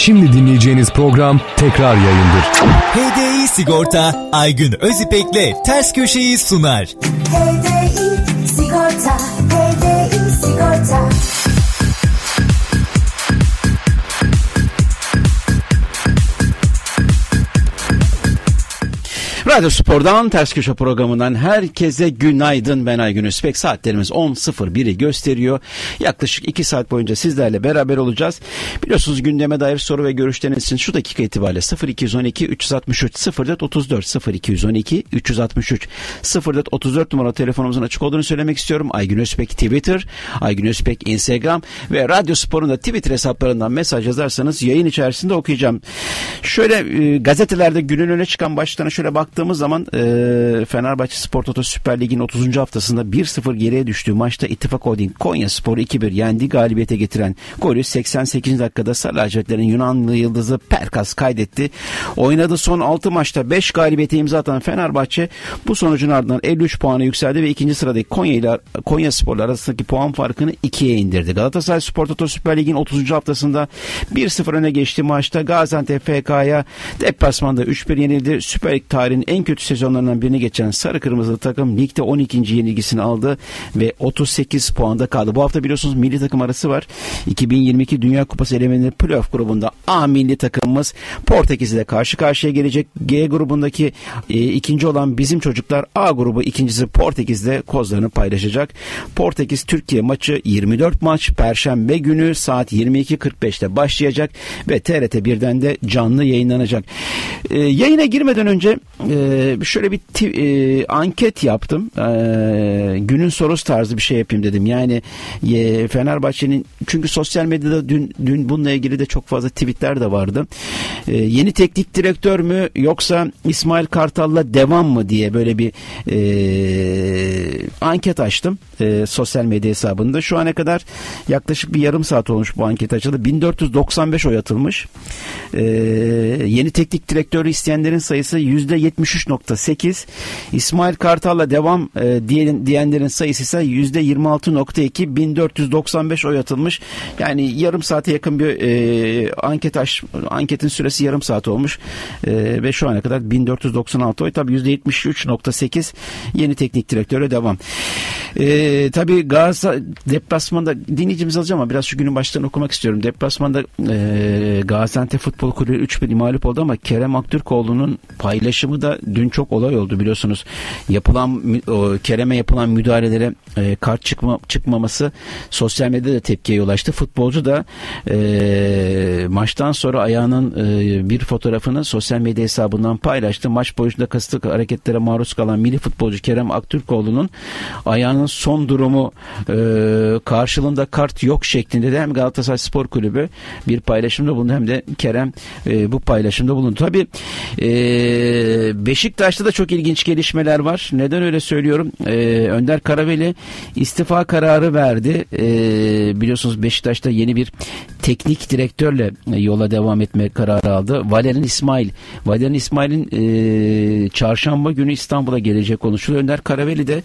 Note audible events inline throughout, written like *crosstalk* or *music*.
Şimdi dinleyeceğiniz program tekrar yayındır. HDI Sigorta Aygün Özipek'le Ters Köşeyi sunar. HDI Radyo Spor'dan Ters Köşe programından herkese günaydın. Ben Aygün Özbek. Saatlerimiz 10.01'i gösteriyor. Yaklaşık 2 saat boyunca sizlerle beraber olacağız. Biliyorsunuz gündeme dair soru ve görüşleriniz için şu dakika itibariyle 0212 363 04 34 0212 363 04 34 numara telefonumuzun açık olduğunu söylemek istiyorum. Aygün Özbek Twitter, Aygün Özbek Instagram ve Radyo Spor'un da Twitter hesaplarından mesaj yazarsanız yayın içerisinde okuyacağım. Şöyle e, gazetelerde günün öne çıkan başlıklarına şöyle baktım baktığımız zaman e, Fenerbahçe Spor Toto Süper Lig'in 30. haftasında 1-0 geriye düştüğü maçta İttifak Holding Konya Spor'u 2-1 yendi galibiyete getiren golü 88. dakikada Sarı Lacivertlerin Yunanlı yıldızı Perkas kaydetti. Oynadığı son 6 maçta 5 galibiyete imza atan Fenerbahçe bu sonucun ardından 53 puanı yükseldi ve ikinci sıradaki Konya ile Konya Spor'la arasındaki puan farkını 2'ye indirdi. Galatasaray Spor Toto Süper Lig'in 30. haftasında 1-0 öne geçtiği maçta Gaziantep FK'ya deplasmanda 3-1 yenildi. Süper Lig tarihinin en kötü sezonlarından birini geçen Sarı Kırmızılı takım ligde 12. yenilgisini aldı ve 38 puanda kaldı. Bu hafta biliyorsunuz milli takım arası var. 2022 Dünya Kupası elemeleri playoff grubunda A milli takımımız Portekiz'le karşı karşıya gelecek. G grubundaki e, ikinci olan bizim çocuklar A grubu ikincisi Portekiz'de kozlarını paylaşacak. Portekiz Türkiye maçı 24 maç Perşembe günü saat 22.45'te başlayacak ve TRT 1'den de canlı yayınlanacak. E, yayına girmeden önce e, şöyle bir e, anket yaptım. E, günün sorusu tarzı bir şey yapayım dedim. Yani e, Fenerbahçe'nin çünkü sosyal medyada dün dün bununla ilgili de çok fazla tweetler de vardı. E, yeni teknik direktör mü yoksa İsmail Kartal'la devam mı diye böyle bir e, anket açtım e, sosyal medya hesabında. Şu ana kadar yaklaşık bir yarım saat olmuş bu anket açıldı. 1495 oy atılmış. E, yeni teknik direktörü isteyenlerin sayısı %73.8. İsmail Kartal'la devam e, diyen, diyenlerin sayısı ise %26.2. 1495 oy atılmış. Yani yarım saate yakın bir e, anket aç, anketin süresi yarım saat olmuş. E, ve şu ana kadar 1496 oy. Tabii %73.8 yeni teknik direktöre devam. E, tabii Galatasaray deplasmanda dinleyicimiz alacağım ama biraz şu günün başlarını okumak istiyorum. Deplasmanda e, Gaziantep Futbol Kulübü 3-1 mağlup oldu ama Kerem Aktürkoğlu'nun paylaşımı da dün çok olay oldu biliyorsunuz. Yapılan Kerem'e yapılan müdahalelere e, kart çıkma, çıkmaması sosyal medyada da tepkiye yol açtı. Futbolcu da e, maçtan sonra ayağının e, bir fotoğrafını sosyal medya hesabından paylaştı. Maç boyunca kasıtlı hareketlere maruz kalan milli futbolcu Kerem Aktürkoğlu'nun ayağının son durumu e, karşılığında kart yok şeklinde de hem Galatasaray Spor Kulübü bir paylaşımda bulundu hem de Kerem e, bu paylaşımda bulundu. Tabi e, Beşiktaş'ta da çok ilginç gelişmeler var. Neden öyle söylüyorum? E, Önder Karaveli istifa kararı verdi. E, biliyorsunuz Beşiktaş'ta yeni bir teknik direktörle yola devam etme kararı aldı. Valerian İsmail. Valerian İsmail'in e, çarşamba günü İstanbul'a gelecek konuşuluyor. Önder Karaveli de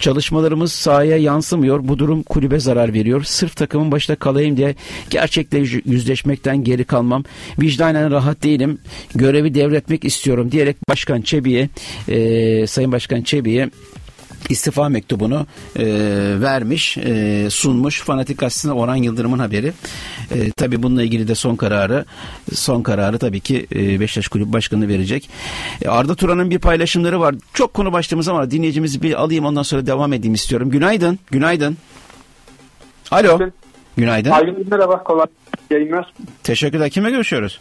çalışmalarımız sahaya yansımıyor. Bu durum kulübe zarar veriyor. Sırf takımın başında kalayım diye gerçekle yüzleşmekten geri kalmam. Vicdanen rahat değilim. Görevi devretmek istiyorum diyerek Başkan Çebi'ye e, Sayın Başkan Çebi'ye istifa mektubunu e, vermiş, e, sunmuş. Fanatik Gazetesi'nde Orhan Yıldırım'ın haberi. E, tabii bununla ilgili de son kararı son kararı tabii ki e, Beşiktaş Kulübü Başkanı verecek. E, Arda Turan'ın bir paylaşımları var. Çok konu başlığımız ama dinleyicimizi bir alayım ondan sonra devam edeyim istiyorum. Günaydın. Günaydın. Alo. Günaydın. Aygün merhaba. Kolay yayınlar. Teşekkürler. Kime görüşüyoruz?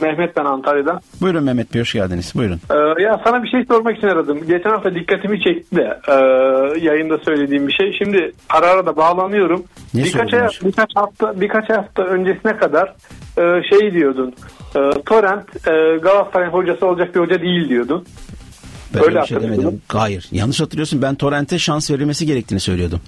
Mehmet ben Antalya'dan. Buyurun Mehmet Bey hoş geldiniz. Buyurun. Ee, ya sana bir şey sormak için aradım. Geçen hafta dikkatimi çekti de e, yayında söylediğim bir şey. Şimdi ara ara da bağlanıyorum. Ne birkaç ay, birkaç hafta birkaç hafta öncesine kadar e, şey diyordun. E, Torrent e, Galatasaray hocası olacak bir hoca değil diyordun. Ben öyle bir şey demedim. Hayır. Yanlış hatırlıyorsun. Ben Torrent'e şans verilmesi gerektiğini söylüyordum.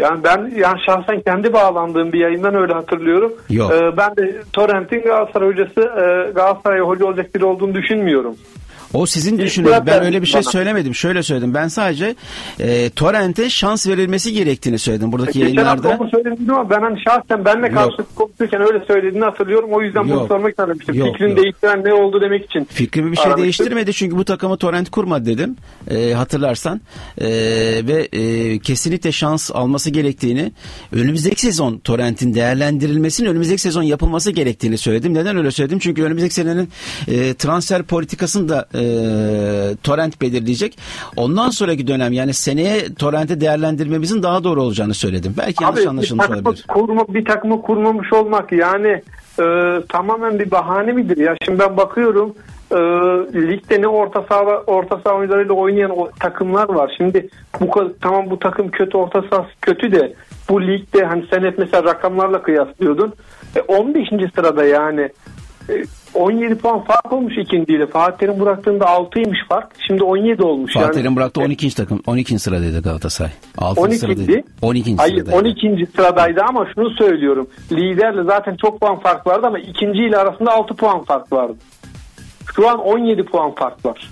Yani ben yani şahsen kendi bağlandığım bir yayından öyle hatırlıyorum. Yok. Ee, ben de Torrent'in Galatasaray hocası e, Galatasaray hoca olacak biri olduğunu düşünmüyorum. O sizin Bir düşünün. Ben öyle bir şey bana- söylemedim. Şöyle söyledim. Ben sadece e, torrente şans verilmesi gerektiğini söyledim buradaki Geçen yayınlarda. onu söyledim ama ben hani şahsen benle karşılıklı konuşurken öyle söylediğini hatırlıyorum. O yüzden Yok. bunu sormak aramıştım. Yok, Fikrini yok. değiştiren ne oldu demek için. Fikrimi bir şey aramıştım. değiştirmedi çünkü bu takımı torrent kurmadı dedim. E, hatırlarsan. E, ve e, kesinlikle şans alması gerektiğini, önümüzdeki sezon torrentin değerlendirilmesinin önümüzdeki sezon yapılması gerektiğini söyledim. Neden öyle söyledim? Çünkü önümüzdeki senenin e, transfer politikasını da e, torrent belirleyecek. Ondan sonraki dönem yani seneye torrenti değerlendirmemizin daha doğru olacağını söyledim. Belki yanlış Abi, anlaşılmış bir takımı olabilir. Kurma, bir takımı kurmamış olmak yani e, tamamen bir bahane midir? Ya şimdi ben bakıyorum e, ligde ne orta saha orta saha oyuncularıyla oynayan o takımlar var. Şimdi bu tamam bu takım kötü orta saha kötü de bu ligde hani sen hep mesela rakamlarla kıyaslıyordun. E, 15. sırada yani e, 17 puan fark olmuş ikinciyle. Fatih Terim bıraktığında 6'ymış fark. Şimdi 17 olmuş. Fatih yani. Terim bıraktı 12. takım 12. sıradaydı Galatasaray. 6. 12'di. sıradaydı. 12. Hayır sıradaydı. 12. sıradaydı ama şunu söylüyorum. Liderle zaten çok puan fark vardı ama ikinci ile arasında 6 puan fark vardı. Şu an 17 puan fark var.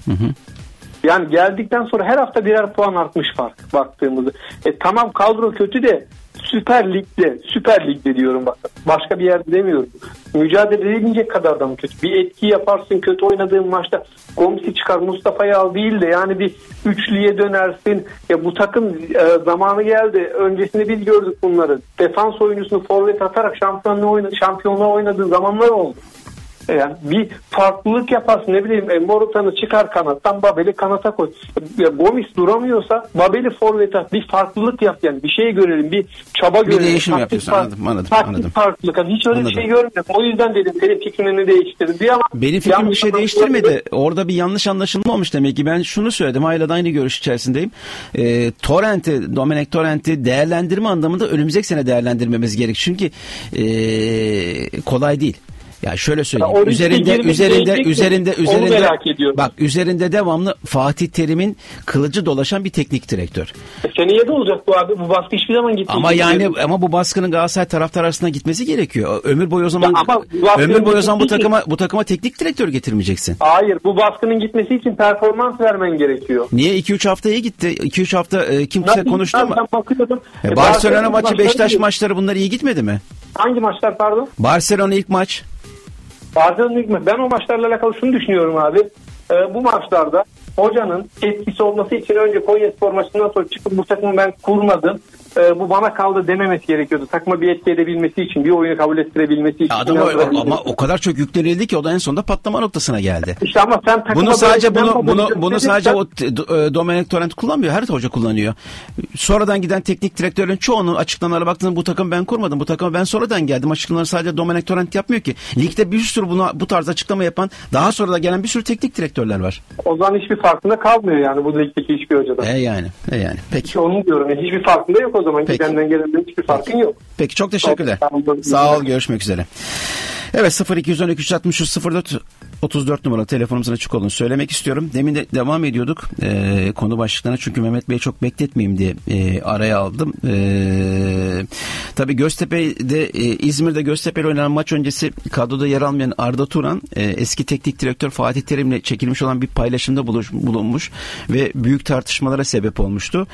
Yani geldikten sonra her hafta birer puan artmış fark baktığımızda. E tamam kadro kötü de Süper Lig'de, Süper Lig'de diyorum bak. Başka bir yerde demiyorum. Mücadele edilecek kadar da mı kötü? Bir etki yaparsın kötü oynadığın maçta Gomsi çıkar Mustafa'yı al değil de yani bir üçlüye dönersin. Ya bu takım e, zamanı geldi. Öncesinde biz gördük bunları. Defans oyuncusunu forvet atarak şampiyonluğa oynadı, şampiyonluğa oynadığı zamanlar oldu. Yani bir farklılık yaparsın ne bileyim e, Morutan'ı çıkar kanattan Babel'i kanata koy. Ya, Gomis duramıyorsa Babel'i forvete. Bir farklılık yap yani bir şey görelim bir çaba görelim. değişim Taktik yapıyorsun, fark- anladım, anladım, taktik anladım. farklılık. Yani hiç öyle Anladım. bir şey görmedim. O yüzden dedim senin fikrini değiştirdi diye ama Benim fikrim bir şey değiştirmedi. Orada bir yanlış anlaşılma olmuş demek ki. Ben şunu söyledim. Hala da aynı görüş içerisindeyim. E, Torrent'i, Domenek Torrent'i değerlendirme anlamında önümüzdeki sene değerlendirmemiz gerek. Çünkü e, kolay değil. Ya şöyle söyleyeyim. Ya üzerinde üzerinde mi? üzerinde Onu üzerinde merak ediyorum. bak üzerinde devamlı Fatih Terim'in kılıcı dolaşan bir teknik direktör. Seneye de olacak bu abi. Bu baskı hiçbir zaman gitmeyecek. Ama yani ama bu baskının Galatasaray taraftar arasında gitmesi gerekiyor. Ömür boyu o zaman Ya ama ömür boyu o zaman bu takıma bu takıma teknik direktör getirmeyeceksin. Hayır bu baskının gitmesi için performans vermen gerekiyor. Niye 2-3 hafta iyi gitti? 2-3 hafta e, kimse Nasıl konuştu mu? ben bakıyordum. E, E, Barcelona maçı maçları Beşiktaş maçları bunlar iyi gitmedi mi? Hangi maçlar pardon? Barcelona ilk maç. İlk maç. Ben o maçlarla alakalı şunu düşünüyorum abi. Ee, bu maçlarda hocanın etkisi olması için önce Konya Spor maçından sonra çıkıp bu takımı ben kurmadım. Ee, bu bana kaldı dememesi gerekiyordu. Takıma bir etki edebilmesi için, bir oyunu kabul ettirebilmesi için. Adam ama için. o kadar çok yüklenildi ki o da en sonunda patlama noktasına geldi. İşte ama sen takıma Bunu sadece bunu bunu bunu sadece sen- o e, Domenic Torrent kullanmıyor. Her hoca kullanıyor. Sonradan giden teknik direktörlerin çoğunun açıklamalara baktığında bu takım ben kurmadım. Bu takım ben sonradan geldim. Açıklamaları sadece Domenic Torrent yapmıyor ki. Ligde bir sürü buna bu tarz açıklama yapan daha sonra da gelen bir sürü teknik direktörler var. O zaman hiçbir farkında kalmıyor yani bu ligdeki hiçbir hocadan. E yani. E yani. Peki. Onu diyorum. Hiçbir farkında yok o zaman. Peki. Gidenden gelenden hiçbir farkın yok. Peki çok teşekkürler. Sağ ol görüşmek üzere. Evet 0212 363 04 34 numaralı telefonumuzun açık olduğunu söylemek istiyorum. Demin de devam ediyorduk e, konu başlıklarına çünkü Mehmet Bey'i çok bekletmeyeyim diye e, araya aldım. E, tabii Göztepe'de e, İzmir'de Göztepe'yle oynanan maç öncesi kadroda yer almayan Arda Turan e, eski teknik direktör Fatih Terim'le çekilmiş olan bir paylaşımda buluş, bulunmuş ve büyük tartışmalara sebep olmuştu.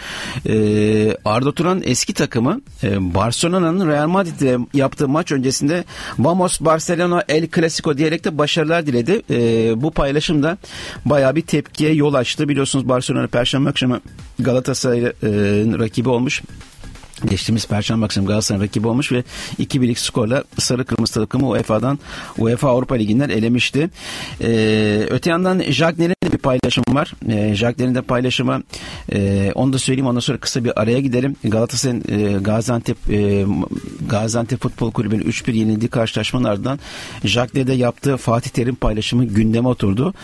E, Arda Turan eski takımı e, Barcelona'nın Real Madrid'le yaptığı maç öncesinde Vamos Barcelona El Clasico diyerek de başarılar diledi. E, bu paylaşım da bayağı bir tepkiye yol açtı. Biliyorsunuz Barcelona Perşembe akşamı Galatasaray'ın rakibi olmuş. Geçtiğimiz Perşembe akşamı Galatasaray'ın rakibi olmuş ve 2-1'lik skorla Sarı Kırmızı takımı UEFA'dan UEFA Avrupa Ligi'nden elemişti. Ee, öte yandan Jagner'in de bir paylaşım var. Ee, Jagner'in de paylaşımı e, onu da söyleyeyim ondan sonra kısa bir araya gidelim. Galatasaray'ın e, Gaziantep e, Gaziantep Futbol Kulübü'nün 3-1 yenildiği karşılaşmanın ardından Jagner'de yaptığı Fatih Terim paylaşımı gündeme oturdu.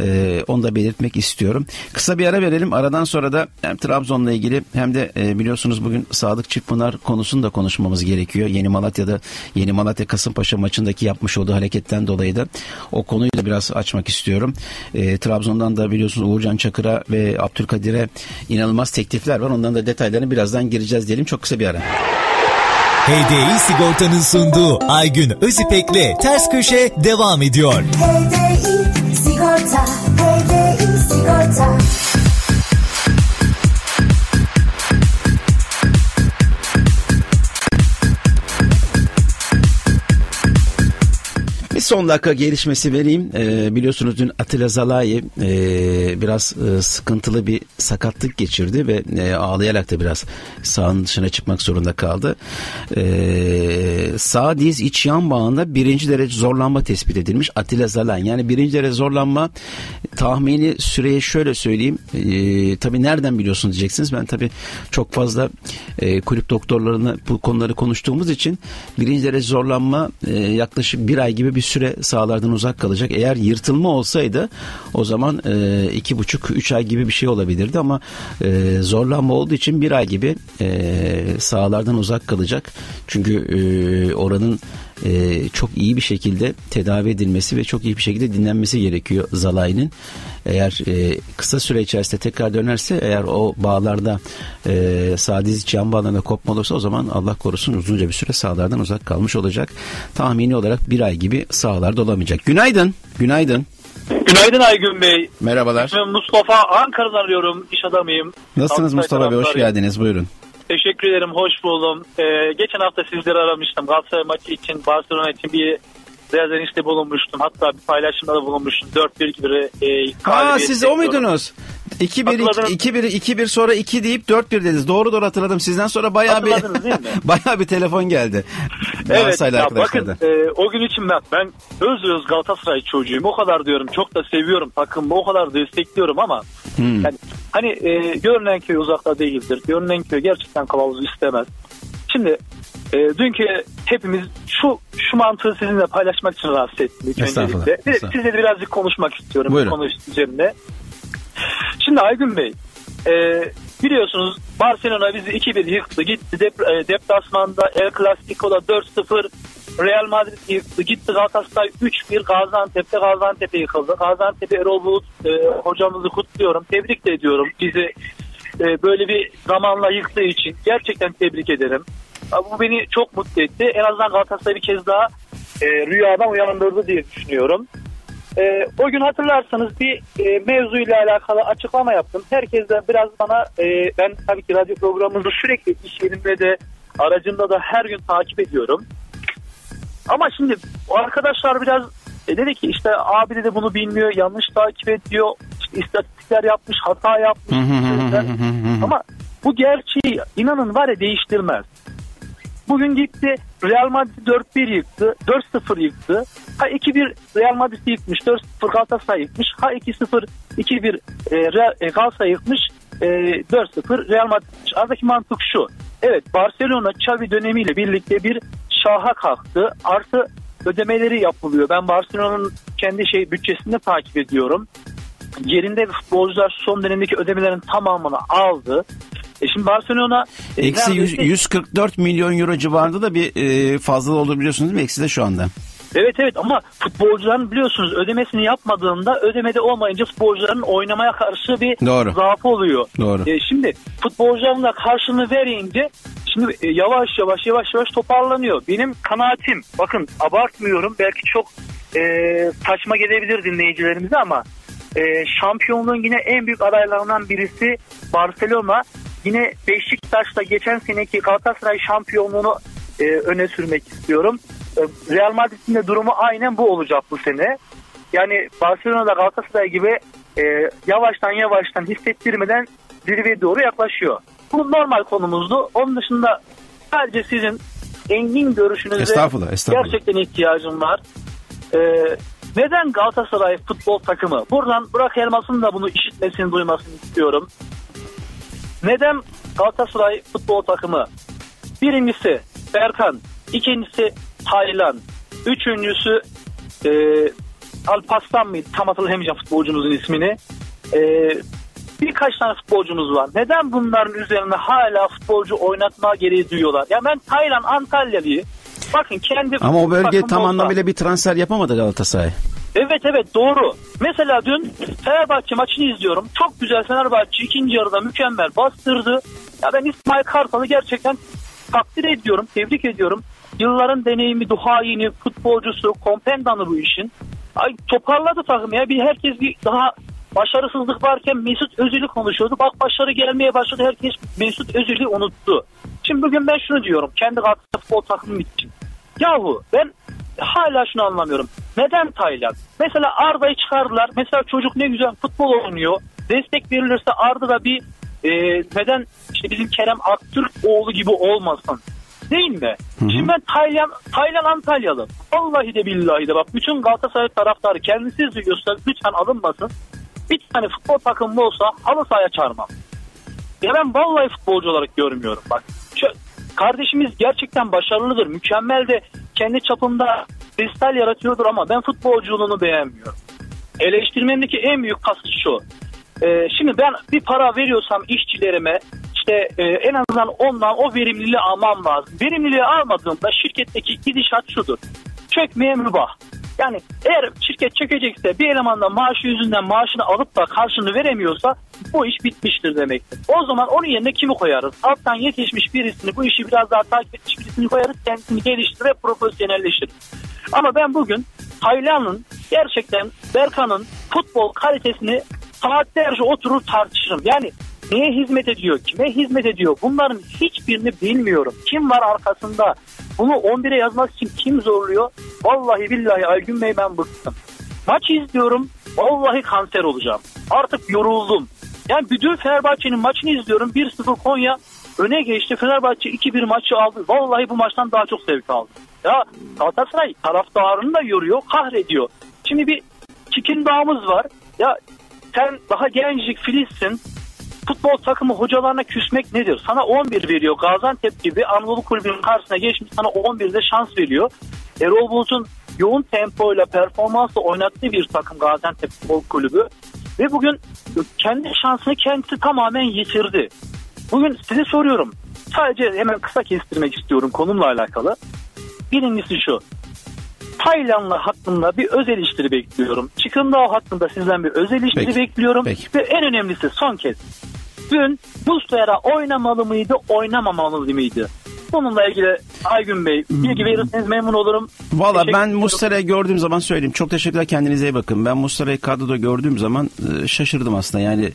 Ee, onu da belirtmek istiyorum. Kısa bir ara verelim. Aradan sonra da hem Trabzon'la ilgili hem de e, biliyorsunuz bugün Sadık Çiftpınar konusunu da konuşmamız gerekiyor. Yeni Malatya'da Yeni Malatya Kasımpaşa maçındaki yapmış olduğu hareketten dolayı da o konuyu da biraz açmak istiyorum. E, Trabzon'dan da biliyorsunuz Uğurcan Çakır'a ve Abdülkadir'e inanılmaz teklifler var. Ondan da detaylarını birazdan gireceğiz diyelim. Çok kısa bir ara. HDI Sigorta'nın sunduğu Aygün Özipek'le Ters Köşe devam ediyor. HDI Sigorta son dakika gelişmesi vereyim. Ee, biliyorsunuz dün Atilla Zalai e, biraz e, sıkıntılı bir sakatlık geçirdi ve e, ağlayarak da biraz sahanın dışına çıkmak zorunda kaldı. Ee, sağ diz iç yan bağında birinci derece zorlanma tespit edilmiş Atilla Zalai. Yani birinci derece zorlanma tahmini süreye şöyle söyleyeyim. E, tabii nereden biliyorsunuz diyeceksiniz. Ben tabii çok fazla e, kulüp doktorlarına bu konuları konuştuğumuz için birinci derece zorlanma e, yaklaşık bir ay gibi bir süre sahalardan uzak kalacak. Eğer yırtılma olsaydı o zaman e, iki buçuk üç ay gibi bir şey olabilirdi ama e, zorlanma olduğu için bir ay gibi e, sahalardan uzak kalacak. Çünkü e, oranın e, çok iyi bir şekilde tedavi edilmesi ve çok iyi bir şekilde dinlenmesi gerekiyor Zalai'nin. Eğer e, kısa süre içerisinde tekrar dönerse eğer o bağlarda e, sağ diz iç yan bağlarında kopma olursa o zaman Allah korusun uzunca bir süre sahalardan uzak kalmış olacak. Tahmini olarak bir ay gibi sahalarda olamayacak. Günaydın. Günaydın. Günaydın Aygün Bey. Merhabalar. İsmim Mustafa. Ankara'dan arıyorum. İş adamıyım. Nasılsınız Mustafa Bey? Hoş geldiniz. Buyurun. Teşekkür ederim. Hoş buldum. Ee, geçen hafta sizleri aramıştım. Galatasaray maçı için, Barcelona için bir rezerviste bulunmuştum. Hatta bir paylaşımda da bulunmuştum. 4-1 gibi e, Aa siz o muydunuz? 2-1 Hatırladım. 2-1 2-1 sonra 2 deyip 4-1 dediniz. Doğru doğru hatırladım. Sizden sonra bayağı bir *laughs* bayağı bir telefon geldi. Evet ya bakın e, o gün için ben, ben öz öz Galatasaray çocuğuyum. O kadar diyorum çok da seviyorum takımı o kadar destekliyorum ama Hmm. yani hani e, görünen köy uzakta değildir. Görünen köy gerçekten kılavuz istemez. Şimdi e, dünkü hepimiz şu şu mantığı sizinle paylaşmak için rahatsız Estağfurullah, öncelikle. Estağfurullah. Sizle birazcık konuşmak istiyorum Buyurun. bu konu. Şimdi Aygün Bey e, biliyorsunuz Barcelona bizi 2-1 yıktı. Gitti dep e, deplasmanda El Clasico'da 4-0 Real Madrid yıktı. Gitti Galatasaray 3-1 Gaziantep'te Gaziantep'e yıkıldı. Gaziantep'e Erol Bulut e, hocamızı kutluyorum. Tebrik de ediyorum. Bizi e, böyle bir zamanla yıktığı için gerçekten tebrik ederim. Bu beni çok mutlu etti. En azından Galatasaray bir kez daha e, rüyadan uyandırdı diye düşünüyorum. Ee, o gün hatırlarsanız bir e, mevzuyla alakalı açıklama yaptım. Herkes de biraz bana e, ben tabii ki radyo programınızı sürekli iş yerimde de aracımda da her gün takip ediyorum. Ama şimdi o arkadaşlar biraz e, dedi ki işte abi dedi bunu bilmiyor, yanlış takip ediyor, işte istatistikler yapmış, hata yapmış. Ama bu gerçeği inanın var ya değiştirmez. Bugün gitti Real Madrid 4-1 yıktı. 4-0 yıktı. Ha 2-1 Real Madrid yıkmış. 4-0 Galatasaray yıkmış. Ha 2-0 2-1 e, Real- e, Galatasaray yıkmış. E, 4-0 Real Madrid. yıkmış. Aradaki mantık şu. Evet Barcelona Xavi dönemiyle birlikte bir şaha kalktı. Artı ödemeleri yapılıyor. Ben Barcelona'nın kendi şey bütçesini takip ediyorum. Yerinde futbolcular son dönemdeki ödemelerin tamamını aldı. E şimdi Barcelona e, Eksi neredeyse- 144 milyon euro civarında da bir e, fazla olur biliyorsunuz değil mi? Eksi de şu anda. Evet evet ama futbolcuların biliyorsunuz ödemesini yapmadığında ödemede olmayınca futbolcuların oynamaya karşı bir Doğru. zaafı oluyor. Doğru. E, şimdi futbolcuların da karşılığını verince şimdi e, yavaş yavaş yavaş yavaş toparlanıyor. Benim kanaatim bakın abartmıyorum belki çok e, saçma gelebilir dinleyicilerimize ama e, şampiyonluğun yine en büyük adaylarından birisi Barcelona. Yine Beşiktaş'ta geçen seneki Galatasaray şampiyonluğunu e, öne sürmek istiyorum. E, Real Madrid'in de durumu aynen bu olacak bu sene. Yani Barcelona'da Galatasaray gibi e, yavaştan yavaştan hissettirmeden zirveye doğru yaklaşıyor. Bu normal konumuzdu. Onun dışında sadece sizin engin görüşünüze Estağfurullah, estağfurullah. gerçekten ihtiyacım var. E, neden Galatasaray futbol takımı? Buradan Burak Elmas'ın da bunu işitmesini duymasını istiyorum. Neden Galatasaray futbol takımı? Birincisi Berkan, ikincisi Taylan, üçüncüsü e, Alpaslan mıydı? Tam hatırlayamayacağım futbolcumuzun ismini. E, birkaç tane futbolcumuz var. Neden bunların üzerine hala futbolcu oynatma gereği duyuyorlar? Ya ben Taylan Antalyalıyı bakın kendi Ama o bölge tam olsa- anlamıyla bir transfer yapamadı Galatasaray. Evet evet doğru. Mesela dün Fenerbahçe maçını izliyorum. Çok güzel Fenerbahçe ikinci yarıda mükemmel bastırdı. Ya ben İsmail Kartal'ı gerçekten takdir ediyorum, tebrik ediyorum. Yılların deneyimi, duhayini, futbolcusu, kompendanı bu işin. Ay toparladı takım ya. Bir herkes bir daha başarısızlık varken Mesut Özil'i konuşuyordu. Bak başarı gelmeye başladı. Herkes Mesut Özil'i unuttu. Şimdi bugün ben şunu diyorum. Kendi Galatasaray futbol takımım için. Yahu ben hala şunu anlamıyorum. Neden Taylan? Mesela Arda'yı çıkardılar. Mesela çocuk ne güzel futbol oynuyor. Destek verilirse Arda da bir e, neden işte bizim Kerem Aktürk oğlu gibi olmasın. Değil mi? Şimdi ben Taylan, Taylan Antalyalı. Vallahi de billahi de bak bütün Galatasaray taraftarı kendisi izliyorsa lütfen alınmasın. Bir tane futbol takımı olsa halı sahaya çağırmam. Ya ben vallahi futbolcu olarak görmüyorum bak. Şu, kardeşimiz gerçekten başarılıdır. Mükemmel de kendi çapında kristal yaratıyordur ama ben futbolculuğunu beğenmiyorum. Eleştirmendeki en büyük kasıt şu. Ee, şimdi ben bir para veriyorsam işçilerime işte e, en azından ondan o verimliliği almam lazım. Verimliliği almadığımda şirketteki gidişat şudur. Çökmeye mübah. Yani eğer şirket çökecekse bir elemandan maaşı yüzünden maaşını alıp da karşılığını veremiyorsa bu iş bitmiştir demektir. O zaman onun yerine kimi koyarız? Alttan yetişmiş birisini bu işi biraz daha takip etmiş birisini koyarız kendisini geliştirir ve profesyonelleştirir. Ama ben bugün Taylan'ın gerçekten Berkan'ın futbol kalitesini saatlerce oturur tartışırım. Yani neye hizmet ediyor, kime hizmet ediyor bunların hiçbirini bilmiyorum. Kim var arkasında? Bunu 11'e yazmak için kim zorluyor? Vallahi billahi Aygün Bey ben bıktım. Maç izliyorum. Vallahi kanser olacağım. Artık yoruldum. Yani bütün Fenerbahçe'nin maçını izliyorum. 1-0 Konya öne geçti. Fenerbahçe 2-1 maçı aldı. Vallahi bu maçtan daha çok zevk aldım. Ya Galatasaray taraftarını da yoruyor, kahrediyor. Şimdi bir Çikin Dağımız var. Ya sen daha gencecik filizsin. Futbol takımı hocalarına küsmek nedir? Sana 11 veriyor. Gaziantep gibi Anadolu Kulübü'nün karşısına geçmiş sana 11'de şans veriyor. Erol Bulut'un yoğun tempoyla performansla oynattığı bir takım Gaziantep Futbol Kulübü. Ve bugün kendi şansını kendisi tamamen yitirdi. Bugün size soruyorum. Sadece hemen kısa kestirmek istiyorum konumla alakalı. Birincisi şu. Taylan'la hakkında bir öz eleştiri bekliyorum. Çıkındağ hakkında sizden bir öz eleştiri Peki. bekliyorum. Peki. Ve en önemlisi son kez. Dün Muslera oynamalı mıydı, oynamamalı mıydı? Bununla ilgili Aygün Bey bilgi verirseniz memnun olurum. Valla ben. Muslera'yı gördüğüm zaman söyleyeyim. Çok teşekkürler kendinize iyi bakın. Ben Muslera'yı kadroda gördüğüm zaman e, şaşırdım aslında. Yani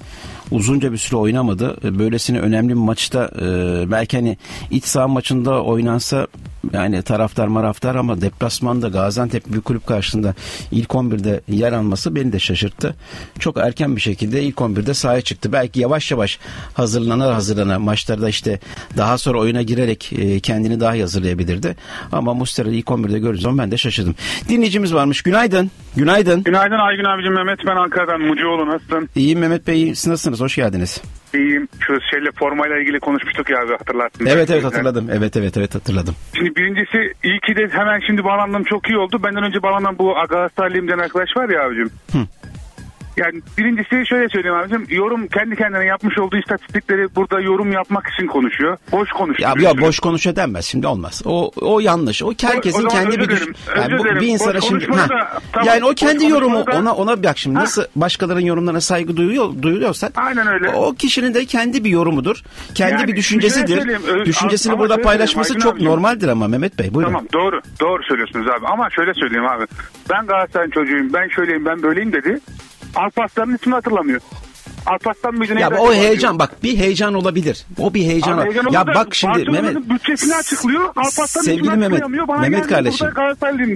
uzunca bir süre oynamadı. E, Böylesine önemli bir maçta e, belki hani iç saha maçında oynansa yani taraftar maraftar ama deplasmanda Gaziantep bir kulüp karşısında ilk 11'de yer alması beni de şaşırttı. Çok erken bir şekilde ilk 11'de sahaya çıktı. Belki yavaş yavaş hazırlana hazırlana maçlarda işte daha sonra oyuna girerek e, kendini daha iyi hazırlayabilirdi. Ama Mustera'yı ilk 11'de gördüğüm zaman ben de şaşırdım. Dinleyicimiz varmış. Günaydın. Günaydın. Günaydın Aygün abicim Mehmet ben Ankara'dan Mucuoğlu nasılsın? İyiyim Mehmet Bey. Siz nasılsınız? Hoş geldiniz. İyiyim. Şu şeyle formayla ilgili konuşmuştuk ya abi hatırlarsın. Evet evet hatırladım. Evet evet evet hatırladım. Şimdi birincisi iyi ki de hemen şimdi bağlandım çok iyi oldu. Benden önce bağlanan bu Galatasaraylıyım arkadaş var ya abicim. Yani birincisi şöyle söyleyeyim abicim. Yorum kendi kendine yapmış olduğu istatistikleri burada yorum yapmak için konuşuyor. Boş konuşuyor. Ya, ya boş konuşuyor denmez şimdi olmaz. O o yanlış. O herkesin O- o kendi bir dilerim, Yani bu, bir insana Boş şimdi Ha. da- tamam, yani o kendi yorumu da- ona ona bak şimdi Ha. nasıl başkalarının yorumlarına saygı duyuyor duyuyorsak Aynen öyle. o kişinin de kendi bir yorumudur. Kendi Yani bir şöyle düşüncesidir. öz- Düşüncesini burada paylaşması çok abicim. normaldir ama Mehmet Bey buyurun. Tamam doğru doğru söylüyorsunuz abi ama şöyle söyleyeyim abi. Ben Galatasaray'ın çocuğuyum ben şöyleyim ben böyleyim dedi. Alparslan'ın ismini hatırlamıyor. Alparslan mıydı Ya o heyecan bak bir heyecan olabilir. O bir heyecan. Abi heyecan ya bak şimdi Mehmet bütçesini açıklıyor. Alparslan'ın Sevgili Mehmet. Bana Mehmet kardeşim.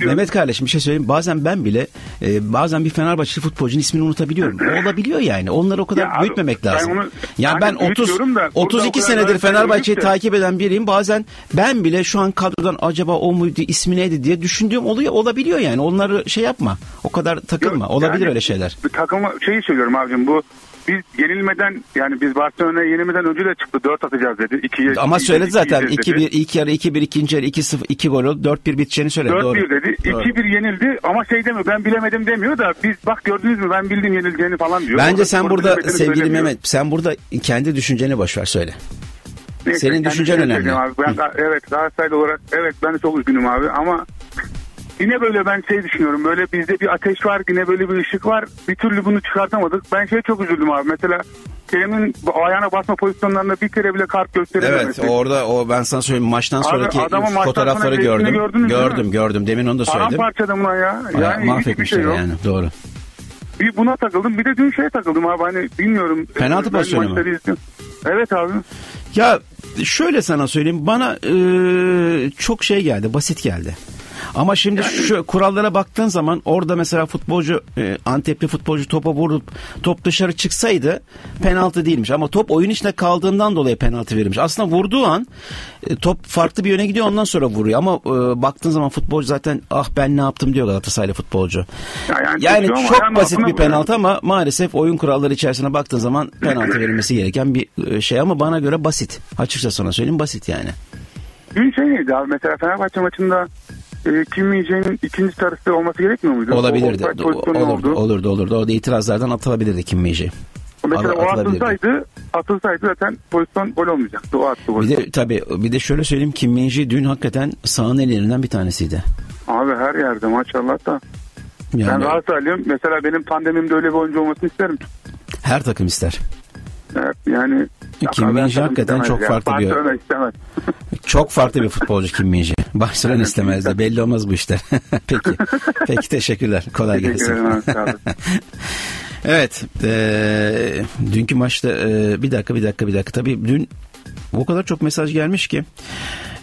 Mehmet kardeşim bir şey söyleyeyim. Bazen ben bile e, bazen bir Fenerbahçeli futbolcunun ismini unutabiliyorum. *laughs* O olabiliyor yani. Onları o kadar Ya abi, büyütmemek ben lazım. onu- yani ben ben 30 büyütüyorum da burada 32 o kadar senedir Fenerbahçe'yi takip eden biriyim. Bazen ben bile şu an kadrodan acaba o muydu, ismi neydi diye düşündüğüm oluyor olabiliyor yani. Onları şey yapma. O kadar takılma. Yok, Olabilir yani öyle şeyler. Bir takımı şeyi söylüyorum abicim bu biz yenilmeden yani biz Barcelona'ya yenilmeden önce de çıktı 4 atacağız dedi. 2'ye Ama söyledi zaten 2-1 2-1 ilk yarı 2-1 ikinci yarı 2-0 2 gol oldu. 4-1 biteceğini söyledi. 4-1 Doğru. dedi. Doğru. 2-1 yenildi ama şey demiyor ben bilemedim demiyor da biz bak gördünüz mü ben bildim yenileceğini falan diyor. Bence Orada sen burada sevgili. Mehmet sen burada kendi düşünceni boş ver söyle. Neyse, senin düşüncen önemli. Abi. Ben, evet Galatasaraylı olarak evet ben çok üzgünüm abi ama yine böyle ben şey düşünüyorum böyle bizde bir ateş var yine böyle bir ışık var bir türlü bunu çıkartamadık. Ben şey çok üzüldüm abi mesela Kerem'in ayağına basma pozisyonlarında bir kere bile kart Evet gösterememesi. orada o ben sana söyleyeyim maçtan sonraki maçtan fotoğrafları gördüm. gördünüz gördüm gördüm demin onu da söyledim. Paramparça adamına ya. Yani mahvetmişler şey yok. yani doğru. Bir buna takıldım bir de dün şeye takıldım abi hani bilmiyorum. Penaltı pozisyonu mu? Evet abi. Ya şöyle sana söyleyeyim bana e, çok şey geldi basit geldi. Ama şimdi şu kurallara baktığın zaman orada mesela futbolcu e, Antepli futbolcu topa vurup top dışarı çıksaydı penaltı değilmiş. Ama top oyun içinde kaldığından dolayı penaltı verilmiş. Aslında vurduğu an e, top farklı bir yöne gidiyor ondan sonra vuruyor. Ama e, baktığın zaman futbolcu zaten ah ben ne yaptım diyor Galatasaraylı futbolcu. Ya yani Yani ama çok basit bir penaltı ama maalesef oyun kuralları içerisine baktığın zaman penaltı verilmesi gereken bir şey ama bana göre basit. Açıkça sana söyleyeyim basit yani. Dün şey neydi abi mesela Fenerbahçe maçında e, Kim Min-jae'nin ikinci sarısı olması gerekmiyor muydu? Olabilirdi. O, olurdu, oldu. olurdu, olurdu. Orada itirazlardan atılabilirdi Kim Min-jae. Mesela o atılsaydı, atılsaydı zaten pozisyon gol olmayacaktı. O attı Bir golü. de tabii bir de şöyle söyleyeyim Kim Min-jae dün hakikaten sahanın ellerinden bir tanesiydi. Abi her yerde maşallah da. Ben Yani Galatasaraylıyım. Mesela benim pandemimde öyle bir oyuncu olmasını isterim. her takım ister. Evet, yani Kim Ya, Min-jae Barcelona hakikaten istemez çok ya. farklı bir- Barcelona istemez. *laughs* Çok farklı bir futbolcu Kim Min-jae. *laughs* Barcelona istemezdi. tabii. Belli olmaz bu işler. *laughs* Peki. Peki teşekkürler. Kolay Teşekkür gelsin. Evet. eee, dünkü maçta eee, bir dakika bir dakika bir dakika. Tabii dün o kadar çok mesaj gelmiş ki.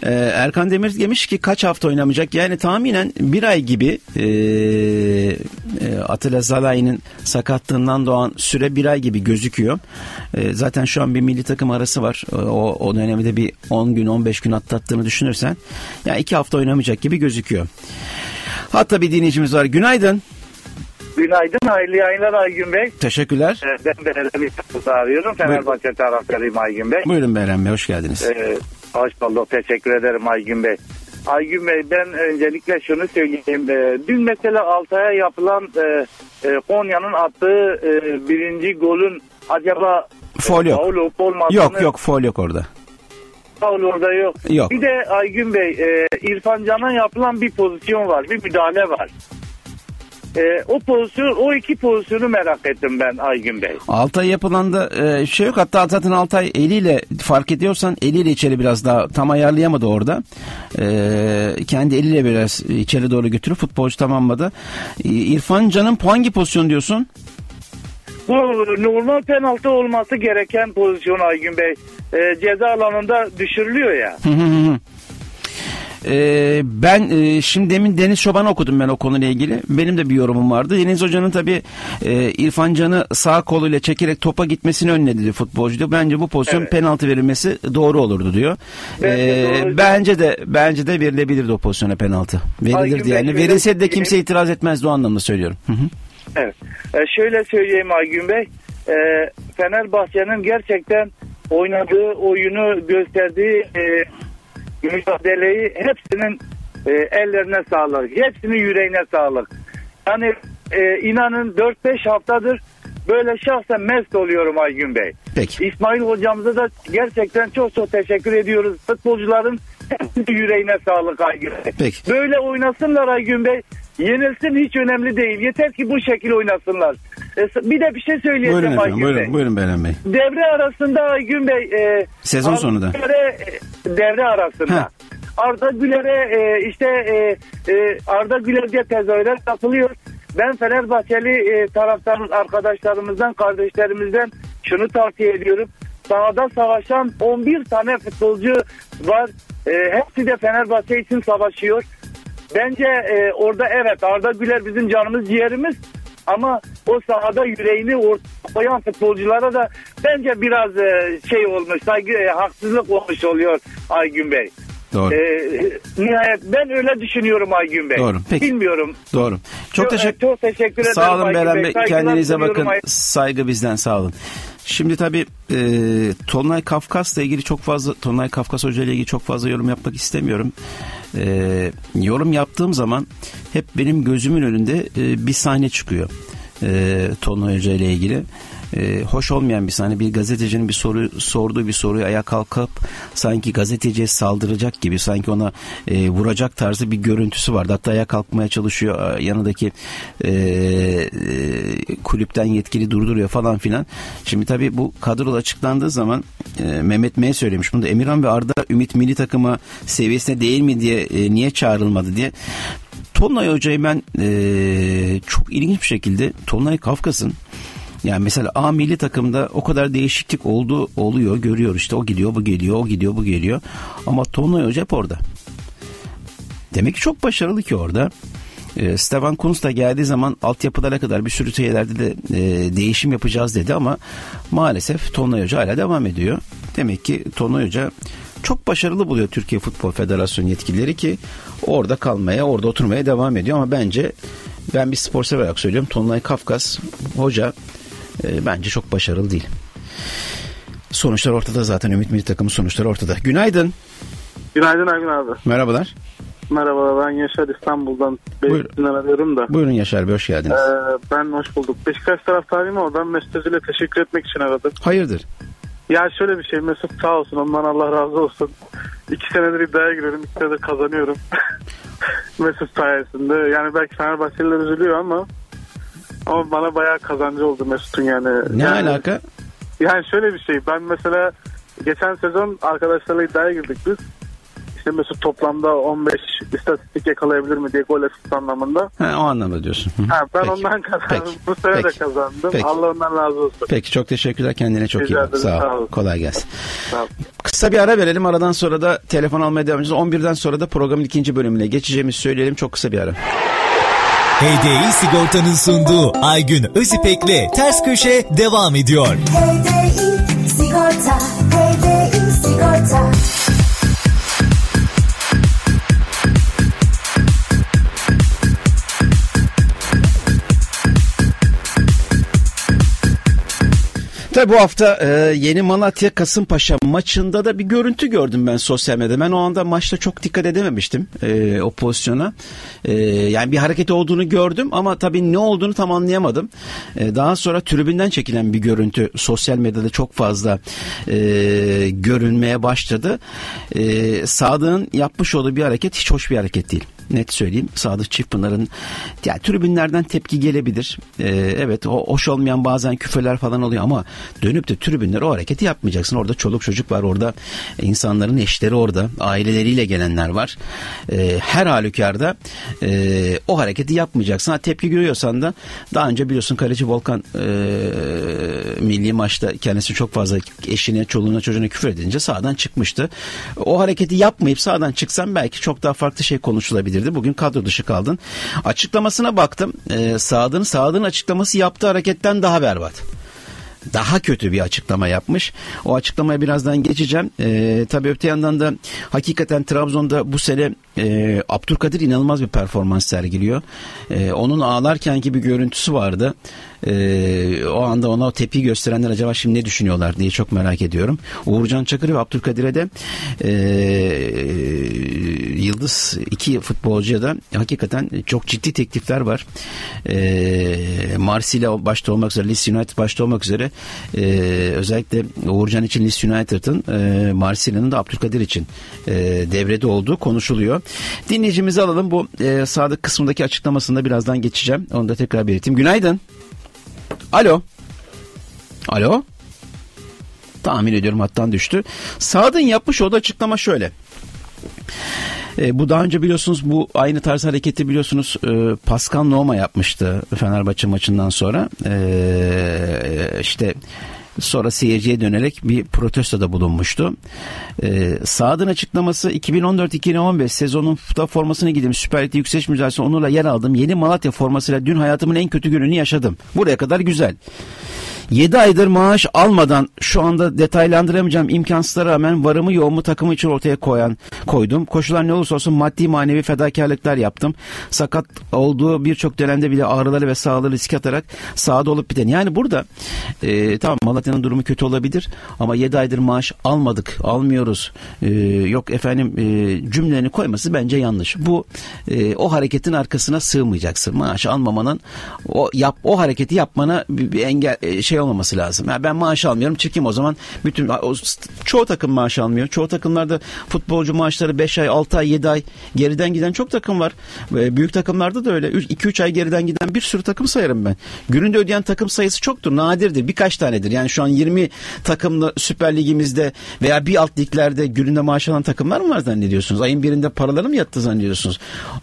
Eee, Erkan Demir demiş ki kaç hafta oynamayacak? Yani tahminen bir ay gibi eee eee, Atilla Zalay'ın sakatlığından doğan süre bir ay gibi gözüküyor. Eee, zaten şu an bir milli takım arası var. O, o dönemde bir 10 gün 15 gün atlattığını düşünürsen ya iki hafta oynamayacak gibi gözüküyor. Hatta bir dinleyicimiz var. Günaydın. Günaydın, hayırlı yayınlar Aygün Bey. Teşekkürler. Ee, Ben Belediyem İstanbul'da arıyorum. Fenerbahçe taraftarıyım Aygün Bey. Buyurun Beren Bey hoş geldiniz. Ee, hoş bulduk, teşekkür ederim Aygün Bey. Aygün Bey ben öncelikle şunu söyleyeyim. Ee, dün mesela Altay'a yapılan e, e, Konya'nın attığı e, birinci golün acaba Faul yok. faul olup olmadığını Yok yok foul yok orada. faul orada yok. Yok. Bir de Aygün Bey e, İrfan Can'a yapılan bir pozisyon var, bir müdahale var. E, o pozisyon, o iki pozisyonu merak ettim ben Aygün Bey. Altay yapılan da e, şey yok. Hatta zaten Altay eliyle fark ediyorsan eliyle içeri biraz daha tam ayarlayamadı orada. E, kendi eliyle biraz içeri doğru götürüp futbolcu tamamladı. E, İrfan Can'ın hangi pozisyon diyorsun? Bu normal penaltı olması gereken pozisyon Aygün Bey. E, ceza alanında düşürülüyor ya. Hı hı hı hı. E, ben e, şimdi demin Deniz Çoban'ı okudum ben o konuyla ilgili. Benim de bir yorumum vardı. Deniz Hoca'nın tabii e, İrfan Can'ı sağ koluyla çekerek topa gitmesini önledi futbolcu diyor. Bence bu pozisyon Evet. penaltı verilmesi doğru olurdu diyor. Bence E, doğru. bence de bence de verilebilirdi o pozisyona penaltı. Verilirdi Bey, yani. Verilseydi de kimse itiraz etmezdi o anlamda söylüyorum. Hı hı. Evet. E, şöyle söyleyeyim Aygün Bey. E, Fenerbahçe'nin gerçekten oynadığı oyunu gösterdiği e, mücadeleyi hepsinin e, ellerine sağlık. Hepsinin yüreğine sağlık. Yani e, inanın 4-5 haftadır böyle şahsen mest oluyorum Aygün Bey. Peki. İsmail hocamıza da gerçekten çok çok teşekkür ediyoruz. Futbolcuların hepsinin yüreğine sağlık Aygün Bey. Peki. Böyle oynasınlar Aygün Bey. Yenilsin hiç önemli değil. Yeter ki bu şekil oynasınlar. E, bir de bir şey söyleyeceğim Buyurun efendim. Aygün Bey. Buyurun, buyurun Beren Bey. Devre arasında Aygün Bey. E, Sezon Arda sonunda. Güler'e, e, devre arasında. Ha. Arda Güler'e e, işte e, e, Arda Güler diye tezahürat yapılıyor. Ben Fenerbahçeli e, taraftar arkadaşlarımızdan, kardeşlerimizden şunu tavsiye ediyorum. Sahada savaşan 11 tane futbolcu var. E, hepsi de Fenerbahçe için savaşıyor. Bence e, orada evet Arda Güler bizim canımız ciğerimiz ama o sahada yüreğini ortaya koyan futbolculara da bence biraz e, şey olmuş saygı e, haksızlık olmuş oluyor Aygün Bey. Doğru. E, nihayet ben öyle düşünüyorum Aygün Bey. Doğru, peki. Bilmiyorum. Doğru. Çok teşekkür çok teşekkür ederim Sağ olun Beren Bey. Bey. Kendinize bakın. Ay- Saygı bizden sağ olun. Şimdi tabii e, Tonlay Kafkas'la ilgili çok fazla Tonlay Kafkas Hoca ile ilgili çok fazla yorum yapmak istemiyorum. E, yorum yaptığım zaman hep benim gözümün önünde e, bir sahne çıkıyor. E, Tonlay Hoca ile ilgili. E, hoş olmayan bir sahne. Bir gazetecinin bir soru sorduğu bir soruyu ayağa kalkıp sanki gazeteciye saldıracak gibi sanki ona e, vuracak tarzı bir görüntüsü vardı. Hatta ayağa kalkmaya çalışıyor. Yanındaki e, e, kulüpten yetkili durduruyor falan filan. Şimdi tabii bu kadro açıklandığı zaman e, Mehmet M söylemiş. Bunu da Emirhan ve Arda Ümit milli takıma seviyesine değil mi diye e, niye çağrılmadı diye. Tonlay Hoca'yı ben e, çok ilginç bir şekilde Tonlay Kafkas'ın yani mesela A milli takımda o kadar değişiklik oldu oluyor görüyor işte o gidiyor bu geliyor o gidiyor bu geliyor ama Tonlay Hoca hep orada. Demek ki çok başarılı ki orada. E, Stefan Kunz da geldiği zaman altyapılara kadar bir sürü şeylerde de e, değişim yapacağız dedi ama maalesef Tonlay Hoca hala devam ediyor. Demek ki Tonlay Hoca çok başarılı buluyor Türkiye Futbol Federasyonu yetkilileri ki orada kalmaya, orada oturmaya devam ediyor ama bence ben bir spor sever olarak söylüyorum. Tonlay Kafkas hoca e, bence çok başarılı değil. Sonuçlar ortada zaten Ümit Milli Takımı sonuçları ortada. Günaydın. Günaydın Ergün abi. Merhabalar. Merhaba ben Yaşar İstanbul'dan Beylikdüzü'nden arıyorum da. Buyurun Yaşar Bey hoş geldiniz. Ee, ben hoş bulduk. Beşiktaş taraftarıyım ama ben Mesut Özil'e teşekkür etmek için aradım. Hayırdır? Ya şöyle bir şey Mesut sağ olsun ondan Allah razı olsun. İki senedir iddiaya giriyorum. İki senedir kazanıyorum. *laughs* Mesut sayesinde. Yani belki Fenerbahçeliler üzülüyor ama ama bana bayağı kazancı oldu Mesut'un yani. Ne yani, alaka? Yani şöyle bir şey. Ben mesela geçen sezon arkadaşlarla iddiaya girdik biz. İşte Mesut toplamda 15 istatistik yakalayabilir mi diye gol asist anlamında. Ha, o anlamda diyorsun. Ha, ben Peki. ondan kazandım. Peki. Bu sene de Peki. kazandım. Peki. Allah ondan razı olsun. Peki çok teşekkürler kendine çok iyi Rica bak. ederim, Sağ sağ ol. Kolay gelsin. Sağ ol. Kısa bir ara verelim. Aradan sonra da telefon almaya devam edeceğiz. 11'den sonra da programın ikinci bölümüne geçeceğimizi söyleyelim. Çok kısa bir ara. HDI Sigorta'nın sunduğu Aygün Özipek'le Ters Köşe devam ediyor. HDI Sigorta Tabi bu hafta e, yeni Malatya Kasımpaşa maçında da bir görüntü gördüm ben sosyal medyada. Ben o anda maçta çok dikkat edememiştim e, o pozisyona. E, yani bir hareket olduğunu gördüm ama tabii ne olduğunu tam anlayamadım. E, daha sonra tribünden çekilen bir görüntü sosyal medyada çok fazla e, görünmeye başladı. E, Sadık'ın yapmış olduğu bir hareket hiç hoş bir hareket değil net söyleyeyim. Sadık Çiftpınar'ın yani tribünlerden tepki gelebilir. Ee, evet o hoş olmayan bazen küfürler falan oluyor ama dönüp de tribünler o hareketi yapmayacaksın. Orada çoluk çocuk var orada insanların eşleri orada aileleriyle gelenler var. Ee, her halükarda e, o hareketi yapmayacaksın. Ha, tepki görüyorsan da daha önce biliyorsun kaleci Volkan e, milli maçta kendisi çok fazla eşine, çoluğuna, çocuğuna küfür edince sağdan çıkmıştı. O hareketi yapmayıp sağdan çıksan belki çok daha farklı şey konuşulabilirdi. Bugün kadro dışı kaldın. Açıklamasına baktım. Ee, Sadık'ın Sadık'ın açıklaması yaptığı hareketten daha berbat daha kötü bir açıklama yapmış. O açıklamaya birazdan geçeceğim. Ee, tabii öte yandan da hakikaten Trabzon'da bu sene e, Abdülkadir inanılmaz bir performans sergiliyor. E, onun ağlarkenki bir görüntüsü vardı. E, o anda ona o tepki gösterenler acaba şimdi ne düşünüyorlar diye çok merak ediyorum. Uğurcan Çakır ve Abdülkadir'e de e, Yıldız iki futbolcuya da hakikaten çok ciddi teklifler var. E, Marsilya başta olmak üzere, Leeds United başta olmak üzere e, özellikle Uğurcan için Leeds United'ın e, Marsilya'nın da Abdülkadir için e, devrede olduğu konuşuluyor. Dinleyicimizi alalım. Bu e, Sadık kısmındaki açıklamasında birazdan geçeceğim. Onu da tekrar belirteyim. Günaydın. Alo. Alo. Tahmin ediyorum hattan düştü. Sadık'ın yapmış olduğu açıklama şöyle. E, bu daha önce biliyorsunuz bu aynı tarz hareketi biliyorsunuz e, Pascal Noma yapmıştı Fenerbahçe maçından sonra. E, işte sonra seyirciye dönerek bir protestoda bulunmuştu. Ee, Saad'ın açıklaması 2014-2015 sezonunda formasını giydim. Süper Lig'de yükseliş mücadelesi onurla yer aldım. Yeni Malatya formasıyla dün hayatımın en kötü gününü yaşadım. Buraya kadar güzel. 7 aydır maaş almadan şu anda detaylandıramayacağım imkansızlara rağmen varımı yoğumu takımı için ortaya koyan koydum. Koşular ne olursa olsun maddi manevi fedakarlıklar yaptım. Sakat olduğu birçok dönemde bile ağrıları ve sağlığı riske atarak sahada olup biten. Yani burada e, tamam Malatya'nın durumu kötü olabilir ama 7 aydır maaş almadık, almıyoruz. E, yok efendim e, cümlelerini koyması bence yanlış. Bu e, o hareketin arkasına sığmayacaksın. Maaş almamanın o yap o hareketi yapmana bir, engel e, şey olmaması lazım. Yani ben maaş almıyorum çıkayım o zaman bütün o, çoğu takım maaş almıyor. Çoğu takımlarda futbolcu maaşları 5 ay, 6 ay, 7 ay geriden giden çok takım var. E, büyük takımlarda da öyle 2-3 ay geriden giden bir sürü takım sayarım ben. Gününde ödeyen takım sayısı çoktur, nadirdir. Birkaç tanedir. Yani şu an 20 takımlı Süper Ligimizde veya bir alt liglerde gününde maaş alan takımlar mı var zannediyorsunuz? Ayın birinde paraları mı yattı zannediyorsunuz?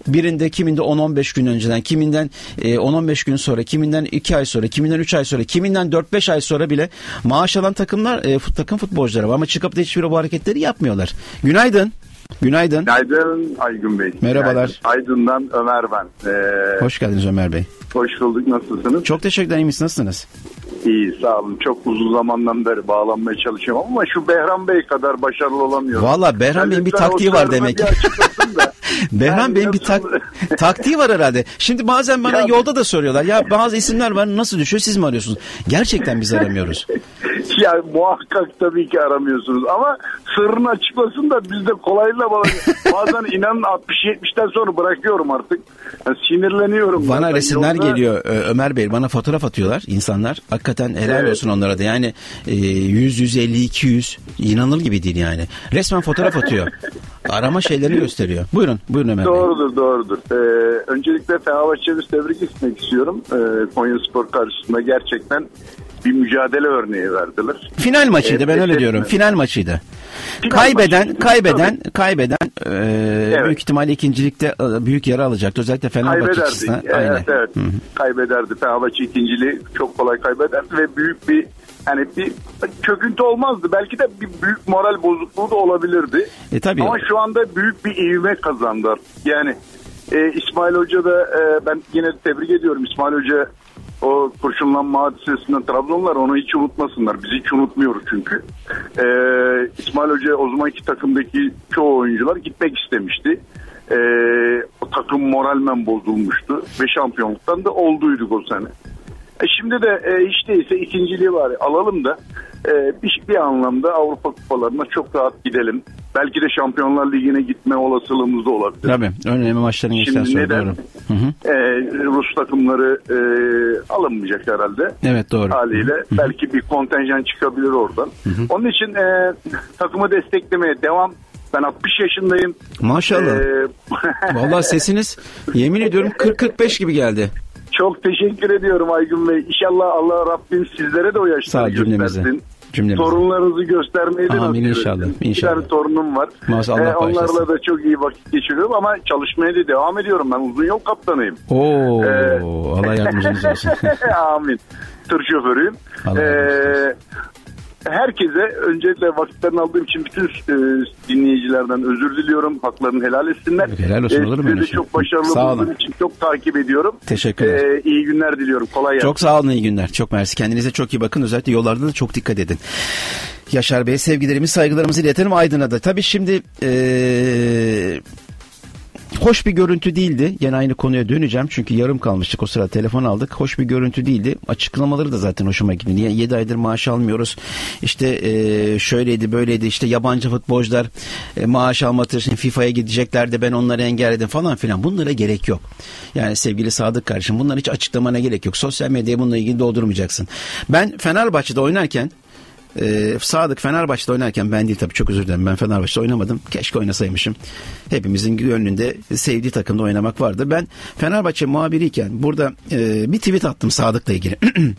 Birinde kiminde 10-15 gün önceden, kiminden e, 10-15 gün sonra, kiminden 2 ay sonra, kiminden 3 ay sonra, kiminden 4-5 ay sonra bile maaş alan takımlar, e, takım futbolcuları var ama çıkıp da hiçbir bu hareketleri yapmıyorlar. Günaydın. Günaydın. Günaydın Aygün Bey. Merhabalar. Günaydın. Aydın'dan Ömer ben. Ee, Hoş geldiniz Ömer Bey. hoş bulduk. Nasılsınız? Çok teşekkürler. iyi misiniz? Nasılsınız? İyi sağ olun. Çok uzun zamandan beri bağlanmaya çalışıyorum ama şu Behram Bey kadar başarılı olamıyorum. Valla Behram Bey'in bir taktiği var demek. *laughs* Behram Yani Bey'in bir tak- *laughs* taktiği var herhalde. Şimdi bazen bana Ya- yolda da soruyorlar. Ya bazı isimler var nasıl düşüyor siz mi arıyorsunuz? Gerçekten biz aramıyoruz. *laughs* ya muhakkak tabii ki aramıyorsunuz ama sırrını açıklasın da biz de bağlanıyoruz. Bazen inanın 60-70'ten sonra bırakıyorum artık. Yani sinirleniyorum. Bana Bazen resimler yolda- geliyor Ö- Ömer Bey bana fotoğraf atıyorlar insanlar. Hakikaten helal Evet. olsun onlara da. Yani e, 100 150 200 inanılır gibi değil yani. Resmen fotoğraf atıyor. *laughs* Arama şeylerini gösteriyor. Buyurun, buyurun Ömer Bey. Doğrudur doğrudur. Ee, öncelikle Fenerbahçe'yi tebrik etmek istiyorum. Ee, Konya Spor karşısında gerçekten bir mücadele örneği verdiler. Final maçıydı ben öyle diyorum. Final maçıydı. Final kaybeden maçıydı, kaybeden kaybeden e, Evet. büyük ihtimalle ikincilikte e, büyük yara alacaktı. Özellikle Fenerbahçe açısından. Evet, Aynen. evet. Kaybederdi. Fenerbahçe ikinciliği çok kolay kaybederdi ve büyük bir yani bir çöküntü olmazdı. Belki de bir büyük moral bozukluğu da olabilirdi. E, tabii. Ama şu anda büyük bir ivme kazandılar. Yani e, İsmail Hoca da e, ben yine tebrik ediyorum. İsmail Hoca o kurşunlanma hadisesinden Trabzonlar onu hiç unutmasınlar. Biz hiç unutmuyoruz çünkü. E, İsmail Hoca o zamanki takımdaki çoğu oyuncular gitmek istemişti. E, o takım moralmen bozulmuştu ve şampiyonluktan da olduyduk o sene. E şimdi de e, hiç değilse ikinciliği var alalım da e, bir, bir anlamda Avrupa kupalarına çok rahat gidelim. Belki de Şampiyonlar Ligi'ne gitme olasılığımız da olabilir. Tabii. Önemli maçların Şimdi sonra neden? doğru. Hı hı. E, Rus takımları e, alınmayacak herhalde. Evet doğru. Haliyle belki bir kontenjan çıkabilir oradan. Onun için e, takımı desteklemeye devam. Ben 60 yaşındayım. Maşallah. E, *laughs* Vallahi sesiniz yemin ediyorum 40-45 gibi geldi. Çok teşekkür ediyorum Aygün Bey. İnşallah Allah Rabbim sizlere de o yaşları göstersin. Cümlemize. Torunlarınızı göstermeyi de Amin inşallah, inşallah. Bir tane torunum var. Maşallah, Allah onlarla bağışlasın. da çok iyi vakit geçiriyorum ama çalışmaya da devam ediyorum. Ben uzun yol kaptanıyım. Oo, Ee, Allah yardımcınız olsun. *laughs* Amin. Tır şoförüyüm. Allah Ee, herkese öncelikle vakitlerini aldığım için bütün e, dinleyicilerden özür diliyorum. Haklarını helal etsinler. Helal olsun, Ee, olur mu de şey? çok başarılı Sağ olun. için çok takip ediyorum. Teşekkürler. Ee, iyi günler diliyorum. Kolay gelsin. Çok sağ olun iyi günler. Çok mersi. Kendinize çok iyi bakın. Özellikle yollarda da çok dikkat edin. Yaşar Bey'e sevgilerimiz, saygılarımızı iletelim Aydın'a da. Tabii şimdi eee, hoş bir görüntü değildi. Gene aynı konuya döneceğim. Çünkü yarım kalmıştık o sırada telefon aldık. Hoş bir görüntü değildi. Açıklamaları da zaten hoşuma gitti. Niye 7 aydır maaş almıyoruz. İşte eee, şöyleydi böyleydi. İşte yabancı futbolcular e, maaş almak için FIFA'ya gidecekler de ben onları engelledim falan filan. Bunlara gerek yok. Yani sevgili Sadık kardeşim bunların hiç açıklamana gerek yok. Sosyal medyaya bununla ilgili doldurmayacaksın. Ben Fenerbahçe'de oynarken ee, Sadık Fenerbahçe'de oynarken ben değil tabii çok özür dilerim ben Fenerbahçe'de oynamadım. Keşke oynasaymışım. Hepimizin gönlünde sevdiği takımda oynamak vardır. Ben Fenerbahçe muhabiriyken burada e, bir tweet attım Sadık'la ilgili. *clears throat*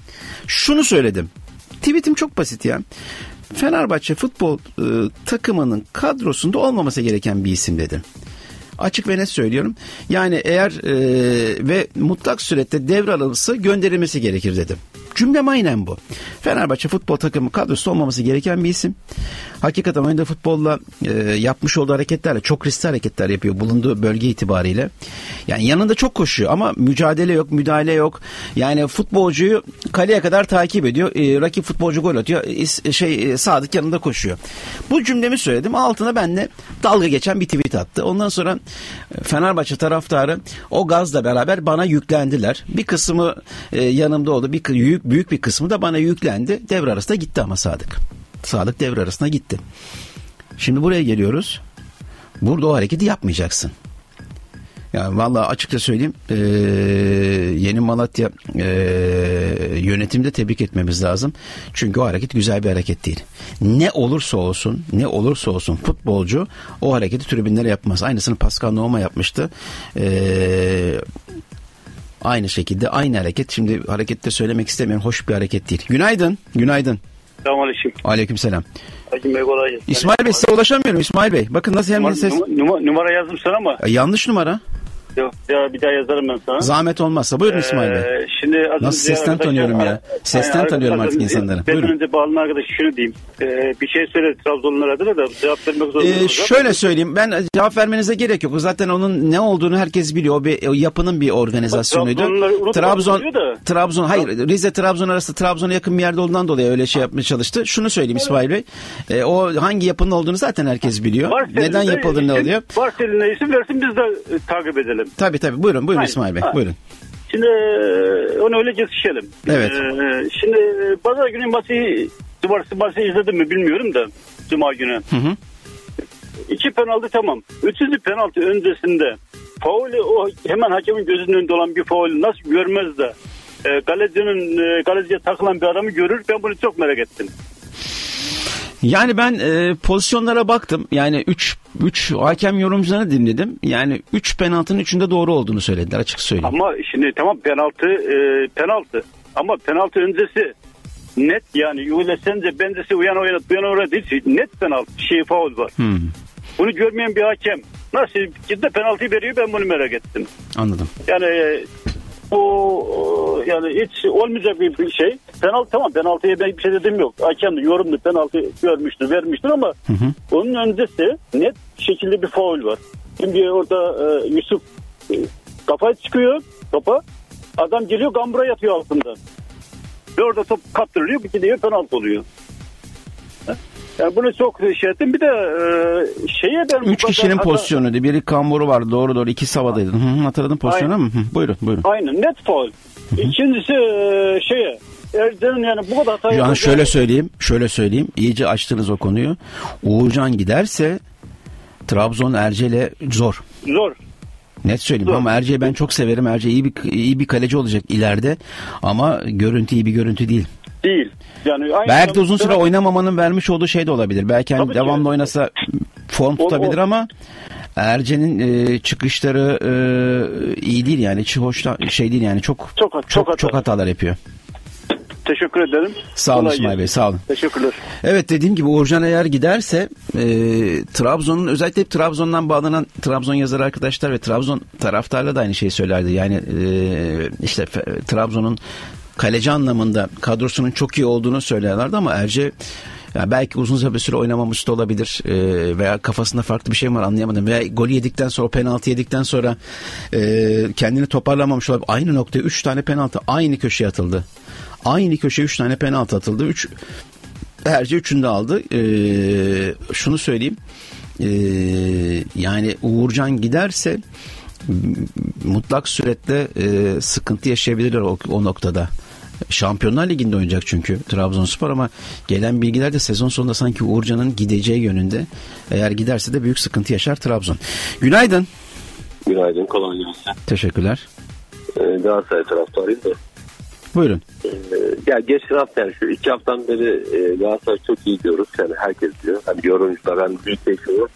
Şunu söyledim. Tweetim çok basit ya. Fenerbahçe futbol e, takımının kadrosunda olmaması gereken bir isim dedim. Açık ve net söylüyorum. Yani eğer e, ve mutlak surette devralınsa gönderilmesi gerekir dedim. Cümlem aynen bu. Fenerbahçe futbol takımı kadrosu olmaması gereken bir isim. Hakikaten oyunda futbolla e, yapmış olduğu hareketlerle çok riskli hareketler yapıyor bulunduğu bölge itibariyle. Yani yanında çok koşuyor ama mücadele yok, müdahale yok. Yani futbolcuyu kaleye kadar takip ediyor. E, rakip futbolcu gol atıyor. E, şey e, Sadık yanında koşuyor. Bu cümlemi söyledim. Altına benle dalga geçen bir tweet attı. Ondan sonra e, Fenerbahçe taraftarı o gazla beraber bana yüklendiler. Bir kısmı e, yanımda oldu. Bir kı- büyük bir kısmı da bana yüklendi. Devre arasında gitti ama Sadık. Sadık devre arasına gitti. Şimdi buraya geliyoruz. Burada o hareketi yapmayacaksın. Yani vallahi açıkça söyleyeyim eee, yeni Malatya eee yönetimde tebrik etmemiz lazım. Çünkü o hareket güzel bir hareket değil. Ne olursa olsun ne olursa olsun futbolcu o hareketi tribünlere yapmaz. Aynısını Pascal Nohma yapmıştı. Eee aynı şekilde aynı hareket. Şimdi harekette söylemek istemiyorum. Hoş bir hareket değil. Günaydın. Günaydın. Selamünaleyküm. Aleykümselam. Hacım Bey kolay gelsin. İsmail Bey size ulaşamıyorum İsmail Bey. Bakın nasıl hem Numara, ses... numara, numara yazdım sana ama E, yanlış numara. Yok ya bir daha yazarım ben sana. Zahmet olmazsa. Buyurun İsmail Bey. Ee, şimdi az Nasıl sesten tanıyorum ya. Sesten Aynen, tanıyorum artık insanları. Benden Buyurun. önce bağlanan arkadaş şunu diyeyim. Ee, bir şey söyledi Trabzonlular adına da cevap vermek zorunda. Ee, şöyle söyleyeyim ben cevap vermenize gerek yok. Zaten onun ne olduğunu herkes biliyor. O bir o yapının bir organizasyonuydu. Trabzon. Trabzon hayır Rize Trabzon arası Trabzon'a yakın bir yerde olduğundan dolayı öyle şey yapmaya çalıştı. Şunu söyleyeyim İsmail Bey. Ee, o hangi yapının olduğunu zaten herkes biliyor. Neden de yapıldığını ne oluyor? Varsel'in isim versin biz de e, takip edelim. Tabii tabii buyurun buyurun Hayır. İsmail Bey Ha. buyurun. Şimdi e, onu öyle geçişelim. Evet. Ee, şimdi e, pazar günü maçı cumartesi maçı izledim mi bilmiyorum da cuma günü. Hı hı. İki penaltı tamam. Üçüncü penaltı öncesinde faulü o hemen hakemin gözünün önünde olan bir faulü nasıl görmez de e, kalecinin e, kaleciye takılan bir adamı görür ben bunu çok merak ettim. Yani ben e, pozisyonlara baktım. Yani 3 3 hakem yorumcularını dinledim. Yani 3 penaltının 3'ünde doğru olduğunu söylediler açık söyleyeyim. Ama şimdi tamam penaltı e, penaltı ama penaltı öncesi net yani öyle sence bendesi uyan oynat bu yana oynat değil net penaltı şey faul var. Hmm, Bunu görmeyen bir hakem nasıl ciddi penaltıyı veriyor ben bunu merak ettim. anladım. Yani bu e, yani hiç olmayacak bir şey. Penaltı tamam penaltıya ben bir şey dedim yok. Hakem yorumlu penaltı görmüştür vermiştir ama Hı hı. onun öncesi net şekilde bir faul var. Şimdi orada e, Yusuf e, kafa çıkıyor topa. Adam geliyor gambura yatıyor altında. Ve orada top kaptırılıyor bir gidiyor penaltı oluyor. Yani bunu çok şey ettim. Bir de e, şeye ben... bu 3 kadar kişinin hata- pozisyonuydu. Biri kamburu vardı doğru doğru. İkisi havadaydı. Hı hı, hatırladım pozisyonu Aynen. ama. Hı, buyurun buyurun. Aynen net faul. İkincisi e, şeye Ercan'ın yani bu kadar hata Yani şöyle söyleyeyim, şöyle söyleyeyim. İyice açtınız o konuyu. Uğurcan giderse Trabzon Ercel'e zor. Zor. Net söyleyeyim Zor. ama Erce'yi ben çok severim. Erce iyi bir iyi bir kaleci olacak ileride ama görüntü iyi bir görüntü değil. Değil. Yani aynı Belki de uzun süre oynamamanın vermiş olduğu şey de olabilir. Belki hani Tabii ki. devamlı oynasa form tutabilir o- ama Erce'nin e, çıkışları e, iyi değil yani. Hiç hoş şey değil yani. Çok Çok, çok çok, çok, hata. hatalar yapıyor. Teşekkür ederim. Sağ olun İsmail. Bey sağ olun. Teşekkürler. Evet dediğim gibi Uğurcan eğer giderse e, Trabzon'un özellikle Trabzon'dan bağlanan Trabzon yazarı arkadaşlar ve Trabzon taraftarları da aynı şeyi söylerdi. Yani e, işte Trabzon'un kaleci anlamında kadrosunun çok iyi olduğunu söylerlerdi ama Erce ya belki uzun bir süre oynamamış da olabilir e, veya kafasında farklı bir şey var anlayamadım veya golü yedikten sonra penaltı yedikten sonra e, kendini toparlamamış olabilir. Aynı noktaya 3 tane penaltı aynı köşeye atıldı. Aynı köşeye 3 tane penaltı atıldı. 3 Erce üçünü de aldı. Ee, şunu söyleyeyim. Ee, yani Uğurcan giderse mutlak suretle e, sıkıntı yaşayabilirler o, o noktada. Şampiyonlar Ligi'nde oynayacak çünkü Trabzonspor ama gelen bilgiler de sezon sonunda sanki Uğurcan'ın gideceği yönünde. Eğer giderse de büyük sıkıntı yaşar Trabzon. Günaydın. Günaydın kolay gelsin. Teşekkürler. Ee, Galatasaray taraftarıyım da. Buyurun. Ee, ya geçen hafta yani şu iki haftadan beri e, Galatasaray çok iyi diyoruz. Yani herkes diyor. Hani yorumcular hem büyük değişiyor.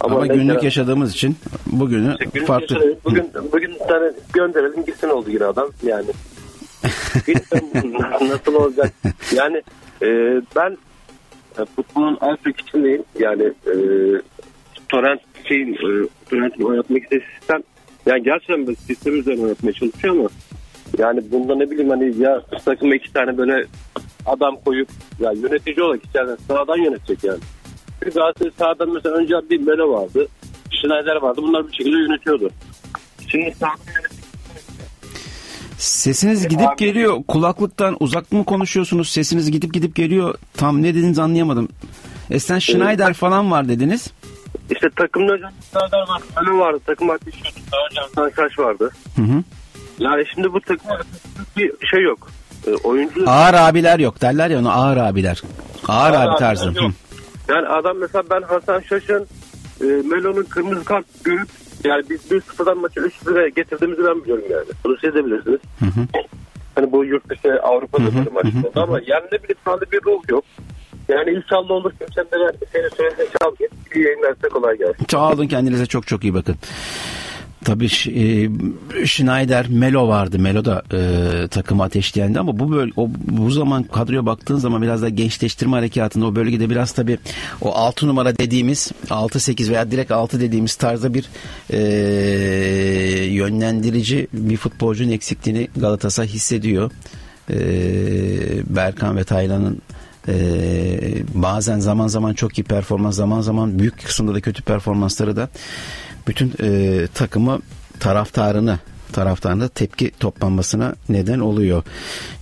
Ama, mesela- günlük yaşadığımız için bugünü Günlük farklı. Bugün, bugün tane gönderelim gitsin oldu yine adam. Yani *laughs* nasıl olacak. Yani e, ben e, futbolun alt büyük içindeyim. Yani e, torrent şeyin e, torrentin oynatmak istediği sistem yani gerçekten sistem üzerine oynatmaya çalışıyor ama yani bunda ne bileyim hani ya takıma iki tane böyle adam koyup ya yönetici olarak içeriden sahadan yönetecek yani. Bir Galatasaray sahadan mesela önce bir Melo vardı. Schneider vardı. Bunlar bir şekilde yönetiyordu. Şimdi sahadan Sesiniz gidip geliyor. Kulaklıktan uzak mı konuşuyorsunuz? Sesiniz gidip gidip geliyor. Tam ne dediğinizi anlayamadım. Esen Schneider falan var dediniz. İşte takımda hocam Serdar var. Melo vardı. Takım ateşi Daha önce Hasan Kaş vardı. Hı hı. Yani şimdi bu takım bir şey yok. E, oyuncu Ağır abiler yok derler ya ona ağır abiler. Ağır, Ağır abi tarzı. Hı. Yani adam mesela ben Hasan Şaş'ın e, Melo'nun kırmızı kart görüp yani biz 1-0'dan maçı 3-0'a getirdiğimizi ben biliyorum yani. Bunu siz de bilirsiniz. Hı hı. Hani bu yurt dışı Avrupa'da bir maç oldu ama yani ne bileyim şu anda bir ruh yok. Yani inşallah olur sen de seni söylediğin çal git. İyi yayınlar kolay gelsin. Sağ olun kendinize çok çok iyi bakın. Tabii e, Schneider, Melo vardı. Melo da e, takımı ateşleyendi ama bu böyle o bu zaman kadroya baktığın zaman biraz da gençleştirme harekatında o bölgede biraz tabii o 6 numara dediğimiz 6 8 veya direkt 6 dediğimiz tarzda bir e, yönlendirici bir futbolcunun eksikliğini Galatasaray hissediyor. E, Berkan ve Taylan'ın e, bazen zaman zaman çok iyi performans zaman zaman büyük kısımda da kötü performansları da bütün e, takımı taraftarını taraftarında tepki toplanmasına neden oluyor.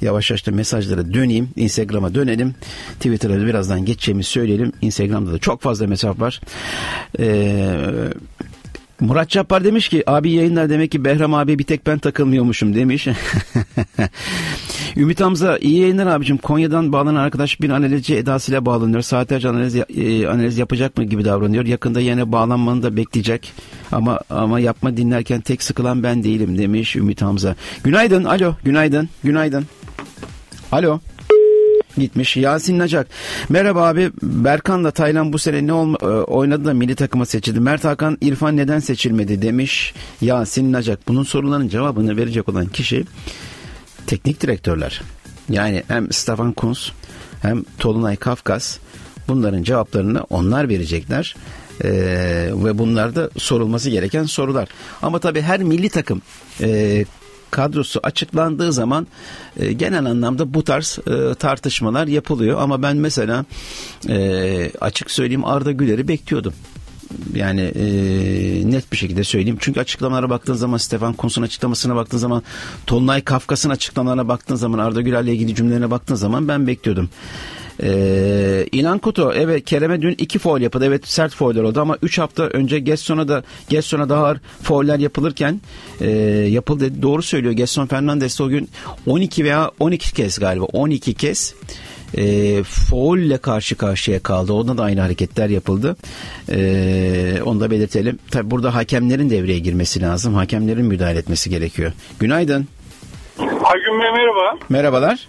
Yavaş yavaş da mesajlara döneyim. Instagram'a dönelim. Twitter'a da birazdan geçeceğimi söyleyelim. Instagram'da da çok fazla mesaj var. Eee Murat Çapar demiş ki abi yayınlar demek ki Behram abi bir tek ben takılmıyormuşum demiş. *laughs* Ümit Hamza iyi yayınlar abicim. Konya'dan bağlanan arkadaş bir analizci edasıyla bağlanıyor. Saatlerce analiz, e, analiz yapacak mı gibi davranıyor. Yakında yine bağlanmanı da bekleyecek. Ama ama yapma dinlerken tek sıkılan ben değilim demiş Ümit Hamza. Günaydın. Alo. Günaydın. Günaydın. Alo gitmiş. Yasin Nacak. Merhaba abi. Berkan'la Taylan bu sene ne e, oynadı da milli takıma seçildi. Mert Hakan İrfan neden seçilmedi demiş Yasin Nacak. Bunun sorularının cevabını verecek olan kişi teknik direktörler. Yani hem Stefan Kunz hem Tolunay Kafkas bunların cevaplarını onlar verecekler. Ee, ve bunlar da sorulması gereken sorular. Ama tabii her milli takım e, kadrosu açıklandığı zaman e, genel anlamda bu tarz e, tartışmalar yapılıyor. Ama ben mesela e, açık söyleyeyim Arda Güler'i bekliyordum. Yani e, net bir şekilde söyleyeyim. Çünkü açıklamalara baktığın zaman Stefan Kuntz'un açıklamasına baktığın zaman Tolunay Kafkas'ın açıklamalarına baktığın zaman Arda Güler'le ilgili cümlelerine baktığın zaman ben bekliyordum. Ee, İnan Kutu evet Kerem'e dün iki foul yapıldı. Evet sert fauller oldu ama 3 hafta önce Gesson'a da Gesson'a daha ağır fauller yapılırken e, yapıldı. Doğru söylüyor. Gesson Fernandes o gün 12 veya 12 kez galiba 12 kez e, faulle karşı karşıya kaldı. Onda da aynı hareketler yapıldı. E, onu da belirtelim. Tabi burada hakemlerin devreye girmesi lazım. Hakemlerin müdahale etmesi gerekiyor. Günaydın. Aygün Bey merhaba. Merhabalar.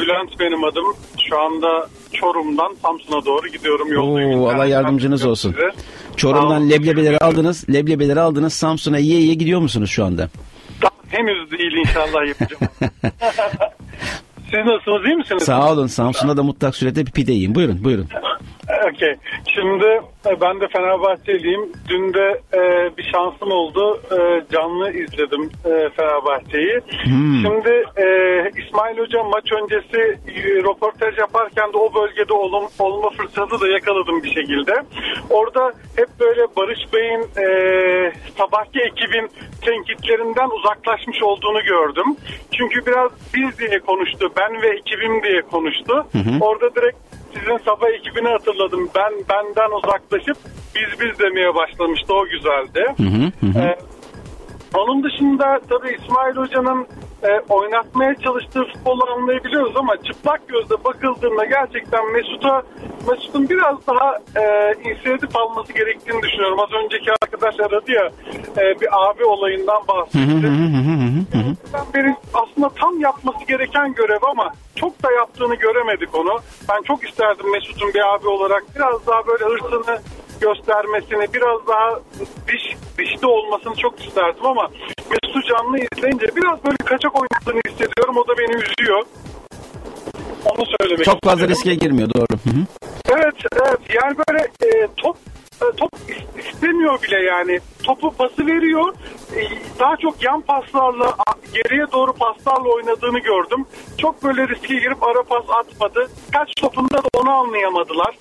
Bülent benim adım. Şu anda Çorum'dan Samsun'a doğru gidiyorum. Yoldayım. Oo, Allah yardımcınız olsun. Size. Çorum'dan leblebileri aldınız. Leblebileri aldınız. Samsun'a yiye yiye gidiyor musunuz şu anda? Henüz değil inşallah yapacağım. *laughs* Siz nasılsınız iyi misiniz? Sağ olun. Samsun'da da mutlak surette bir pide yiyin. Buyurun buyurun. *laughs* Okey. Şimdi e, ben de Fenerbahçeliyim. Dün de e, bir şansım oldu. E, canlı izledim e, Fenerbahçe'yi. Hmm. Şimdi e, İsmail Hoca maç öncesi e, röportaj yaparken de o bölgede olum, olma fırsatı da yakaladım bir şekilde. Orada hep böyle Barış Bey'in e, sabahki ekibin tenkitlerinden uzaklaşmış olduğunu gördüm. Çünkü biraz biz diye konuştu, ben ve ekibim diye konuştu. Hı. Orada direkt sizin sabah ekibini hatırladım. Ben benden uzaklaşıp biz biz demeye başlamıştı. O güzeldi. Ee, onun dışında tabii İsmail Hoca'nın e, oynatmaya çalıştığı futbolu anlayabiliyoruz ama çıplak gözle bakıldığında gerçekten Mesut'a Mesut'un biraz daha e, inisiyatif alması gerektiğini düşünüyorum. Az önceki arkadaş aradı ya e, bir abi olayından bahsetti. Ben beri aslında tam yapması gereken görev ama çok da yaptığını göremedik onu. Ben çok isterdim Mesut'un bir abi olarak biraz daha böyle hırsını göstermesini, biraz daha diş dişli olmasını çok isterdim ama Mesut'u canlı izleyince biraz böyle kaçak oynadığını hissediyorum. O da beni üzüyor. Onu söylemek Çok fazla istiyorum. riske girmiyor doğru. Hı hı. Evet, evet. Yani böyle e, top e, top is- istemiyor bile yani. Topu pası veriyor. E, daha çok yan paslarla, geriye doğru paslarla oynadığını gördüm. Çok böyle riske girip ara pas atmadı. Kaç topunda da onu anlayamadılar.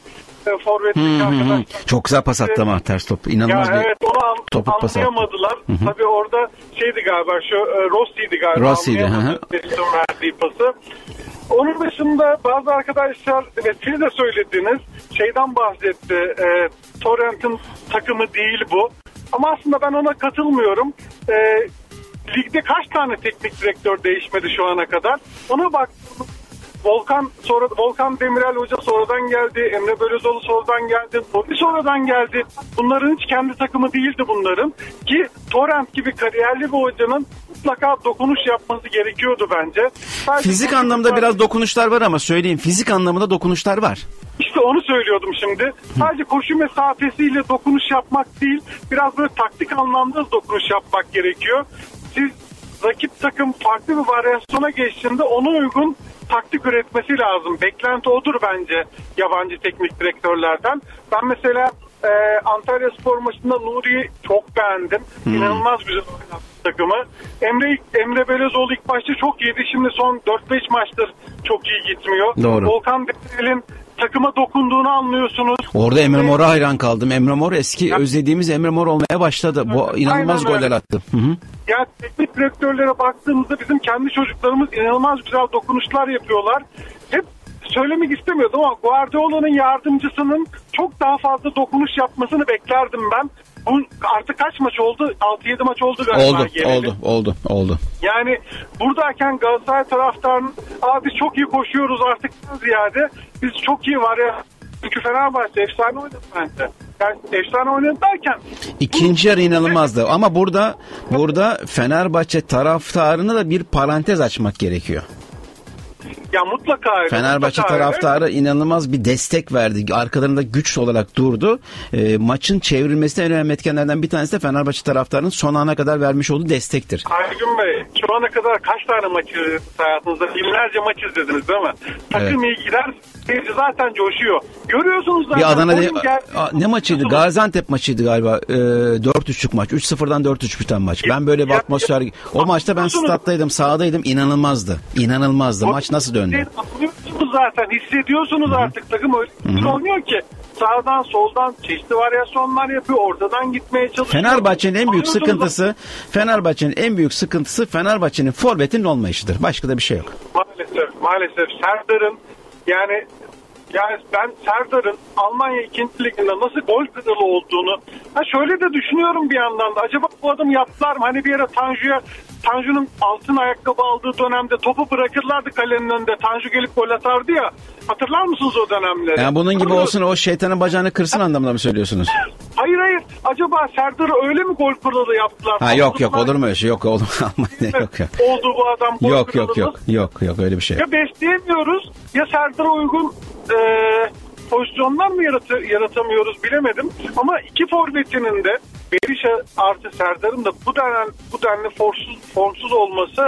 Arkadaşlar. Çok güzel pas attı ama ters top. İnanılmaz ya bir evet onu an, topuk pas anlayamadılar. Hı hı. Tabii orada şeydi galiba şu e, Rossi'ydi galiba. Rossi'ydi, verdiği pası. Onun dışında bazı arkadaşlar ve siz de söylediniz şeyden bahsetti. E, Torrent'in takımı değil bu. Ama aslında ben ona katılmıyorum. E, ligde kaç tane teknik direktör değişmedi şu ana kadar? Ona baktığımız Volkan sonra Volkan Demirel Hoca sonradan geldi. Emre Belözoğlu sonradan geldi. Bobby sonradan geldi. Bunların hiç kendi takımı değildi bunların. Ki Torrent gibi kariyerli bir hocanın mutlaka dokunuş yapması gerekiyordu bence. Sadece Fizik anlamda var- biraz dokunuşlar var ama söyleyeyim fizik anlamında dokunuşlar var. İşte onu söylüyordum şimdi. Sadece koşu mesafesiyle dokunuş yapmak değil, biraz böyle taktik anlamda da dokunuş yapmak gerekiyor. Siz rakip takım farklı bir varyasyona geçtiğinde ona uygun taktik üretmesi lazım. Beklenti odur bence yabancı teknik direktörlerden. Ben mesela e, Antalya Spor maçında Nuri'yi çok beğendim. Hmm. İnanılmaz güzel oynattı takımı. Emre, Emre Belözoğlu ilk başta çok iyiydi. Şimdi son 4-5 maçtır çok iyi gitmiyor. Doğru. Volkan Demirel'in takıma dokunduğunu anlıyorsunuz. Orada Emre Mor'a hayran kaldım. Emre Mor eski özlediğimiz Emre Mor olmaya başladı. Bu inanılmaz Aynen öyle. goller attı. Hı hı. Ya teknik direktörlere baktığımızda bizim kendi çocuklarımız inanılmaz güzel dokunuşlar yapıyorlar. Hep söylemek istemiyordum ama Guardiola'nın yardımcısının çok daha fazla dokunuş yapmasını beklerdim ben. Bu artık kaç maç oldu? 6-7 maç oldu galiba. Oldu, geleli. oldu, oldu, oldu. Yani buradayken Galatasaray taraftarının Aa, biz çok iyi koşuyoruz artık ziyade biz çok iyi var ya. Çünkü Fenerbahçe efsane oynadı bence. Yani efsane oynadı derken İkinci yarı inanılmazdı ama burada burada Fenerbahçe taraftarına da bir parantez açmak gerekiyor. ya mutlaka öyle. Fenerbahçe mutlaka öyle. taraftarı inanılmaz bir destek verdi. Arkalarında güç olarak durdu. E, maçın çevrilmesine en önemli etkenlerden bir tanesi de Fenerbahçe taraftarının son ana kadar vermiş olduğu destektir. Aygün Bey şu ana kadar kaç tane maç izlediniz hayatınızda? Binlerce maç izlediniz değil mi? Takım iyi gider seyirci zaten coşuyor. Görüyorsunuz zaten. Bir Adana gel- Aa, ne maçıydı? Gaziantep maçıydı galiba. E, 4-3'lük maç. 3-0'dan 4-3 biten maç. Ben böyle bir atmosfer... O maçta ben stat'taydım, sahadaydım. İnanılmazdı. İnanılmazdı. Maç nasıl döndü? Anlıyorsunuz zaten hissediyorsunuz artık takım öyle bir oynuyor ki sağdan soldan çeşitli varyasyonlar yapıyor ortadan gitmeye çalışıyor. Fenerbahçe'nin en büyük sıkıntısı Fenerbahçe'nin en büyük sıkıntısı Fenerbahçe'nin forvetinin olmayışıdır. Başka da bir şey yok. Maalesef, maalesef Serdar'ın yani yani ben Serdar'ın Almanya 2. liginde nasıl gol kralı olduğunu ha şöyle de düşünüyorum bir yandan da acaba bu adım yaptılar mı? Hani bir ara Tanju'ya Tanju'nun altın ayakkabı aldığı dönemde topu bırakırlardı kalenin önünde. Tanju gelip gol atardı ya. Hatırlar mısınız o dönemleri? Yani bunun gibi Bunu- olsun o şeytanın bacağını kırsın anlamında mı söylüyorsunuz? Hayır hayır. Acaba Serdar'ı öyle mi gol kralı yaptılar? Ha yok yok olur mu öyle şey? Yok olur *laughs* mu? yok yok. Oldu bu adam gol Yok yok yok. Yok yok öyle bir şey. Ya besleyemiyoruz ya Serdar'a uygun e, pozisyonlar mı yaratı- yaratamıyoruz bilemedim. Ama iki forvetinin de Berisha artı Serdar'ın da bu denli, bu denli formsuz, formsuz olması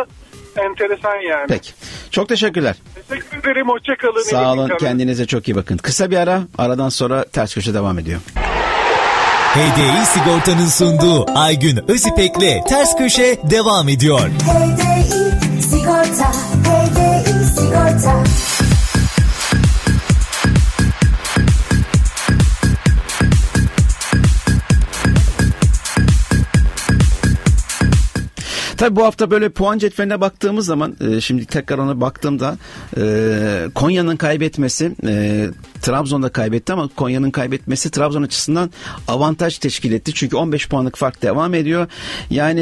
enteresan yani. Peki. Çok teşekkürler. Teşekkür ederim. Hoşçakalın. Sağ olun. Kendinize çok iyi bakın. Kısa bir ara. Aradan sonra ters köşe devam ediyor. HDI Sigorta'nın sunduğu Aygün Özipek'le Ters Köşe devam ediyor. HDI Sigorta Tabii bu hafta böyle puan cetveline baktığımız zaman e, şimdi tekrar ona baktığımda e, Konya'nın kaybetmesi e, Trabzon'da kaybetti ama Konya'nın kaybetmesi Trabzon açısından avantaj teşkil etti. Çünkü 15 puanlık fark devam ediyor. Yani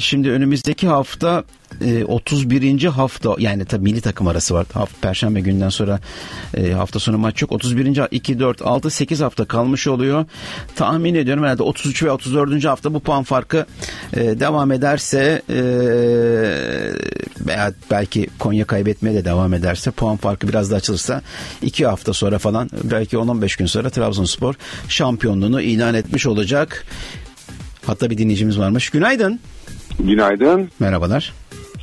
şimdi önümüzdeki hafta e, 31. hafta yani tabii milli takım arası var. Hafta, Perşembe günden sonra e, hafta sonu maç yok. 31. 2 4 6 8 hafta kalmış oluyor. Tahmin ediyorum herhalde 33 ve 34. hafta bu puan farkı e, devam ederse e, veya belki Konya kaybetmeye de devam ederse puan farkı biraz da açılırsa 2 hafta sonra falan belki 10-15 gün sonra Trabzonspor şampiyonluğunu ilan etmiş olacak. Hatta bir dinleyicimiz varmış. Günaydın. Günaydın. Merhabalar.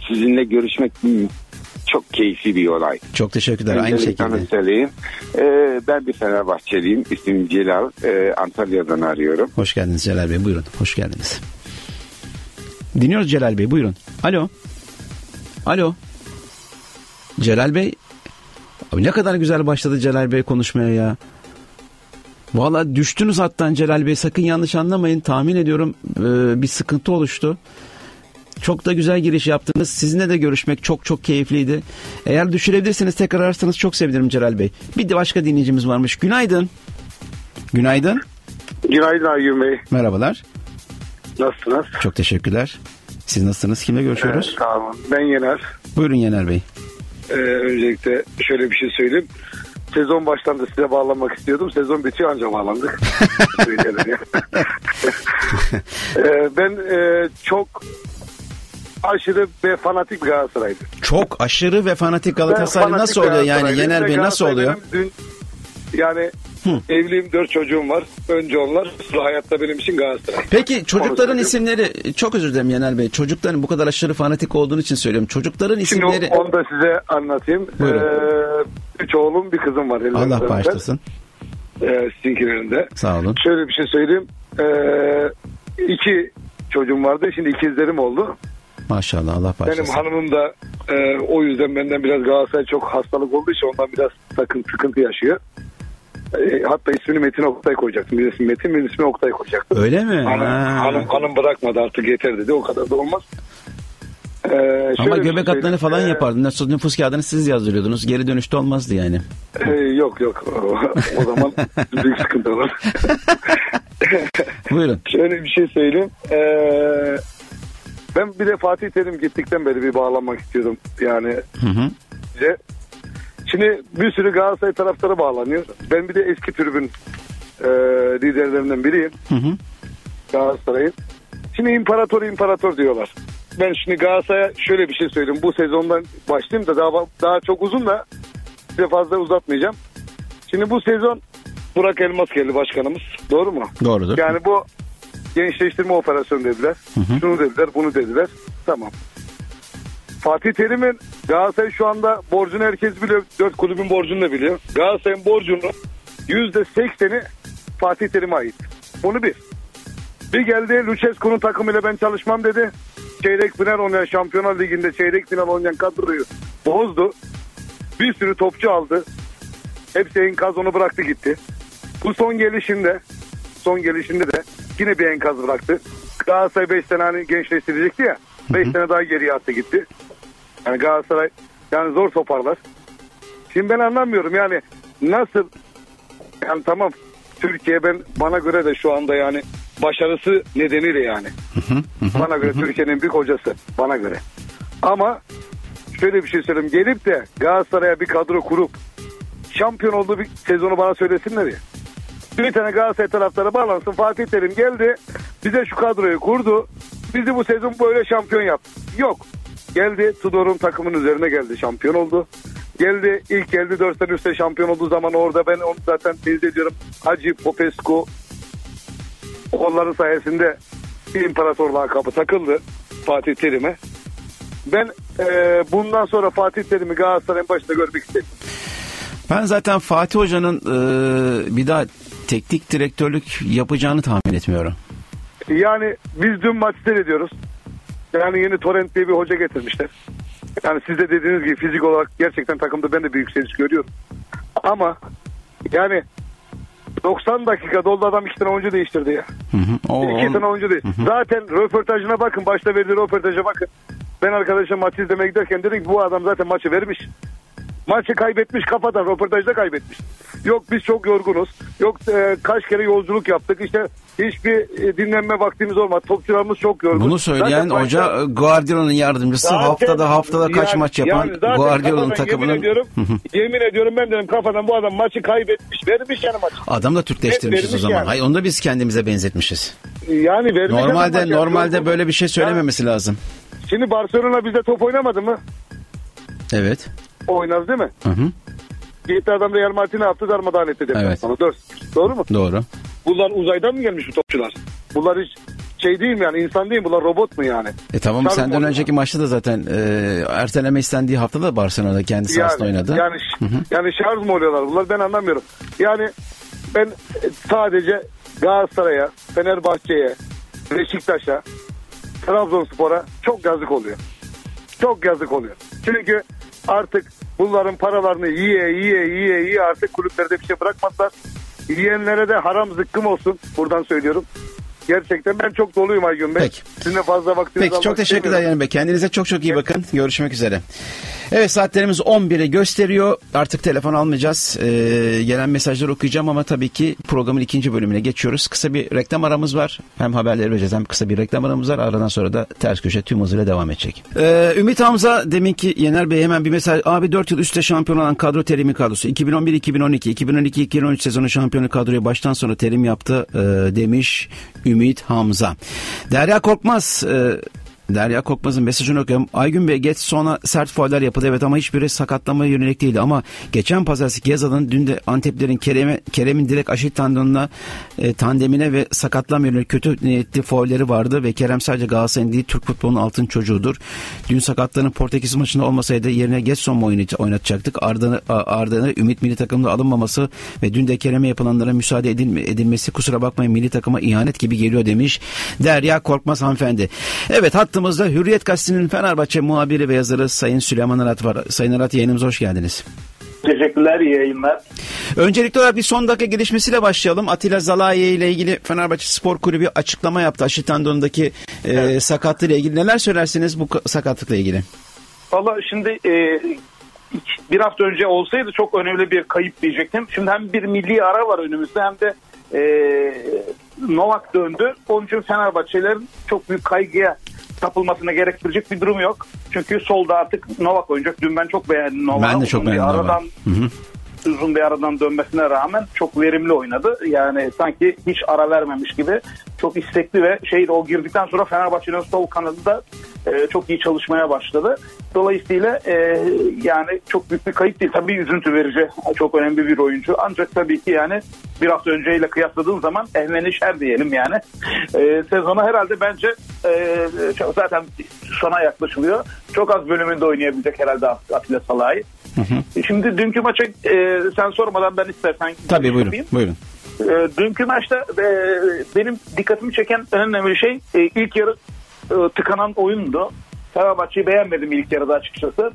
Sizinle görüşmek çok keyifli bir olay. Çok teşekkürler. Aynı şekilde. söyleyeyim. Ee, ben bir Fenerbahçeliyim. İsmim Celal. Ee, Antalya'dan arıyorum. Hoş geldiniz Celal Bey. Buyurun. Hoş geldiniz. Dinliyoruz Celal Bey. Buyurun. Alo. Alo. Celal Bey. Abi ne kadar güzel başladı Celal Bey konuşmaya ya. Valla düştünüz hattan Celal Bey. Sakın yanlış anlamayın. Tahmin ediyorum e, bir sıkıntı oluştu. Çok da güzel giriş yaptınız. Sizinle de görüşmek çok çok keyifliydi. Eğer düşürebilirseniz tekrar ararsanız çok sevinirim Celal Bey. Bir de başka dinleyicimiz varmış. Günaydın. Günaydın. Günaydın Aygün Bey. Merhabalar. Nasılsınız? Çok teşekkürler. Siz nasılsınız? Kimle görüşüyoruz? Ee, sağ olun. Ben Yener. Buyurun Yener Bey. Ee, öncelikle şöyle bir şey söyleyeyim. Sezon başlandı size bağlanmak istiyordum. Sezon bitiyor anca bağlandık. *laughs* *laughs* Ee, ben e, çok aşırı ve fanatik bir Galatasaraylı. Çok aşırı ve fanatik Galatasaray Ben nasıl fanatik oluyor yani Yener Bey nasıl oluyor? Dün, yani evliyim dört çocuğum var. Önce onlar. Sonra hayatta benim için Galatasaray. Peki çocukların söyleyeyim. isimleri çok özür dilerim Yener Bey. Çocukların bu kadar aşırı fanatik olduğunu için söylüyorum. Çocukların Şimdi isimleri onu da size anlatayım. Buyurun. Ee, üç oğlum bir kızım var. Allah bağışlasın. Ee, sizinkilerinde. Sağ olun. Şöyle bir şey söyleyeyim. Ee, iki çocuğum vardı. Şimdi ikizlerim oldu. Maşallah Allah Benim bağışlasın. hanımım da e, o yüzden benden biraz Galatasaray çok hastalık olduğu için ondan biraz sakın sıkıntı yaşıyor. E, hatta ismini Metin Oktay koyacaktım. Bir ismi Metin, bir ismi Oktay koyacaktım. Öyle mi? Hanım, Ha. hanım, hanım bırakmadı artık yeter dedi. O kadar da olmaz. Ee, Ama bir göbek şey atlarını falan Ee, yapardın. Nasıl nüfus kağıdını siz yazdırıyordunuz. Geri dönüşte olmazdı yani. e, yok yok. o zaman büyük sıkıntı olur. *laughs* Buyurun. Şöyle bir şey söyleyeyim. Ee, ben bir de Fatih Terim gittikten beri bir bağlanmak istiyordum. Yani Hı hı. size. Şimdi bir sürü Galatasaray taraftarı bağlanıyor. Ben bir de eski tribün e, liderlerinden biriyim. Hı hı. Galatasaray'ın. Şimdi imparator imparator diyorlar. Ben şimdi Galatasaray'a şöyle bir şey söyleyeyim. Bu sezondan başlayayım da daha daha çok uzun da size fazla uzatmayacağım. Şimdi bu sezon Burak Elmas geldi başkanımız. Doğru mu? Doğrudur. Yani bu gençleştirme operasyonu dediler. Şunu dediler, bunu dediler. Tamam. Fatih Terim'in Galatasaray şu anda borcunu herkes biliyor. Dört kulübün borcunu da biliyor. Galatasaray'ın borcunu yüzde sekseni Fatih Terim'e ait. Bunu bir. Bir geldi Lucescu'nun takımıyla ben çalışmam dedi. Çeyrek final oynayan Şampiyonlar Ligi'nde çeyrek final oynayan kadroyu bozdu. Bir sürü topçu aldı. Hepsi enkaz onu bıraktı gitti. Bu son gelişinde son gelişinde de yine bir enkaz bıraktı. Galatasaray 5 sene hani gençleştirecekti ya. 5 sene daha geriye attı gitti. Yani Galatasaray yani zor toparlar. Şimdi ben anlamıyorum yani nasıl yani tamam Türkiye ben bana göre de şu anda yani başarısı nedeniyle yani. Bana göre Türkiye'nin büyük hocası bana göre. Ama şöyle bir şey söyleyeyim gelip de Galatasaray'a bir kadro kurup şampiyon olduğu bir sezonu bana söylesinler ya. Bir tane Galatasaray taraftarı bağlansın. Fatih Terim geldi. Bize şu kadroyu kurdu. Bizi bu sezon böyle şampiyon yaptı. Yok. Geldi Tudor'un takımın üzerine geldi. Şampiyon oldu. Geldi ilk geldi 4 sene üstte şampiyon olduğu zaman orada ben onu zaten teyze ediyorum. Hacı Popescu onların sayesinde imparator lakabı takıldı Fatih Terim'e. Ben e, bundan sonra Fatih Terim'i Galatasaray'ın başında görmek istedim. Ben zaten Fatih Hoca'nın e, bir daha teknik direktörlük yapacağını tahmin etmiyorum. Yani biz dün maç seyrediyoruz. Yani yeni Torrent diye bir hoca getirmişler. Yani siz de dediğiniz gibi fizik olarak gerçekten takımda ben de bir yükseliş görüyorum. Ama yani 90 dakika doldu adam iki tane oyuncu değiştirdi ya. Hı hı. O, iki on- tane oyuncu değil. Zaten röportajına bakın. Başta verdiği röportaja bakın. Ben arkadaşım maçı izlemeye giderken dedim ki bu adam zaten maçı vermiş. Maçı kaybetmiş kafadan röportajda kaybetmiş. Yok biz çok yorgunuz. Yok e, kaç kere yolculuk yaptık. İşte hiçbir e, dinlenme vaktimiz olmadı. Topçularımız çok yorgun. Bunu söyleyen Zaten hoca maçta- e, Guardiola'nın yardımcısı Zaten- haftada haftada kaç yani- maç yapan yani Guardiola'nın takımının Yemin ediyorum, yemin ediyorum ben dedim kafadan bu adam maçı kaybetmiş. Vermiş yani maçı. Adam da Türkleştirmişiz o Vermiş zaman. yani. Hayır onu da biz kendimize benzetmişiz. Yani vermiş Normalde normalde Yorgun. böyle bir şey söylememesi lazım. Şimdi Barcelona bizde top oynamadı mı? Evet. Oynadı değil mi? Hı hı. Gitti adam Real Madrid ne yaptı? Darmadağın etti Evet. deplasmanı. Dört. Doğru mu? Doğru. Bunlar uzaydan mı gelmiş bu topçular? Bunlar hiç şey değil mi yani insan değil mi? Bunlar robot mu yani? E tamam Tabii senden önceki maçta da zaten e, erteleme istendiği haftada da Barcelona'da kendi sahasında yani, oynadı. Yani, yani şarj mı oluyorlar bunlar ben anlamıyorum. Yani ben e, sadece Galatasaray'a, Fenerbahçe'ye, Beşiktaş'a, Trabzonspor'a çok yazık oluyor. Çok yazık oluyor. Çünkü artık bunların paralarını yiye yiye yiye yiye artık kulüplerde bir şey bırakmadılar. Yiyenlere de haram zıkkım olsun. Buradan söylüyorum. Gerçekten ben çok doluyum Aygün Bey. Peki. Sizinle fazla vaktinizi Peki çok teşekkürler. Yani Bey. Kendinize çok çok iyi bakın. Görüşmek üzere. Evet saatlerimiz 11'i gösteriyor. Artık telefon almayacağız. Ee, gelen mesajları okuyacağım ama tabii ki programın ikinci bölümüne geçiyoruz. Kısa bir reklam aramız var. Hem haberleri vereceğiz hem kısa bir reklam aramız var. Aradan sonra da ters köşe tüm hızıyla devam edecek. Ee, Ümit Hamza deminki Yener Bey hemen bir mesaj. Abi 4 yıl üstte şampiyon olan kadro terimi kadrosu. 2011-2012, 2012-2013 sezonu şampiyonu kadroyu baştan sona terim yaptı e, demiş Ümit Hamza. Derya Korkmaz e, Derya Korkmaz'ın mesajını okuyorum. Aygün Bey geç sonra sert fauller yapıldı evet ama hiçbiri sakatlamaya yönelik değildi. Ama geçen pazartesi Gezal'ın dün de Anteplerin Kerem'e, Kerem'in direkt aşil tendonuna e, tandemine ve sakatlamaya yönelik kötü niyetli faulleri vardı. Ve Kerem sadece Galatasaray'ın değil Türk futbolunun altın çocuğudur. Dün sakatların Portekiz maçında olmasaydı yerine Getson mu oynat- oynatacaktık. Arda'nı Arda'nı Ümit milli takımda alınmaması ve dün de Kerem'e yapılanlara müsaade edilme, edilmesi kusura bakmayın milli takıma ihanet gibi geliyor demiş Derya Korkmaz hanımefendi. Evet hattımızda Hürriyet Gazetesi'nin Fenerbahçe muhabiri ve yazarı Sayın Süleyman Arat var. Sayın Arat yayınımıza hoş geldiniz. Teşekkürler, iyi yayınlar. Öncelikli olarak bir son dakika gelişmesiyle başlayalım. Atilla Zalaye ile ilgili Fenerbahçe Spor Kulübü açıklama yaptı. Aşı tendonundaki e, sakatlığıyla ilgili. Neler söylersiniz bu ka- sakatlıkla ilgili? Valla şimdi e, bir hafta önce olsaydı çok önemli bir kayıp diyecektim. Şimdi hem bir milli ara var önümüzde hem de e, Novak döndü. Onun için Fenerbahçelerin çok büyük kaygıya kapılmasına gerektirecek bir durum yok. Çünkü solda artık Novak oynayacak. Dün ben çok beğendim Novak'ı. Ben de çok beğendim Aradan, Hı hı. uzun bir aradan dönmesine rağmen çok verimli oynadı. Yani sanki hiç ara vermemiş gibi çok istekli ve şey o girdikten sonra Fenerbahçe'nin sol kanadında e, çok iyi çalışmaya başladı. Dolayısıyla e, yani çok büyük bir kayıp değil. Tabii üzüntü verici. Çok önemli bir oyuncu. Ancak tabii ki yani bir hafta önceyle kıyasladığın zaman ehvenişer diyelim yani. E, sezona herhalde bence e, zaten sona yaklaşılıyor. Çok az bölümünde oynayabilecek herhalde Atilla Salahi. Şimdi dünkü maça e, sen sormadan ben istersen Tabii buyurun. yapayım. buyurun. E, dünkü maçta e, benim dikkatimi çeken en önemli şey e, ilk yarı e, tıkanan oyundu. Fenerbahçe'yi beğenmedim ilk yarıda açıkçası.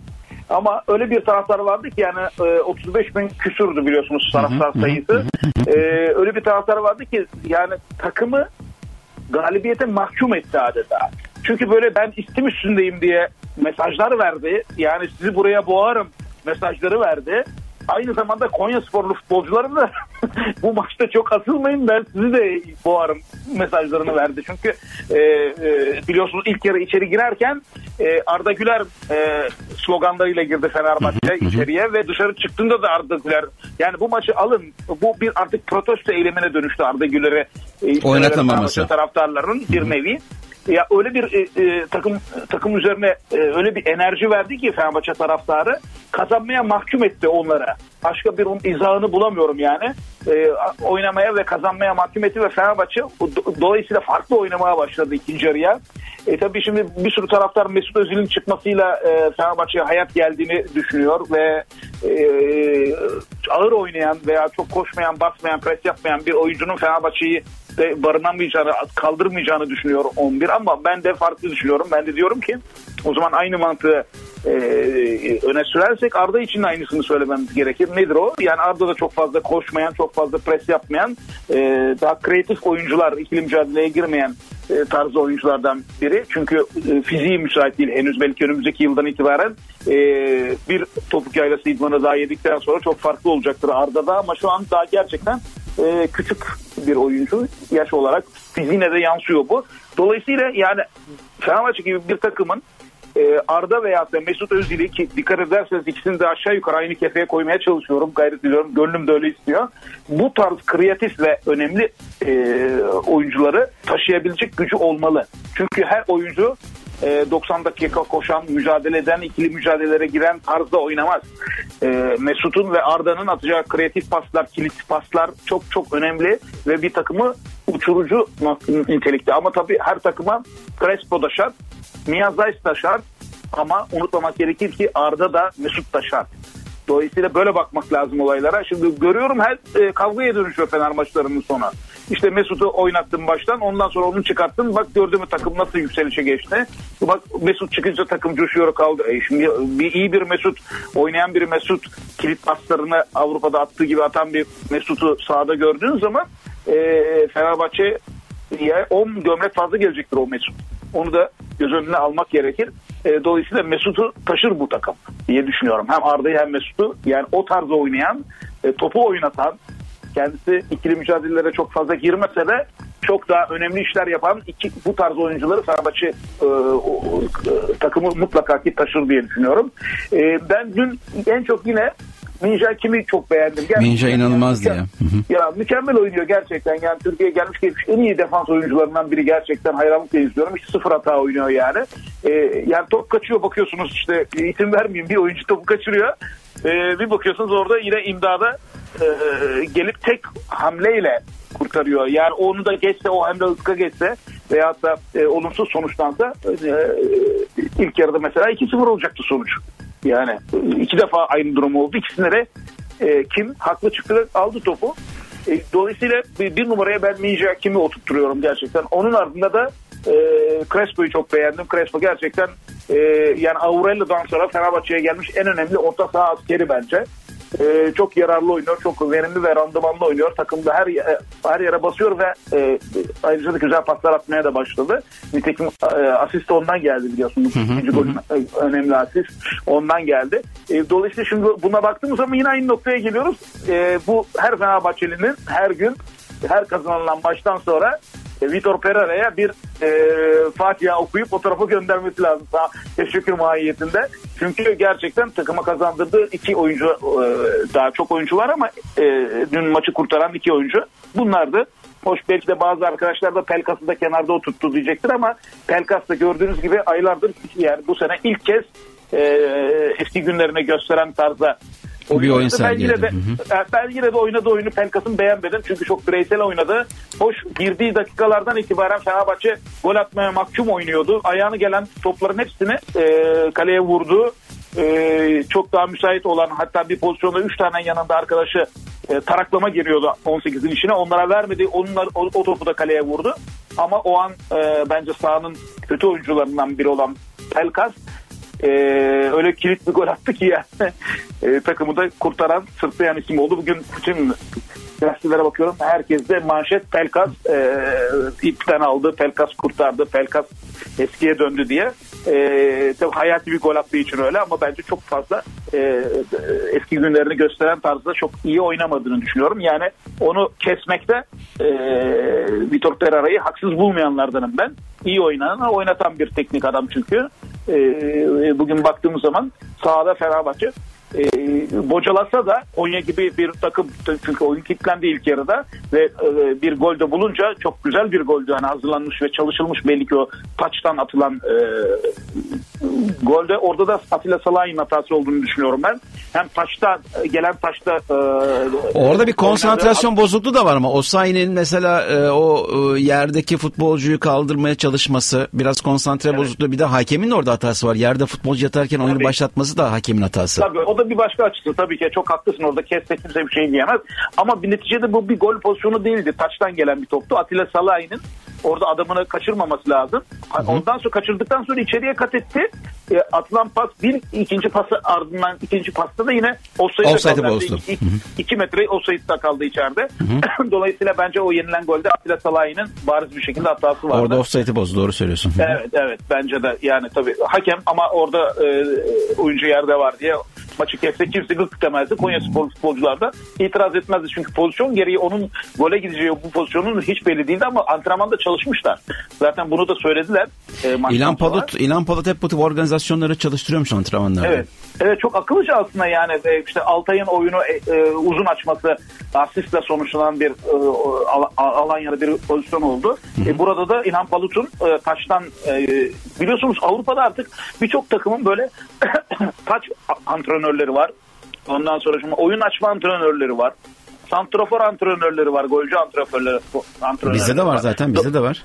Ama öyle bir taraftar vardı ki yani e, 35 bin küsürdü biliyorsunuz taraftar sayısı. E, öyle bir taraftar vardı ki yani takımı galibiyete mahkum etti adeta. Çünkü böyle ben istim üstündeyim diye mesajlar verdi. Yani sizi buraya boğarım mesajları verdi. Aynı zamanda Konya sporlu futbolcuların da *laughs* bu maçta çok asılmayın ben sizi de boğarım mesajlarını verdi. Çünkü e, e, biliyorsunuz ilk yarı içeri girerken e, Arda Güler e, sloganlarıyla girdi Fenerbahçe içeriye ve dışarı çıktığında da Arda Güler yani bu maçı alın bu bir artık protesto eylemine dönüştü Arda Güler'e e, Oynatılmaması. Fenerbahçe taraftarlarının bir nevi. Ya öyle bir e, e, takım takım üzerine e, öyle bir enerji verdi ki Fenerbahçe taraftarı kazanmaya mahkum etti onlara. Başka bir izahını bulamıyorum yani. E, oynamaya ve kazanmaya mahkum etti ve Fenerbahçe do- dolayısıyla farklı oynamaya başladı ikinci yarıya. E tabii şimdi bir sürü taraftar Mesut Özil'in çıkmasıyla e, Fenerbahçe'ye hayat geldiğini düşünüyor ve e, ağır oynayan veya çok koşmayan, basmayan, pres yapmayan bir oyuncunun Fenerbahçe'yi de barınamayacağını, kaldırmayacağını düşünüyor 11 ama ben de farklı düşünüyorum. Ben de diyorum ki o zaman aynı mantığı e, öne sürersek Arda için de aynısını söylememiz gerekir. Nedir o? Yani Arda da çok fazla koşmayan, çok fazla pres yapmayan, e, daha kreatif oyuncular, ikili mücadeleye girmeyen e, tarzı oyunculardan biri. Çünkü e, fiziği müsait değil. Henüz belki önümüzdeki yıldan itibaren e, bir topuk yaylası idmanı daha yedikten sonra çok farklı olacaktır Arda'da ama şu an daha gerçekten e, küçük bir oyuncu yaş olarak fiziğine de yansıyor bu. Dolayısıyla yani Fenerbahçe gibi bir takımın e, Arda veya da Mesut Özil'i ki dikkat ederseniz ikisini de aşağı yukarı aynı kefeye koymaya çalışıyorum. Gayret ediyorum. Gönlüm de öyle istiyor. Bu tarz kreatif ve önemli e, oyuncuları taşıyabilecek gücü olmalı. Çünkü her oyuncu e, 90 dakika koşan, mücadele eden, ikili mücadelelere giren tarzda oynamaz. E, Mesut'un ve Arda'nın atacağı kreatif paslar, kilit paslar çok çok önemli ve bir takımı uçurucu nitelikte. Ama tabii her takıma Crespo da şart, Mia Zayt da şart ama unutmamak gerekir ki Arda da Mesut da şart. Dolayısıyla böyle bakmak lazım olaylara. Şimdi görüyorum her e, kavgaya dönüşüyor Fener maçlarının sonu. İşte Mesut'u oynattın baştan ondan sonra onu çıkarttın. Bak gördün mü takım nasıl yükselişe geçti. Bak Mesut çıkınca takım coşuyor kaldı. E şimdi bir iyi bir Mesut oynayan bir Mesut kilit paslarını Avrupa'da attığı gibi atan bir Mesut'u sahada gördüğün zaman e, Fenerbahçe'ye 10 gömlek fazla gelecektir o Mesut. Onu da göz önüne almak gerekir. E, dolayısıyla Mesut'u taşır bu takım diye düşünüyorum. Hem Arda'yı hem Mesut'u yani o tarzda oynayan, e, topu oynatan, kendisi ikili mücadelelere çok fazla girmese de çok daha önemli işler yapan iki, bu tarz oyuncuları Fenerbahçe e, e, takımı mutlaka ki taşır diye düşünüyorum. E, ben dün en çok yine Minja kimi çok beğendim. Gerçekten Minja inanılmazdı ya. yani, ya mükemmel oynuyor gerçekten. Yani Türkiye'ye gelmiş geçmiş en iyi defans oyuncularından biri gerçekten hayranlıkla izliyorum. Hiç sıfır hata oynuyor yani. Ee, yani top kaçıyor bakıyorsunuz işte isim vermeyeyim bir oyuncu topu kaçırıyor. Ee, bir bakıyorsunuz orada yine imdada e, gelip tek hamleyle kurtarıyor. Yani onu da geçse o hamle ıska geçse veyahut da e, olumsuz sonuçlansa e, ilk yarıda mesela 2-0 olacaktı sonuç. Yani iki defa aynı durum oldu. İkisinde de e, kim haklı çıktı aldı topu. E, dolayısıyla bir, bir numaraya ben Minja kimi oturtturuyorum gerçekten. Onun ardında da e, Crespo'yu çok beğendim. Crespo gerçekten e, yani Aurelio'dan sonra Fenerbahçe'ye gelmiş en önemli orta saha askeri bence. E, çok yararlı oynuyor, çok verimli ve randımanlı oynuyor. Takımda her e, her yere basıyor ve e, ayrıca da güzel paslar atmaya da başladı. Nitekim e, asist ondan geldi biliyorsunuz. İkinci golün e, önemli asist ondan geldi. E, dolayısıyla şimdi buna baktığımız zaman yine aynı noktaya geliyoruz. E, bu her Fenerbahçeli'nin her gün her kazanılan maçtan sonra Vitor Pereira'ya bir e, Fatiha okuyup o tarafa göndermesi lazım. Daha teşekkür mahiyetinde. Çünkü gerçekten takıma kazandırdığı iki oyuncu e, daha çok oyuncu var ama e, dün maçı kurtaran iki oyuncu bunlardı. Hoş belki de bazı arkadaşlar da Pelkas'ı da kenarda oturttu diyecektir ama Pelkas da gördüğünüz gibi aylardır yani bu sene ilk kez e, eski günlerine gösteren tarzda Bir oyun oynadı. ben yine sergiledi. de e, ben yine de oynadığı oyunu Pelkas'ın beğenmedim. Çünkü çok bireysel oynadı. Hoş girdiği dakikalardan itibaren Fenerbahçe gol atmaya mahkum oynuyordu. Ayağını gelen topların hepsini e, kaleye vurdu. E, çok daha müsait olan hatta bir pozisyonda 3 tane yanında arkadaşı e, taraklama giriyordu 18'in içine. Onlara vermedi. Onlar o, o topu da kaleye vurdu. Ama o an e, bence sahanın kötü oyuncularından biri olan Pelkas e, öyle kilit bir gol attı ki yani *laughs* e, takımı da kurtaran sırtlayan isim oldu. Bugün bütün gazetelere bakıyorum. Herkes de manşet Pelkas e, ipten aldı. Pelkas kurtardı. Pelkas eskiye döndü diye. E, tabii hayati bir gol attığı için öyle ama bence çok fazla e, eski günlerini gösteren tarzda çok iyi oynamadığını düşünüyorum. Yani onu kesmekte e, Vitor Pereira'yı haksız bulmayanlardanım ben. İyi oynanan, oynatan bir teknik adam çünkü. E, bugün baktığımız zaman sahada Fenerbahçe e, bocalasa da Konya gibi bir takım çünkü oyun kilitlendi ilk yarıda ve e, bir gol de bulunca çok güzel bir goldü. Yani hazırlanmış ve çalışılmış belli ki o taçtan atılan e, golde orada da Atilla Salah'ın hatası olduğunu düşünüyorum ben. Hem taçta gelen taçta e, Orada bir konsantrasyon bozukluğu da var ama Osayi'nin mesela e, o e, yerdeki futbolcuyu kaldırmaya çalışması biraz konsantre bozukluğu bir de hakemin orada hatası var. Yerde futbolcu yatarken oyunu başlatması da hakemin hatası. Tabii o da bir başka açısı. Tabii ki çok haklısın orada kesse kimse bir şey diyemez. Ama bir neticede bu bir gol pozisyonu değildi. Taçtan gelen bir toptu. Atilla Salahi'nin orada adamını kaçırmaması lazım. Ondan sonra kaçırdıktan sonra içeriye kat etti. E, atılan pas bir ikinci pası ardından ikinci pasta da yine offside'de Offside'ı kaldı. bozdu. İki, iki, iki metre offside'da kaldı içeride. *clears throat* Dolayısıyla bence o yenilen golde Atilla Salahi'nin bariz bir şekilde hatası vardı. Orada offside'i bozdu doğru söylüyorsun. Evet evet bence de yani tabii hakem ama orada e, oyuncu yerde var diye maçı kesse kimse gık demezdi. Konya Spor futbolcular da itiraz etmezdi. Çünkü pozisyon gereği onun gole gideceği bu pozisyonun hiç belli değildi ama antrenmanda çalışmışlar. Zaten bunu da söylediler. E, İlan sonra. Palut, İlan Palut hep bu tip organizasyonları çalıştırıyormuş antrenmanlarda. Evet. Evet çok akıllıca aslında yani e, işte Altay'ın oyunu e, e, uzun açması asistle sonuçlanan bir e, Al- Al- Alanya'da bir pozisyon oldu. E, burada da İlhan Palut'un e, taçtan e, biliyorsunuz Avrupa'da artık birçok takımın böyle *coughs* taç antrenörleri var. Ondan sonra şimdi oyun açma antrenörleri var. Santrafor antrenörleri var, golcü antrenörleri, antrenörleri Bizde de var zaten bizde de var.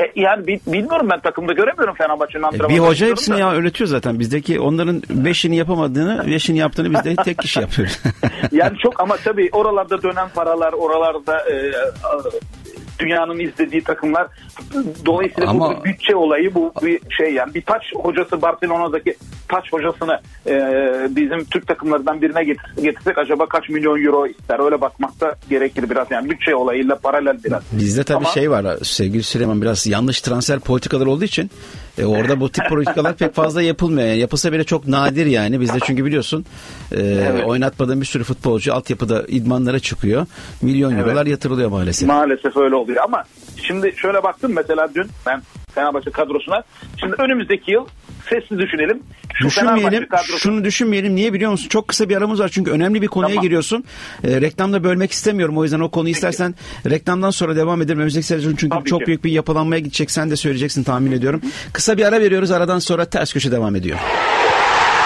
E, yani bi- bilmiyorum ben takımda göremiyorum Fenerbahçe'nin E, antrenörleri. Bir hoca hepsini ya öğretiyor zaten. Bizdeki onların beşini yapamadığını, beşini yaptığını biz de *laughs* tek kişi yapıyoruz. yani çok ama tabii oralarda dönen paralar, oralarda e, dünyanın izlediği takımlar dolayısıyla Ama- bu bütçe olayı bu bir şey yani bir taç hocası Barcelona'daki taç hocasını e, bizim Türk takımlarından birine getir- getirsek acaba kaç milyon euro ister öyle bakmak da gerekir biraz yani bütçe olayıyla paralel biraz. Bizde tabii Ama- şey var sevgili Süleyman biraz yanlış transfer politikalar olduğu için e, orada bu tip politikalar pek fazla yapılmıyor. Yani yapılsa bile çok nadir yani. Bizde çünkü biliyorsun e, oynatmadığın bir sürü futbolcu altyapıda idmanlara çıkıyor. Milyon Evet. eurolar yatırılıyor maalesef. Maalesef öyle oluyor ama şimdi şöyle baktım mesela dün ben Fenerbahçe kadrosuna. Şimdi önümüzdeki yıl sessiz düşünelim. Şu Düşünmeyelim. kadrosu- Şunu düşünmeyelim. Niye biliyor musun? Çok kısa bir aramız var. Çünkü önemli bir konuya Tamam. giriyorsun. E, reklamda bölmek istemiyorum. O yüzden o konuyu istersen reklamdan sonra devam edelim. Önümüzdeki sezon çünkü Tabii çok ki. büyük bir yapılanmaya gidecek. Sen de söyleyeceksin tahmin ediyorum. Kısa bir ara veriyoruz. Aradan sonra ters köşe devam ediyor.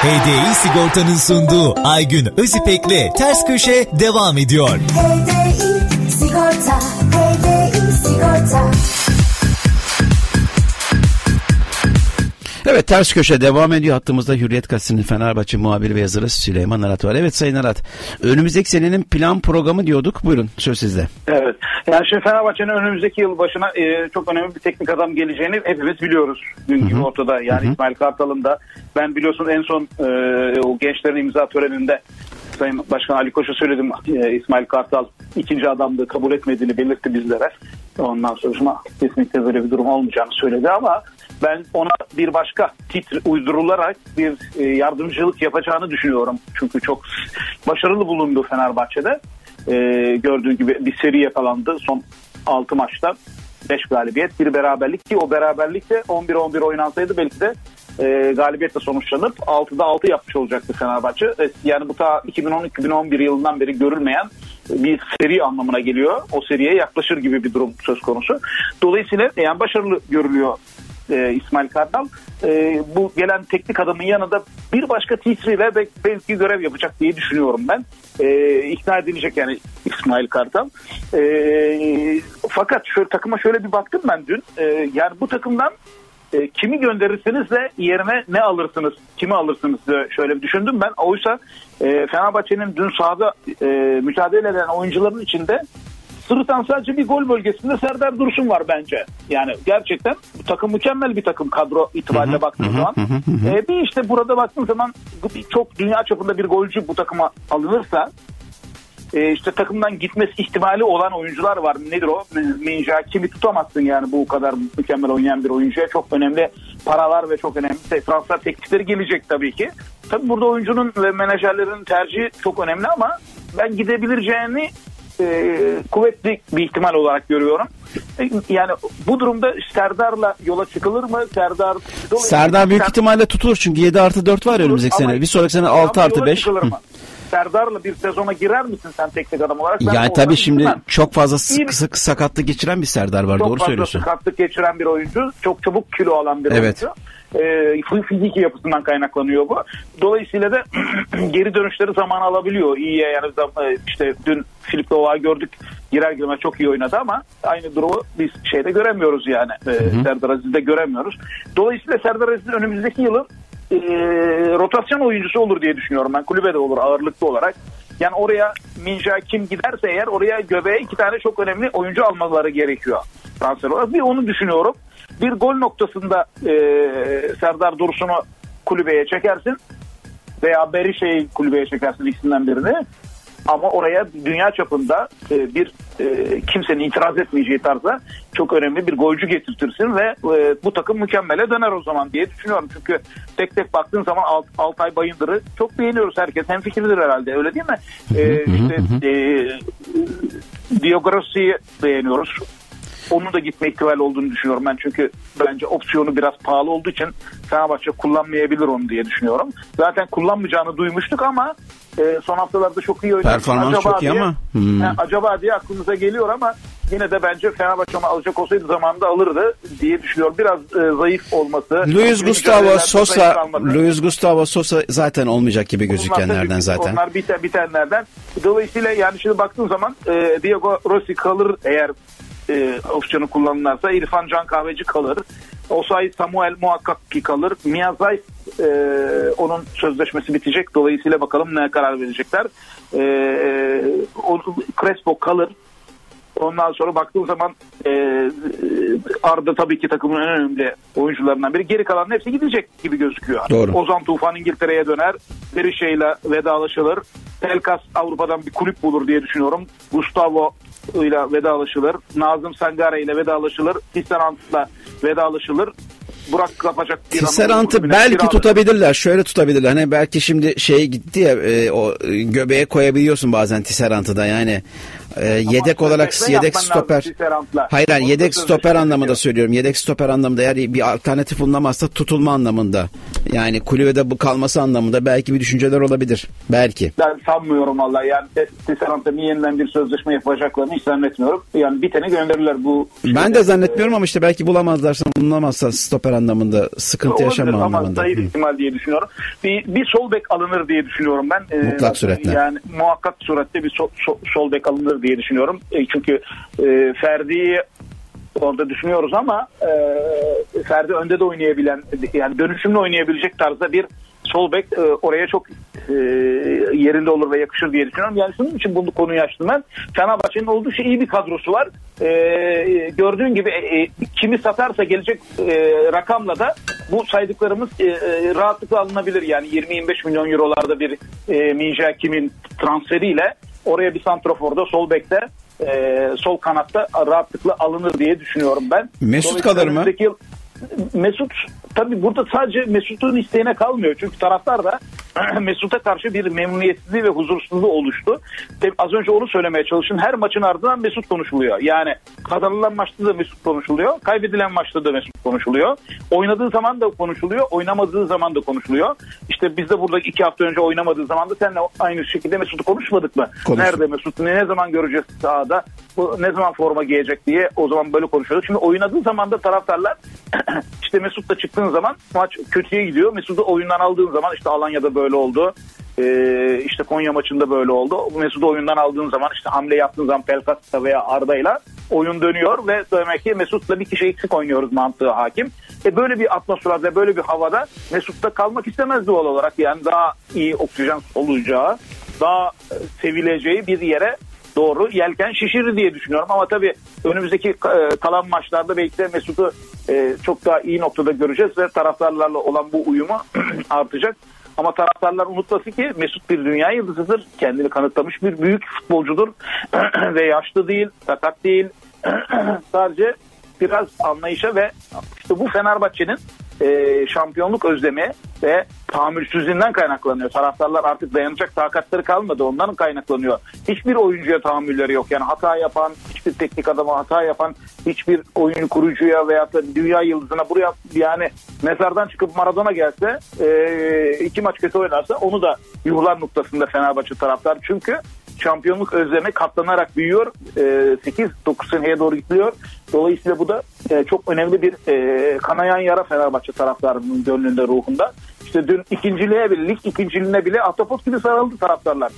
HDI Sigorta'nın sunduğu Aygün Özipek'le Ters Köşe devam ediyor. HDI Sigorta Evet ters köşe devam ediyor. Hattımızda Hürriyet Gazetesi'nin Fenerbahçe muhabiri ve yazarı Süleyman Arat var. Evet Sayın Arat. Önümüzdeki senenin plan programı diyorduk. Buyurun söz sizde. Evet. Yani şimdi Fenerbahçe'nin önümüzdeki yıl başına e, çok önemli bir teknik adam geleceğini hepimiz biliyoruz. Dün gibi ortada. Yani İsmail Kartal'ın da ben biliyorsun en son e, o gençlerin imza töreninde Sayın Başkan Ali Koç'a söyledim. E, İsmail Kartal ikinci adamdı kabul etmediğini belirtti bizlere. Ondan sonra kesinlikle böyle bir durum olmayacağını söyledi ama ben ona bir başka titr uydurularak bir e, yardımcılık yapacağını düşünüyorum. Çünkü çok başarılı bulundu Fenerbahçe'de. E, gördüğün gibi bir seri yakalandı son 6 maçta. 5 galibiyet, bir beraberlik ki o beraberlik de 11-11 oynansaydı belki de e, galibiyetle sonuçlanıp 6'da 6 yapmış olacaktı Fenerbahçe. E, yani bu ta 2010-2011 yılından beri görülmeyen bir seri anlamına geliyor. O seriye yaklaşır gibi bir durum söz konusu. Dolayısıyla yani başarılı görülüyor e, İsmail Kartal. E, bu gelen teknik adamın yanında bir başka titriyle be- belki görev yapacak diye düşünüyorum ben. E, ikna edilecek yani İsmail Kartal. E, fakat şöyle takıma şöyle bir baktım ben dün. E, yani bu takımdan e, kimi gönderirsiniz de yerine ne alırsınız, kimi alırsınız diye şöyle bir düşündüm ben. Oysa e, Fenerbahçe'nin dün sahada e, mücadele eden oyuncuların içinde sırıtan sadece bir gol bölgesinde Serdar Dursun var bence. Yani gerçekten bu takım mükemmel bir takım kadro itibariyle baktığın zaman. E, bir işte burada baktığın zaman çok dünya çapında bir golcü bu takıma alınırsa e, işte takımdan gitmesi ihtimali olan oyuncular var. Nedir o? Minja kimi tutamazsın yani bu kadar mükemmel oynayan bir oyuncuya. Çok önemli paralar ve çok önemli te- transfer teklifleri gelecek tabii ki. Tabii burada oyuncunun ve menajerlerin tercihi çok önemli ama ben gidebileceğini e, kuvvetli bir ihtimal olarak görüyorum. E, Yani bu durumda Serdar'la yola çıkılır mı? Serdar Serdar büyük ihtimalle tutulur çünkü 7 artı 4 var ya önümüzdeki sene. Bir sonraki sene Ama 6 artı yola 5. çıkılır mı? Serdar'la bir sezona girer misin sen teknik adam olarak? Ben Yani tabii şimdi gitmem. çok fazla sık sık sakatlık geçiren bir Serdar var. çok Doğru fazla söylüyorsun. sakatlık geçiren bir oyuncu. Çok çabuk kilo alan bir Evet. oyuncu. Ee, fiziki yapısından kaynaklanıyor bu. Dolayısıyla da *clears throat* geri dönüşleri zaman alabiliyor. İyiye yani e, işte dün Filip Lova'yı gördük girer girmez çok iyi oynadı ama aynı durumu biz şeyde göremiyoruz yani. Ee, Serdar Aziz'de göremiyoruz. Dolayısıyla Serdar Aziz'in önümüzdeki yılın e, rotasyon oyuncusu olur diye düşünüyorum ben. Kulübede olur ağırlıklı olarak. Yani oraya Minja kim giderse eğer oraya göbeğe iki tane çok önemli oyuncu almaları gerekiyor transfer olarak. Bir onu düşünüyorum. Bir gol noktasında e, Serdar Dursun'u kulübeye çekersin veya Berişe'yi kulübeye çekersin ikisinden birini. Ama oraya dünya çapında e, bir e, kimsenin itiraz etmeyeceği tarzda çok önemli bir golcü getirtirsin ve e, bu takım mükemmele döner o zaman diye düşünüyorum. Çünkü tek tek baktığın zaman Alt, Altay Bayındır'ı çok beğeniyoruz herkes. Hem fikirdir herhalde öyle değil mi? E, işte, e, Diogo Rossi'yi beğeniyoruz. Onun da gitme ihtimali olduğunu düşünüyorum ben. Çünkü bence opsiyonu biraz pahalı olduğu için Fenerbahçe kullanmayabilir onu diye düşünüyorum. Zaten kullanmayacağını duymuştuk ama e, son haftalarda çok iyi oynadı. Performans çok iyi diye- ama. Hmm. Ha, acaba diye aklımıza geliyor ama yine de bence Fenerbahçe onu alacak olsaydı zamanında alırdı diye düşünüyorum. Biraz e, zayıf olması. Luis Gustavo Sosa. Luis Gustavo Sosa zaten olmayacak gibi gözükenlerden Onlar zaten. Onlar biten, bitenlerden. Dolayısıyla yani şimdi baktığın zaman e, Diego Rossi kalır eğer e, opsiyonu kullanılırsa. İrfan Can Kahveci kalır. Osay Samuel muhakkak ki kalır. Miyazay e, onun sözleşmesi bitecek. Dolayısıyla bakalım ne karar verecekler. E, o, Crespo kalır. Ondan sonra baktığım zaman e, Arda tabii ki takımın en önemli oyuncularından biri. Geri kalan hepsi gidecek gibi gözüküyor. Doğru. Ozan Tufan İngiltere'ye döner. Berisha ile vedalaşılır. Pelkas Avrupa'dan bir kulüp bulur diye düşünüyorum. Gustavo ile vedalaşılır. Nazım Sangare ile vedalaşılır. Tisserant'la vedalaşılır. Burak kapacak. Tisserant'ı belki kulübüne tutabilirler. Şöyle tutabilirler. Hani belki şimdi şey gitti ya e, o göbeğe koyabiliyorsun bazen Tisserant'ı da yani. Ee, yedek olarak yedek stoper. Hayır hayır yedek stoper anlamında söylüyorum. Yedek stoper anlamında eğer bir alternatif bulunamazsa tutulma anlamında. Yani kulübede bu kalması anlamında belki bir düşünceler olabilir. Belki. Ben sanmıyorum valla yani Tisserant'la bir yeniden bir sözleşme yapacaklarını hiç zannetmiyorum. Yani biteni gönderirler bu. Ben de zannetmiyorum ama işte belki bulamazlarsa bulunamazsa stoper anlamında sıkıntı Olabilir yaşama ama anlamında. Hı. ihtimal diye düşünüyorum. Bir, bir sol bek alınır diye düşünüyorum ben. Ee, Mutlak suretle. Yani muhakkak surette bir sol, sol, sol bek alınır diye düşünüyorum. E, çünkü e, Ferdi'yi orada düşünüyoruz ama e, Ferdi önde de oynayabilen yani dönüşümlü oynayabilecek tarzda bir sol bek e, oraya çok e, yerinde olur ve yakışır diye düşünüyorum. Yani şunun için bunu konuyu açtım ben. Fenerbahçe'nin oldukça iyi bir kadrosu var. E, gördüğün gibi e, e, kimi satarsa gelecek e, rakamla da bu saydıklarımız e, e, rahatlıkla alınabilir. Yani 20-25 milyon eurolarda bir e, Minja Kim'in transferiyle oraya bir santroforda sol bekte e, sol kanatta rahatlıkla alınır diye düşünüyorum ben. Mesut kalır mı? yıl- Mesut tabi burada sadece Mesut'un isteğine kalmıyor. Çünkü taraftar da *clears throat* Mesut'a karşı bir memnuniyetsizliği ve huzursuzluğu oluştu. Tabii az önce onu söylemeye çalıştım. Her maçın ardından Mesut konuşuluyor. Yani kazanılan maçta da Mesut konuşuluyor. Kaybedilen maçta da Mesut konuşuluyor. Oynadığı zaman da konuşuluyor. Oynamadığı zaman da konuşuluyor. İşte biz de burada iki hafta önce oynamadığı zaman da seninle aynı şekilde Mesut'u konuşmadık mı? Konuştuk. Nerede Mesut? Ne, ne zaman göreceğiz sahada? Bu ne zaman forma giyecek diye o zaman böyle konuşuyorduk. Şimdi oynadığı zaman da taraftarlar *clears throat* işte Mesut'la çıktığın zaman maç kötüye gidiyor. Mesut'u oyundan aldığın zaman işte Alanya'da böyle oldu. Ee, işte Konya maçında böyle oldu. Mesut'u oyundan aldığın zaman işte hamle yaptığın zaman Pelkas'ta veya Arda'yla oyun dönüyor ve demek ki Mesut'la bir kişi eksik oynuyoruz mantığı hakim. E böyle bir atmosferde böyle bir havada Mesut'ta kalmak istemez doğal olarak. Yani daha iyi oksijen olacağı, daha sevileceği bir yere doğru yelken şişirir diye düşünüyorum. Ama tabii önümüzdeki e, kalan maçlarda belki de Mesut'u e, çok daha iyi noktada göreceğiz ve taraftarlarla olan bu uyumu *clears throat* artacak. Ama taraftarlar unutmasın ki Mesut bir dünya yıldızıdır. Kendini kanıtlamış bir büyük futbolcudur. *clears throat* ve yaşlı değil, sakat değil. *clears throat* Sadece biraz anlayışa ve işte bu Fenerbahçe'nin e, şampiyonluk özlemi ve tahammülsüzlüğünden kaynaklanıyor. Taraftarlar artık dayanacak takatları kalmadı. Ondan kaynaklanıyor. Hiçbir oyuncuya tahammülleri yok. Yani hata yapan, hiçbir teknik adama hata yapan, hiçbir oyun kurucuya veya da dünya yıldızına buraya yani mezardan çıkıp Maradona gelse e, iki maç kötü oynarsa onu da yuhlar noktasında Fenerbahçe taraftar. Çünkü şampiyonluk özlemi katlanarak büyüyor. E, 8-9 seneye doğru gidiyor. Dolayısıyla bu da e, çok önemli bir e, kanayan yara Fenerbahçe taraftarının gönlünde, ruhunda. İşte dün ikinciliğe bile, lig ikinciliğine bile atopot gibi sarıldı taraftarlar.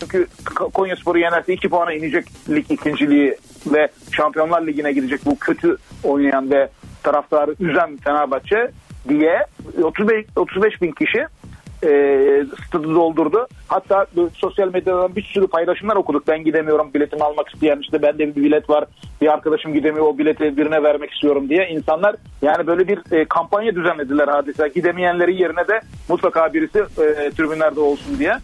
Çünkü K- Konyaspor'u yenerse 2 puana inecek lig ikinciliği ve Şampiyonlar Ligi'ne gidecek bu kötü oynayan ve taraftarı üzen Fenerbahçe diye 35, 35 bin kişi e, stadı doldurdu. Hatta sosyal medyadan bir sürü paylaşımlar okuduk. Ben gidemiyorum biletimi almak isteyen işte bende bir bilet var. Bir arkadaşım gidemiyor o bileti birine vermek istiyorum diye. insanlar yani böyle bir e, kampanya düzenlediler hadise. Gidemeyenlerin yerine de mutlaka birisi e, tribünlerde olsun diye.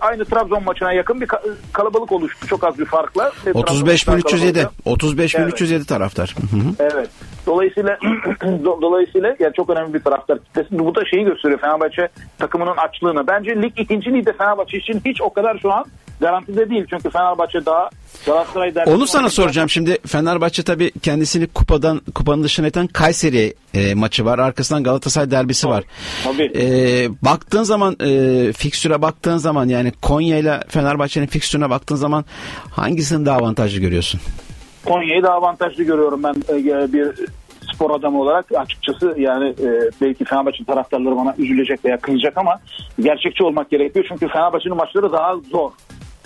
Aynı Trabzon maçına yakın bir ka- kalabalık oluştu. Çok az bir farkla. E, 35.307. Trabzon 35.307 taraftar. Hı hı. Evet. Dolayısıyla *clears throat* do- dolayısıyla yani çok önemli bir taraftar kitlesi. Bu da şeyi gösteriyor Fenerbahçe takımının açlığını. Bence lig ikinciliği de Fenerbahçe için hiç o kadar şu an garantide değil. Çünkü Fenerbahçe daha Galatasaray derbi. Onu sana soracağım. Şimdi Fenerbahçe tabii kendisini kupadan kupanın dışına iten Kayseri e, maçı var. Arkasından Galatasaray derbisi var. Tabii. E, baktığın zaman e, fikstüre baktığın zaman yani Konya ile Fenerbahçe'nin fikstürüne baktığın zaman hangisini daha avantajlı görüyorsun? Konya'yı daha avantajlı görüyorum ben e, bir spor adamı olarak açıkçası yani e, belki Fenerbahçe taraftarları bana üzülecek veya kızacak ama gerçekçi olmak gerekiyor. Çünkü Fenerbahçe'nin maçları daha zor.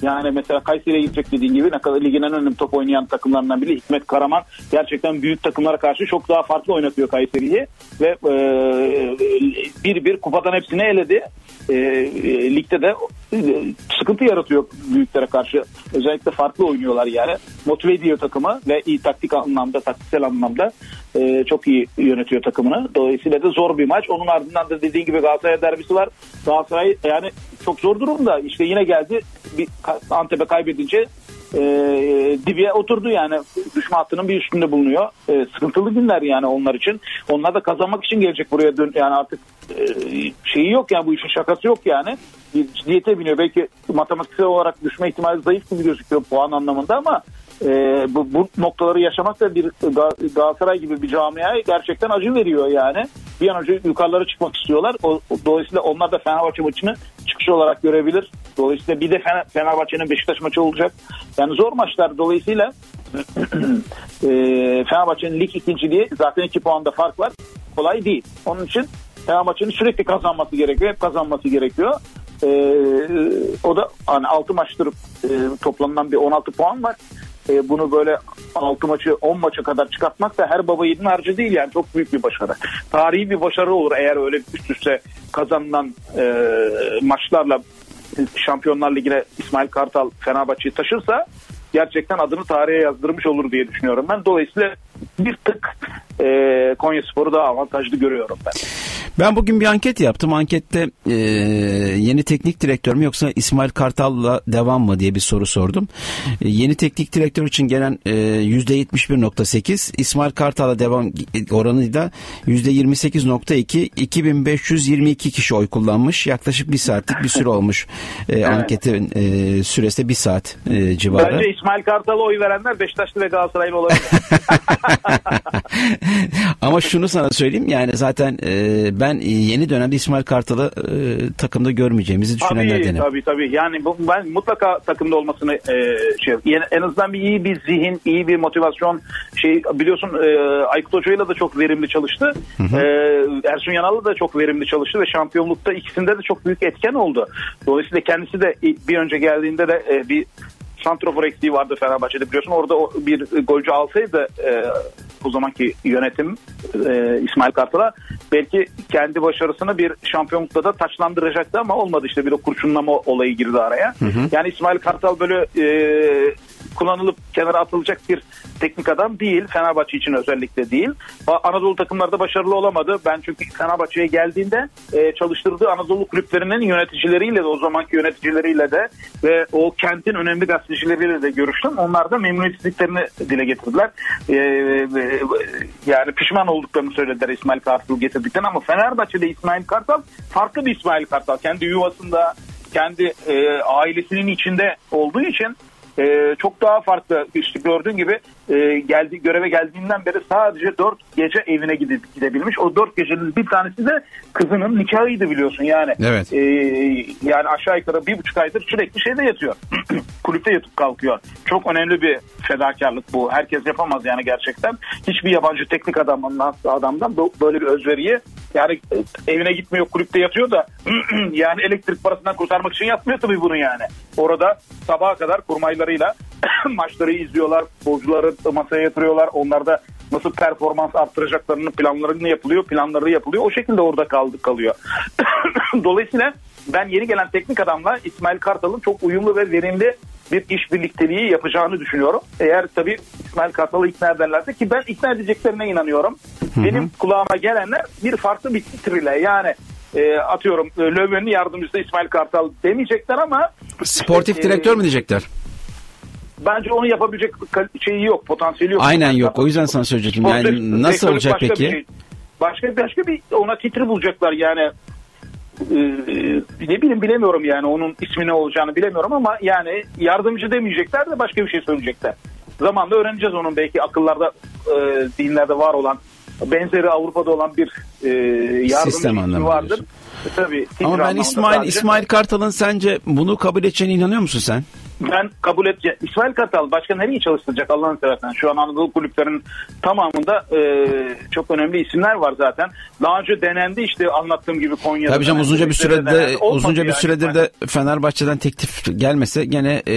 Yani mesela Kayseri'ye gidecek dediğin gibi ne kadar ligin en önemli top oynayan takımlarından biri Hikmet Karaman gerçekten büyük takımlara karşı çok daha farklı oynatıyor Kayseri'yi ve e, bir bir kupadan hepsini eledi. E, e, ligde de e, sıkıntı yaratıyor büyüklere karşı. Özellikle farklı oynuyorlar yani. Motive ediyor takımı ve iyi taktik anlamda, taktiksel anlamda e, çok iyi yönetiyor takımını. Dolayısıyla da zor bir maç. Onun ardından da dediğin gibi Galatasaray derbisi var. Galatasaray yani çok zor durumda. İşte yine geldi. Bir, Antep'e kaybedince e, dibiye oturdu yani düşme hattının bir üstünde bulunuyor. E, sıkıntılı günler yani onlar için. Onlar da kazanmak için gelecek buraya dön yani artık e, şeyi yok yani bu işin şakası yok yani. ciddiyete biniyor. Belki matematiksel olarak düşme ihtimali zayıf gibi gözüküyor puan anlamında ama e, bu, bu noktaları yaşamak da bir Ga- Galatasaray gibi bir camiaya gerçekten acı veriyor yani. Bir an önce yukarılara çıkmak istiyorlar. O, o- dolayısıyla onlar da Fenerbahçe maçını çıkış olarak görebilir. Dolayısıyla bir de Fener- Fenerbahçe'nin Beşiktaş maçı olacak. Yani zor maçlar dolayısıyla *clears throat* e, Fenerbahçe'nin lig ikinciliği zaten iki puanda fark var. Kolay değil. Onun için Fenerbahçe'nin sürekli kazanması gerekiyor. Hep kazanması gerekiyor. E, o da hani 6 maçtır e, toplamdan bir 16 puan var. E, bunu böyle 6 maçı 10 maça kadar çıkartmak da her baba yiğidin harcı değil yani çok büyük bir başarı. Tarihi bir başarı olur eğer öyle üst üste kazanılan e, maçlarla Şampiyonlar Ligi'ne İsmail Kartal Fenerbahçe'yi taşırsa gerçekten adını tarihe yazdırmış olur diye düşünüyorum ben. Dolayısıyla bir tık e, Konya Spor'u daha avantajlı görüyorum ben. Ben bugün bir anket yaptım. Ankette e, yeni teknik direktör mü yoksa İsmail Kartal'la devam mı diye bir soru sordum. E, yeni teknik direktör için gelen e, %71.8, İsmail Kartal'la devam oranı da %28.2, 2522 kişi oy kullanmış. Yaklaşık bir saatlik bir süre olmuş. E, Anketin e, süresi bir saat e, civarı. Bence İsmail Kartal'a oy verenler Beşiktaşlı ve Galatasaraylı olabilir. *laughs* Ama şunu sana söyleyeyim yani zaten e, ben yeni dönemde İsmail Kartal'ı e, takımda görmeyeceğimizi Tabii düşünenlerdenim. tabii tabii. Yani bu, ben mutlaka takımda olmasını e, şey en azından bir iyi bir zihin, iyi bir motivasyon şey biliyorsun e, Aykut Hoca'yla da çok verimli çalıştı. E, Ersun Yanal'la da çok verimli çalıştı ve şampiyonlukta ikisinde de çok büyük etken oldu. Dolayısıyla kendisi de bir önce geldiğinde de e, bir santrofor eksiği vardı Fenerbahçe'de biliyorsun. Orada bir golcü alsaydı e, o zamanki yönetim e, İsmail Kartal'a belki kendi başarısını bir şampiyonlukta da taçlandıracaktı ama olmadı işte bir o kurşunlama olayı girdi araya. Yani İsmail Kartal böyle e, kullanılıp kenara atılacak bir teknik adam değil. Fenerbahçe için özellikle değil. Anadolu takımlarda başarılı olamadı. Ben çünkü Fenerbahçe'ye geldiğinde e, çalıştırdığı Anadolu kulüplerinin yöneticileriyle de o zamanki yöneticileriyle de ve o kentin önemli gazetecileriyle de görüştüm. Onlar da memnuniyetsizliklerini dile getirdiler. E, e, yani pişman olduklarını söylediler İsmail Kartal getirdikten ama Fenerbahçe'de İsmail Kartal farklı bir İsmail Kartal. Kendi yuvasında, kendi e, ailesinin içinde olduğu için e, çok daha farklı işte gördüğün gibi e, geldi göreve geldiğinden beri sadece 4 gece evine gidip gidebilmiş. O 4 gecenin bir tanesi de kızının nikahıydı biliyorsun yani. Evet. E, yani aşağı yukarı bir buçuk aydır sürekli şeyde yatıyor. *clears throat* Kulüpte yatıp kalkıyor. Çok önemli bir fedakarlık bu. Herkes yapamaz yani gerçekten. Hiçbir yabancı teknik adamdan, adamdan böyle bir özveriyi yani e, evine gitmiyor kulüpte yatıyor da *clears throat* yani elektrik parasından kurtarmak için yapmıyor tabii bunu yani. Orada sabaha kadar kurmaylarıyla *clears throat* maçları izliyorlar. Futbolcuları masaya yatırıyorlar. Onlar da nasıl performans arttıracaklarının planlarını yapılıyor. Planları yapılıyor. O şekilde orada kaldı kalıyor. *coughs* Dolayısıyla ben yeni gelen teknik adamla İsmail Kartal'ın çok uyumlu ve verimli bir iş birlikteliği yapacağını düşünüyorum. Eğer tabii İsmail Kartal'ı ikna ederlerse ki ben ikna edeceklerine inanıyorum. Benim kulağıma gelenler bir farklı bir titriyle yani e, atıyorum e, Löwen'in yardımcısı İsmail Kartal demeyecekler ama Sportif e, direktör mü diyecekler? Bence onu yapabilecek şeyi yok, potansiyeli yok. Aynen yok. O yüzden sana söyleyecektim. Yani nasıl olacak başka peki? bir şey. Başka başka bir ona titri bulacaklar yani. Ee, ne bileyim bilemiyorum yani onun ismi ne olacağını bilemiyorum ama yani yardımcı demeyecekler de başka bir şey söyleyecekler. Zamanla öğreneceğiz onun belki akıllarda e, dinlerde var olan benzeri Avrupa'da olan bir e, yardımcı Sistem vardır. diyorsun. Tabii, Ama ben İsmail sadece. İsmail Kartal'ın sence bunu kabul edeceğine inanıyor musun sen? Ben kabul edeceğim. İsmail Kartal başka nereyi çalıştıracak Allah'ını seversen. Şu an Anadolu kulüplerinin tamamında e, çok önemli isimler var zaten. Daha önce denendi işte anlattığım gibi Konya'da. Tabii canım uzunca bir sürede uzunca bir yani. süredir de Fenerbahçe'den teklif gelmese gene e,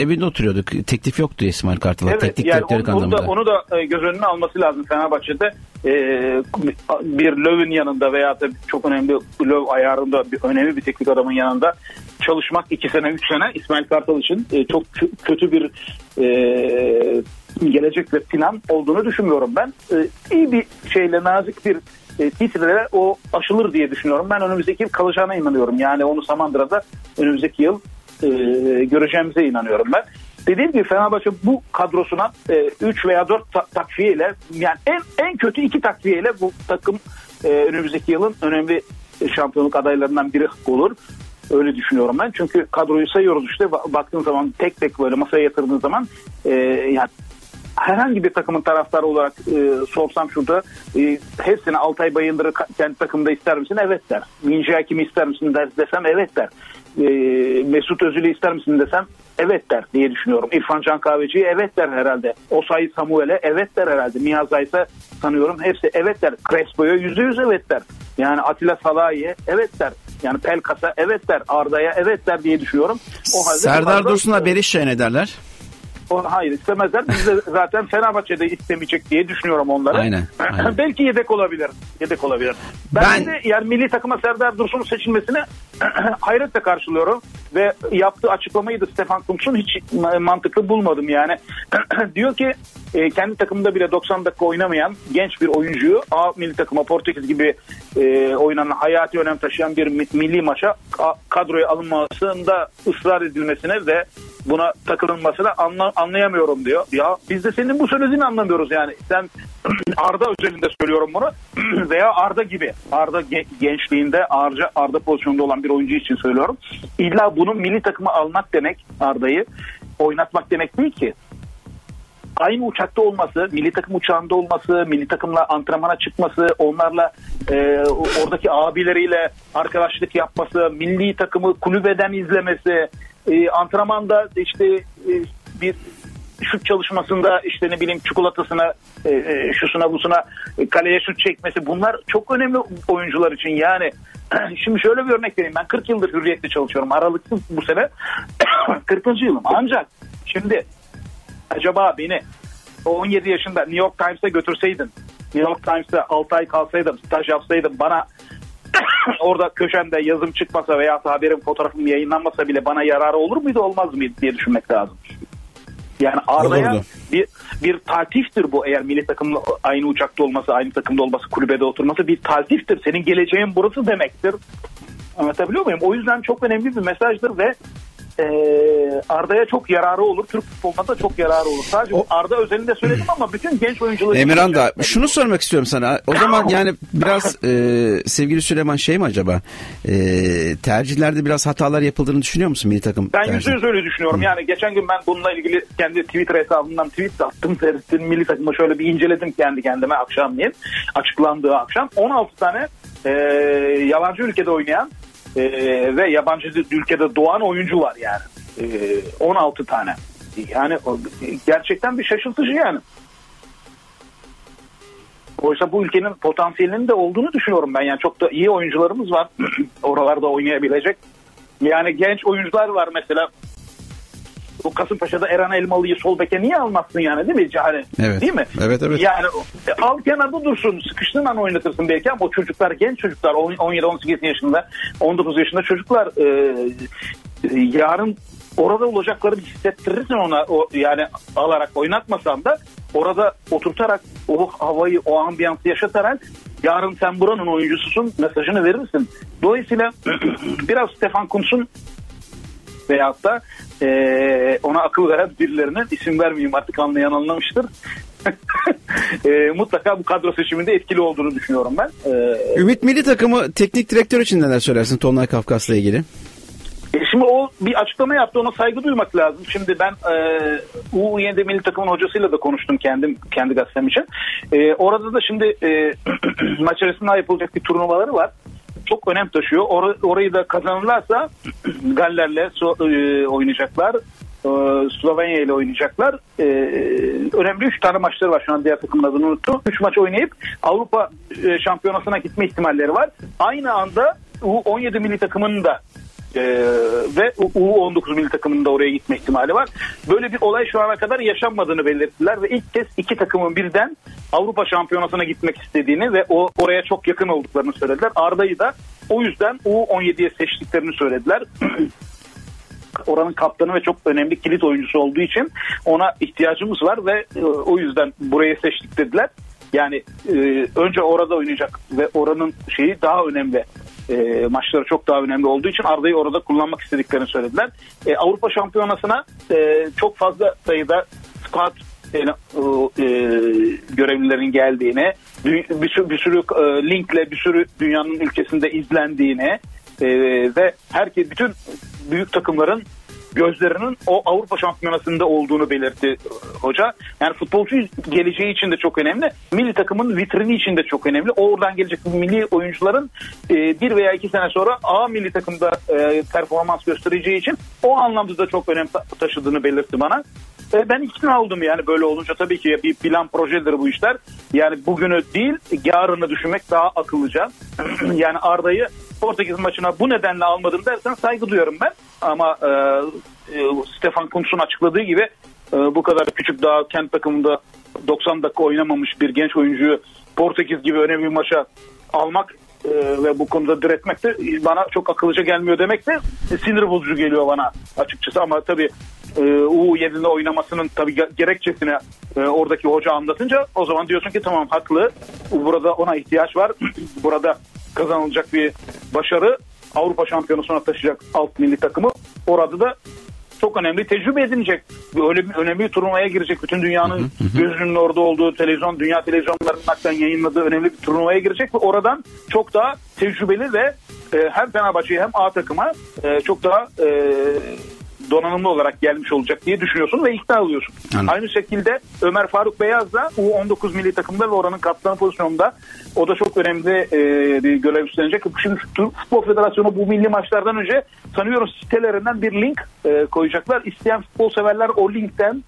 evinde oturuyorduk. Teklif yoktu İsmail Kartal'a. Evet, Teknik yani direktörlük onu, onu da, onu da e, göz önüne alması lazım Fenerbahçe'de. E, bir Löw'ün yanında veya da çok önemli Löw ayarında bir önemli bir teknik adamın yanında çalışmak iki sene üç sene İsmail Kartal için e, çok kö- kötü bir e, gelecek ve plan olduğunu düşünmüyorum ben. E, iyi bir şeyle nazik bir e, titrele o aşılır diye düşünüyorum. Ben önümüzdeki yıl kalacağına inanıyorum. Yani onu Samandıra'da önümüzdeki yıl e, göreceğimize inanıyorum ben. Dediğim gibi Fenerbahçe bu kadrosuna 3 veya 4 ta- takviyeyle yani en en kötü 2 takviyeyle bu takım e, önümüzdeki yılın önemli şampiyonluk adaylarından biri olur. Öyle düşünüyorum ben. Çünkü kadroyu sayıyoruz işte Ba- baktığın zaman tek tek böyle masaya yatırdığın zaman e, yani herhangi bir takımın taraftarı olarak e, sorsam şurada e, hepsine Altay Bayındır'ı kendi takımda ister misin? Evet der. Minci Hakim'i ister misin der, desem evet der. E, Mesut Özil'i ister misin desem evet der diye düşünüyorum. İrfan Can Kahveci'yi evet der herhalde. Osayi Samuel'e evet der herhalde. Miyaza ise sanıyorum hepsi evet der. Crespo'ya yüzde yüz evet der. Yani Atilla Salahi'ye evet der. Yani Pelkas'a evet der. Arda'ya evet der diye düşünüyorum. O halde Serdar Dursun'a Berişşa'ya ne derler? O, hayır istemezler. Biz de zaten Fenerbahçe'de istemeyecek diye düşünüyorum onları. Aynen, aynen. *laughs* Belki yedek olabilir. Yedek olabilir. Ben, Ben- de yani milli takıma Serdar Dursun'un seçilmesini *clears throat* hayretle karşılıyorum. Ve yaptığı açıklamayı da Stefan Kuntz'un hiç mantıklı bulmadım yani. *clears throat* Diyor ki e, kendi takımında bile 90 dakika oynamayan genç bir oyuncuyu A milli takıma Portekiz gibi e, oynanan hayati önem taşıyan bir mi- milli maça ka- kadroya alınmasında ısrar edilmesine ve buna takılınmasına anla, anlayamıyorum diyor. Ya biz de senin bu söylediğini anlamıyoruz yani. Sen *clears throat* Arda özelinde söylüyorum bunu *clears throat* veya Arda gibi Arda ge- gençliğinde Arda, Arda pozisyonunda olan bir oyuncu için söylüyorum. İlla bunu milli takıma almak demek Arda'yı oynatmak demek değil ki aynı uçakta olması, milli takım uçağında olması, milli takımla antrenmana çıkması, onlarla e, oradaki abileriyle arkadaşlık yapması, milli takımı kulübeden izlemesi, e, antrenmanda işte e, bir şut çalışmasında işte ne bileyim çikolatasına, e, e, şusuna busuna e, kaleye şut çekmesi bunlar çok önemli oyuncular için yani. *clears throat* Şimdi şöyle bir örnek vereyim. Ben 40 yıldır hürriyette çalışıyorum. Aralıksız bu sene *clears throat* 40. yılım. Ancak şimdi acaba beni o 17 yaşında New York Times'a götürseydin, New York Times'ta 6 ay kalsaydım, staj yapsaydım bana *coughs* orada köşemde yazım çıkmasa veya haberim fotoğrafım yayınlanmasa bile bana yararı olur muydu olmaz mıydı diye düşünmek lazım. Yani Arda'ya Olurdu. bir, bir taltiftir bu eğer milli takımla aynı uçakta olması, aynı takımda olması, kulübede oturması bir taltiftir. Senin geleceğin burası demektir. Anlatabiliyor muyum? O yüzden çok önemli bir mesajdır ve e, Arda'ya çok yararı olur. Türk futboluna da çok yararı olur. Sadece Arda özelinde söyledim ama bütün genç oyuncuları... Emirhan da şunu sormak istiyorum sana. O zaman yani biraz e, sevgili Süleyman şey mi acaba? E, tercihlerde biraz hatalar yapıldığını düşünüyor musun milli takım? Ben yüzde yüz öyle düşünüyorum. Yani geçen gün ben bununla ilgili kendi Twitter hesabımdan tweet attım. Seyrettim. Milli takımı şöyle bir inceledim kendi kendime akşamleyin. Açıklandığı akşam. 16 tane e, yabancı ülkede oynayan e, ve yabancı ülkede doğan oyuncu var yani. E, 16 tane. Yani gerçekten bir şaşırtıcı yani. Oysa bu ülkenin potansiyelinin de olduğunu düşünüyorum ben. Yani çok da iyi oyuncularımız var. *clears throat* Oralarda oynayabilecek. Yani genç oyuncular var mesela. Bu Kasımpaşa'da Eren Elmalı'yı sol beke niye almazsın yani değil mi? Yani, Evet. Değil mi? Evet, evet. Yani e, al kenarda dursun. Sıkıştığın an oynatırsın belki ama o çocuklar genç çocuklar 17-18 yaşında 19 yaşında çocuklar e, e, yarın orada olacaklarını hissettirirsin ona o yani alarak oynatmasan da orada oturtarak o havayı o ambiyansı yaşatarak yarın sen buranın oyuncususun mesajını verirsin. Dolayısıyla *clears throat* biraz Stefan Kuntz'un veyahut da e, ona akıl veren birilerine isim vermeyeyim artık anlayan anlamıştır. *laughs* E, mutlaka bu kadro seçiminde etkili olduğunu düşünüyorum ben. E, Ümit milli takımı teknik direktör için neler söylersin Tonlay Kafkas'la ilgili? E Şimdi o bir açıklama yaptı ona saygı duymak lazım. Şimdi ben e, U17 milli takımın hocasıyla da konuştum kendim kendi gazetem için. E, orada da şimdi e, *clears throat* maç arasında yapılacak bir turnuvaları var. Çok önem taşıyor. Or- orayı da kazanırlarsa *clears throat* Galler'le so- e, oynayacaklar. E, Slovenya ile oynayacaklar. E, önemli 3 tane maçları var. Şu an diğer takımın adını unuttum. 3 maç oynayıp Avrupa şampiyonasına gitme ihtimalleri var. Aynı anda U17 milli takımının da ee, ve U19 milli takımının da oraya gitme ihtimali var. Böyle bir olay şu ana kadar yaşanmadığını belirttiler ve ilk kez iki takımın birden Avrupa Şampiyonası'na gitmek istediğini ve o oraya çok yakın olduklarını söylediler. Arda'yı da o yüzden U17'ye seçtiklerini söylediler. *clears throat* Oranın kaptanı ve çok önemli kilit oyuncusu olduğu için ona ihtiyacımız var ve e, o yüzden buraya seçtik dediler. Yani e, önce orada oynayacak ve oranın şeyi daha önemli. E, maçları çok daha önemli olduğu için Arda'yı orada kullanmak istediklerini söylediler. E, Avrupa Şampiyonası'na e, çok fazla sayıda squad e, e, görevlilerin geldiğini, bir sürü, bir sürü e, linkle bir sürü dünyanın ülkesinde izlendiğini, e, ve herkes bütün büyük takımların gözlerinin o Avrupa Şampiyonası'nda olduğunu belirtti e, hoca. Yani futbolcu geleceği için de çok önemli. Milli takımın vitrini için de çok önemli. Oradan gelecek milli oyuncuların e, bir veya iki sene sonra A milli takımda e, performans göstereceği için o anlamda da çok önem ta- taşıdığını belirtti bana. E, ben ikna oldum yani böyle olunca tabii ki bir plan projedir bu işler. Yani bugünü değil yarını düşünmek daha akıllıca. *clears throat* yani Arda'yı Portekiz maçına bu nedenle almadım dersen saygı duyuyorum ben. Ama e, e, Stefan Kuntz'un açıkladığı gibi e, bu kadar küçük daha kent takımında 90 dakika oynamamış bir genç oyuncuyu Portekiz gibi önemli bir maça almak e, ve bu konuda diretmek de bana çok akıllıca gelmiyor demek de sinir bozucu geliyor bana açıkçası. Ama tabii e, U7'de oynamasının tabii ge- gerekçesini e, oradaki hoca anlatınca o zaman diyorsun ki tamam haklı. Burada ona ihtiyaç var. *clears throat* Burada kazanılacak bir başarı Avrupa Şampiyonası'na taşıyacak alt milli takımı orada da çok önemli tecrübe edinecek. Öyle bir önemli bir turnuvaya girecek. Bütün dünyanın gözünün orada olduğu televizyon, dünya televizyonlarının hakikaten yayınladığı önemli bir turnuvaya girecek ve oradan çok daha tecrübeli ve e, hem Fenerbahçe'ye hem A takıma e, çok daha e, donanımlı olarak gelmiş olacak diye düşünüyorsun ve ikna oluyorsun. Anladım. Aynı şekilde Ömer Faruk Beyaz da U19 milli takımda ve oranın kaptanı pozisyonunda o da çok önemli e, bir görev üstlenecek. Şimdi Futbol Federasyonu bu milli maçlardan önce sanıyorum sitelerinden bir link e, koyacaklar. İsteyen futbol severler o linkten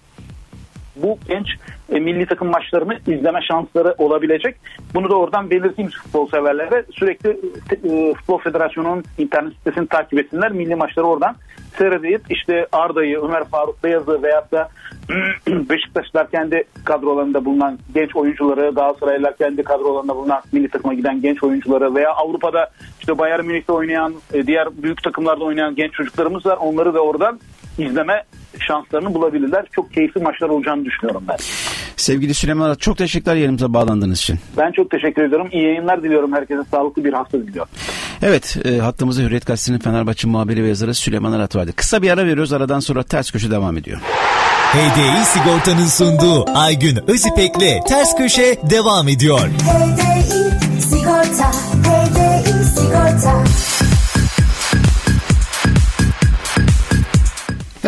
bu genç e, milli takım maçlarını izleme şansları olabilecek. Bunu da oradan belirteyim futbol severlere. Sürekli e, Futbol Federasyonu'nun internet sitesini takip etsinler. Milli maçları oradan seyredip işte Arda'yı, Ömer Faruk Beyaz'ı veyahut da *clears throat* Beşiktaşlar kendi kadrolarında bulunan genç oyuncuları, Galatasaraylılar kendi kadrolarında bulunan milli takıma giden genç oyuncuları veya Avrupa'da işte Bayern Münih'te oynayan, e, diğer büyük takımlarda oynayan genç çocuklarımız var. Onları da oradan izleme şanslarını bulabilirler. Çok keyifli maçlar olacağını düşünüyorum ben. Sevgili Süleyman Arat, çok teşekkürler yayınımıza bağlandığınız için. Ben çok teşekkür ediyorum. İyi yayınlar diliyorum. Herkese sağlıklı bir hafta diliyorum. Evet e, hattımızda Hürriyet Gazetesi'nin Fenerbahçe muhabiri ve yazarı Süleyman Arat vardı. Kısa bir ara veriyoruz aradan sonra ters köşe devam ediyor. HDI Sigorta'nın sunduğu Aygün Özipek'le Ters Köşe devam ediyor. HDI Sigorta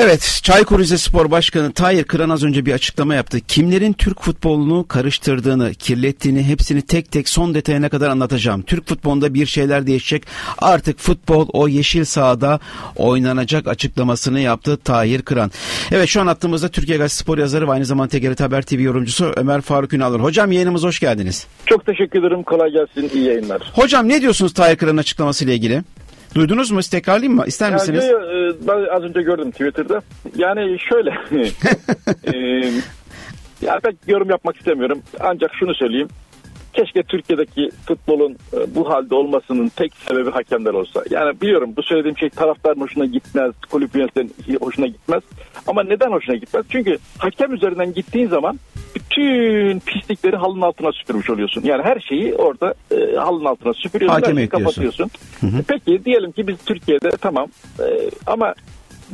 Evet, Çaykur Rizespor Başkanı Tahir Kıran az önce bir açıklama yaptı. Kimlerin Türk futbolunu karıştırdığını, kirlettiğini hepsini tek tek son detayına kadar anlatacağım. Türk futbolunda bir şeyler değişecek. Artık futbol o yeşil sahada oynanacak açıklamasını yaptı Tahir Kıran. Evet şu an attığımızda Türkiye Gazetesi Spor yazarı ve aynı zamanda TGRT Haber TV yorumcusu Ömer Faruk Ünalır. Hocam yayınımıza hoş geldiniz. Çok teşekkür ederim. Kolay gelsin. İyi yayınlar. Hocam ne diyorsunuz Tahir Kıran'ın açıklamasıyla ilgili? Duydunuz mu? Tekrarlayayım mı? İster misiniz? Yani, e, ben az önce gördüm Twitter'da. Yani şöyle. *laughs* *laughs* e, ya ben yorum yapmak istemiyorum. Ancak şunu söyleyeyim. Keşke Türkiye'deki futbolun e, bu halde olmasının tek sebebi hakemler olsa. Yani biliyorum bu söylediğim şey taraftarın hoşuna gitmez, kulüp yöneticilerin hoşuna gitmez. Ama neden hoşuna gitmez? Çünkü hakem üzerinden gittiğin zaman bütün pislikleri halının altına süpürmüş oluyorsun. Yani her şeyi orada e, halının altına süpürüyorsun, Hakeme her şeyi yüklüyorsun. kapatıyorsun. Peki diyelim ki biz Türkiye'de tamam e, ama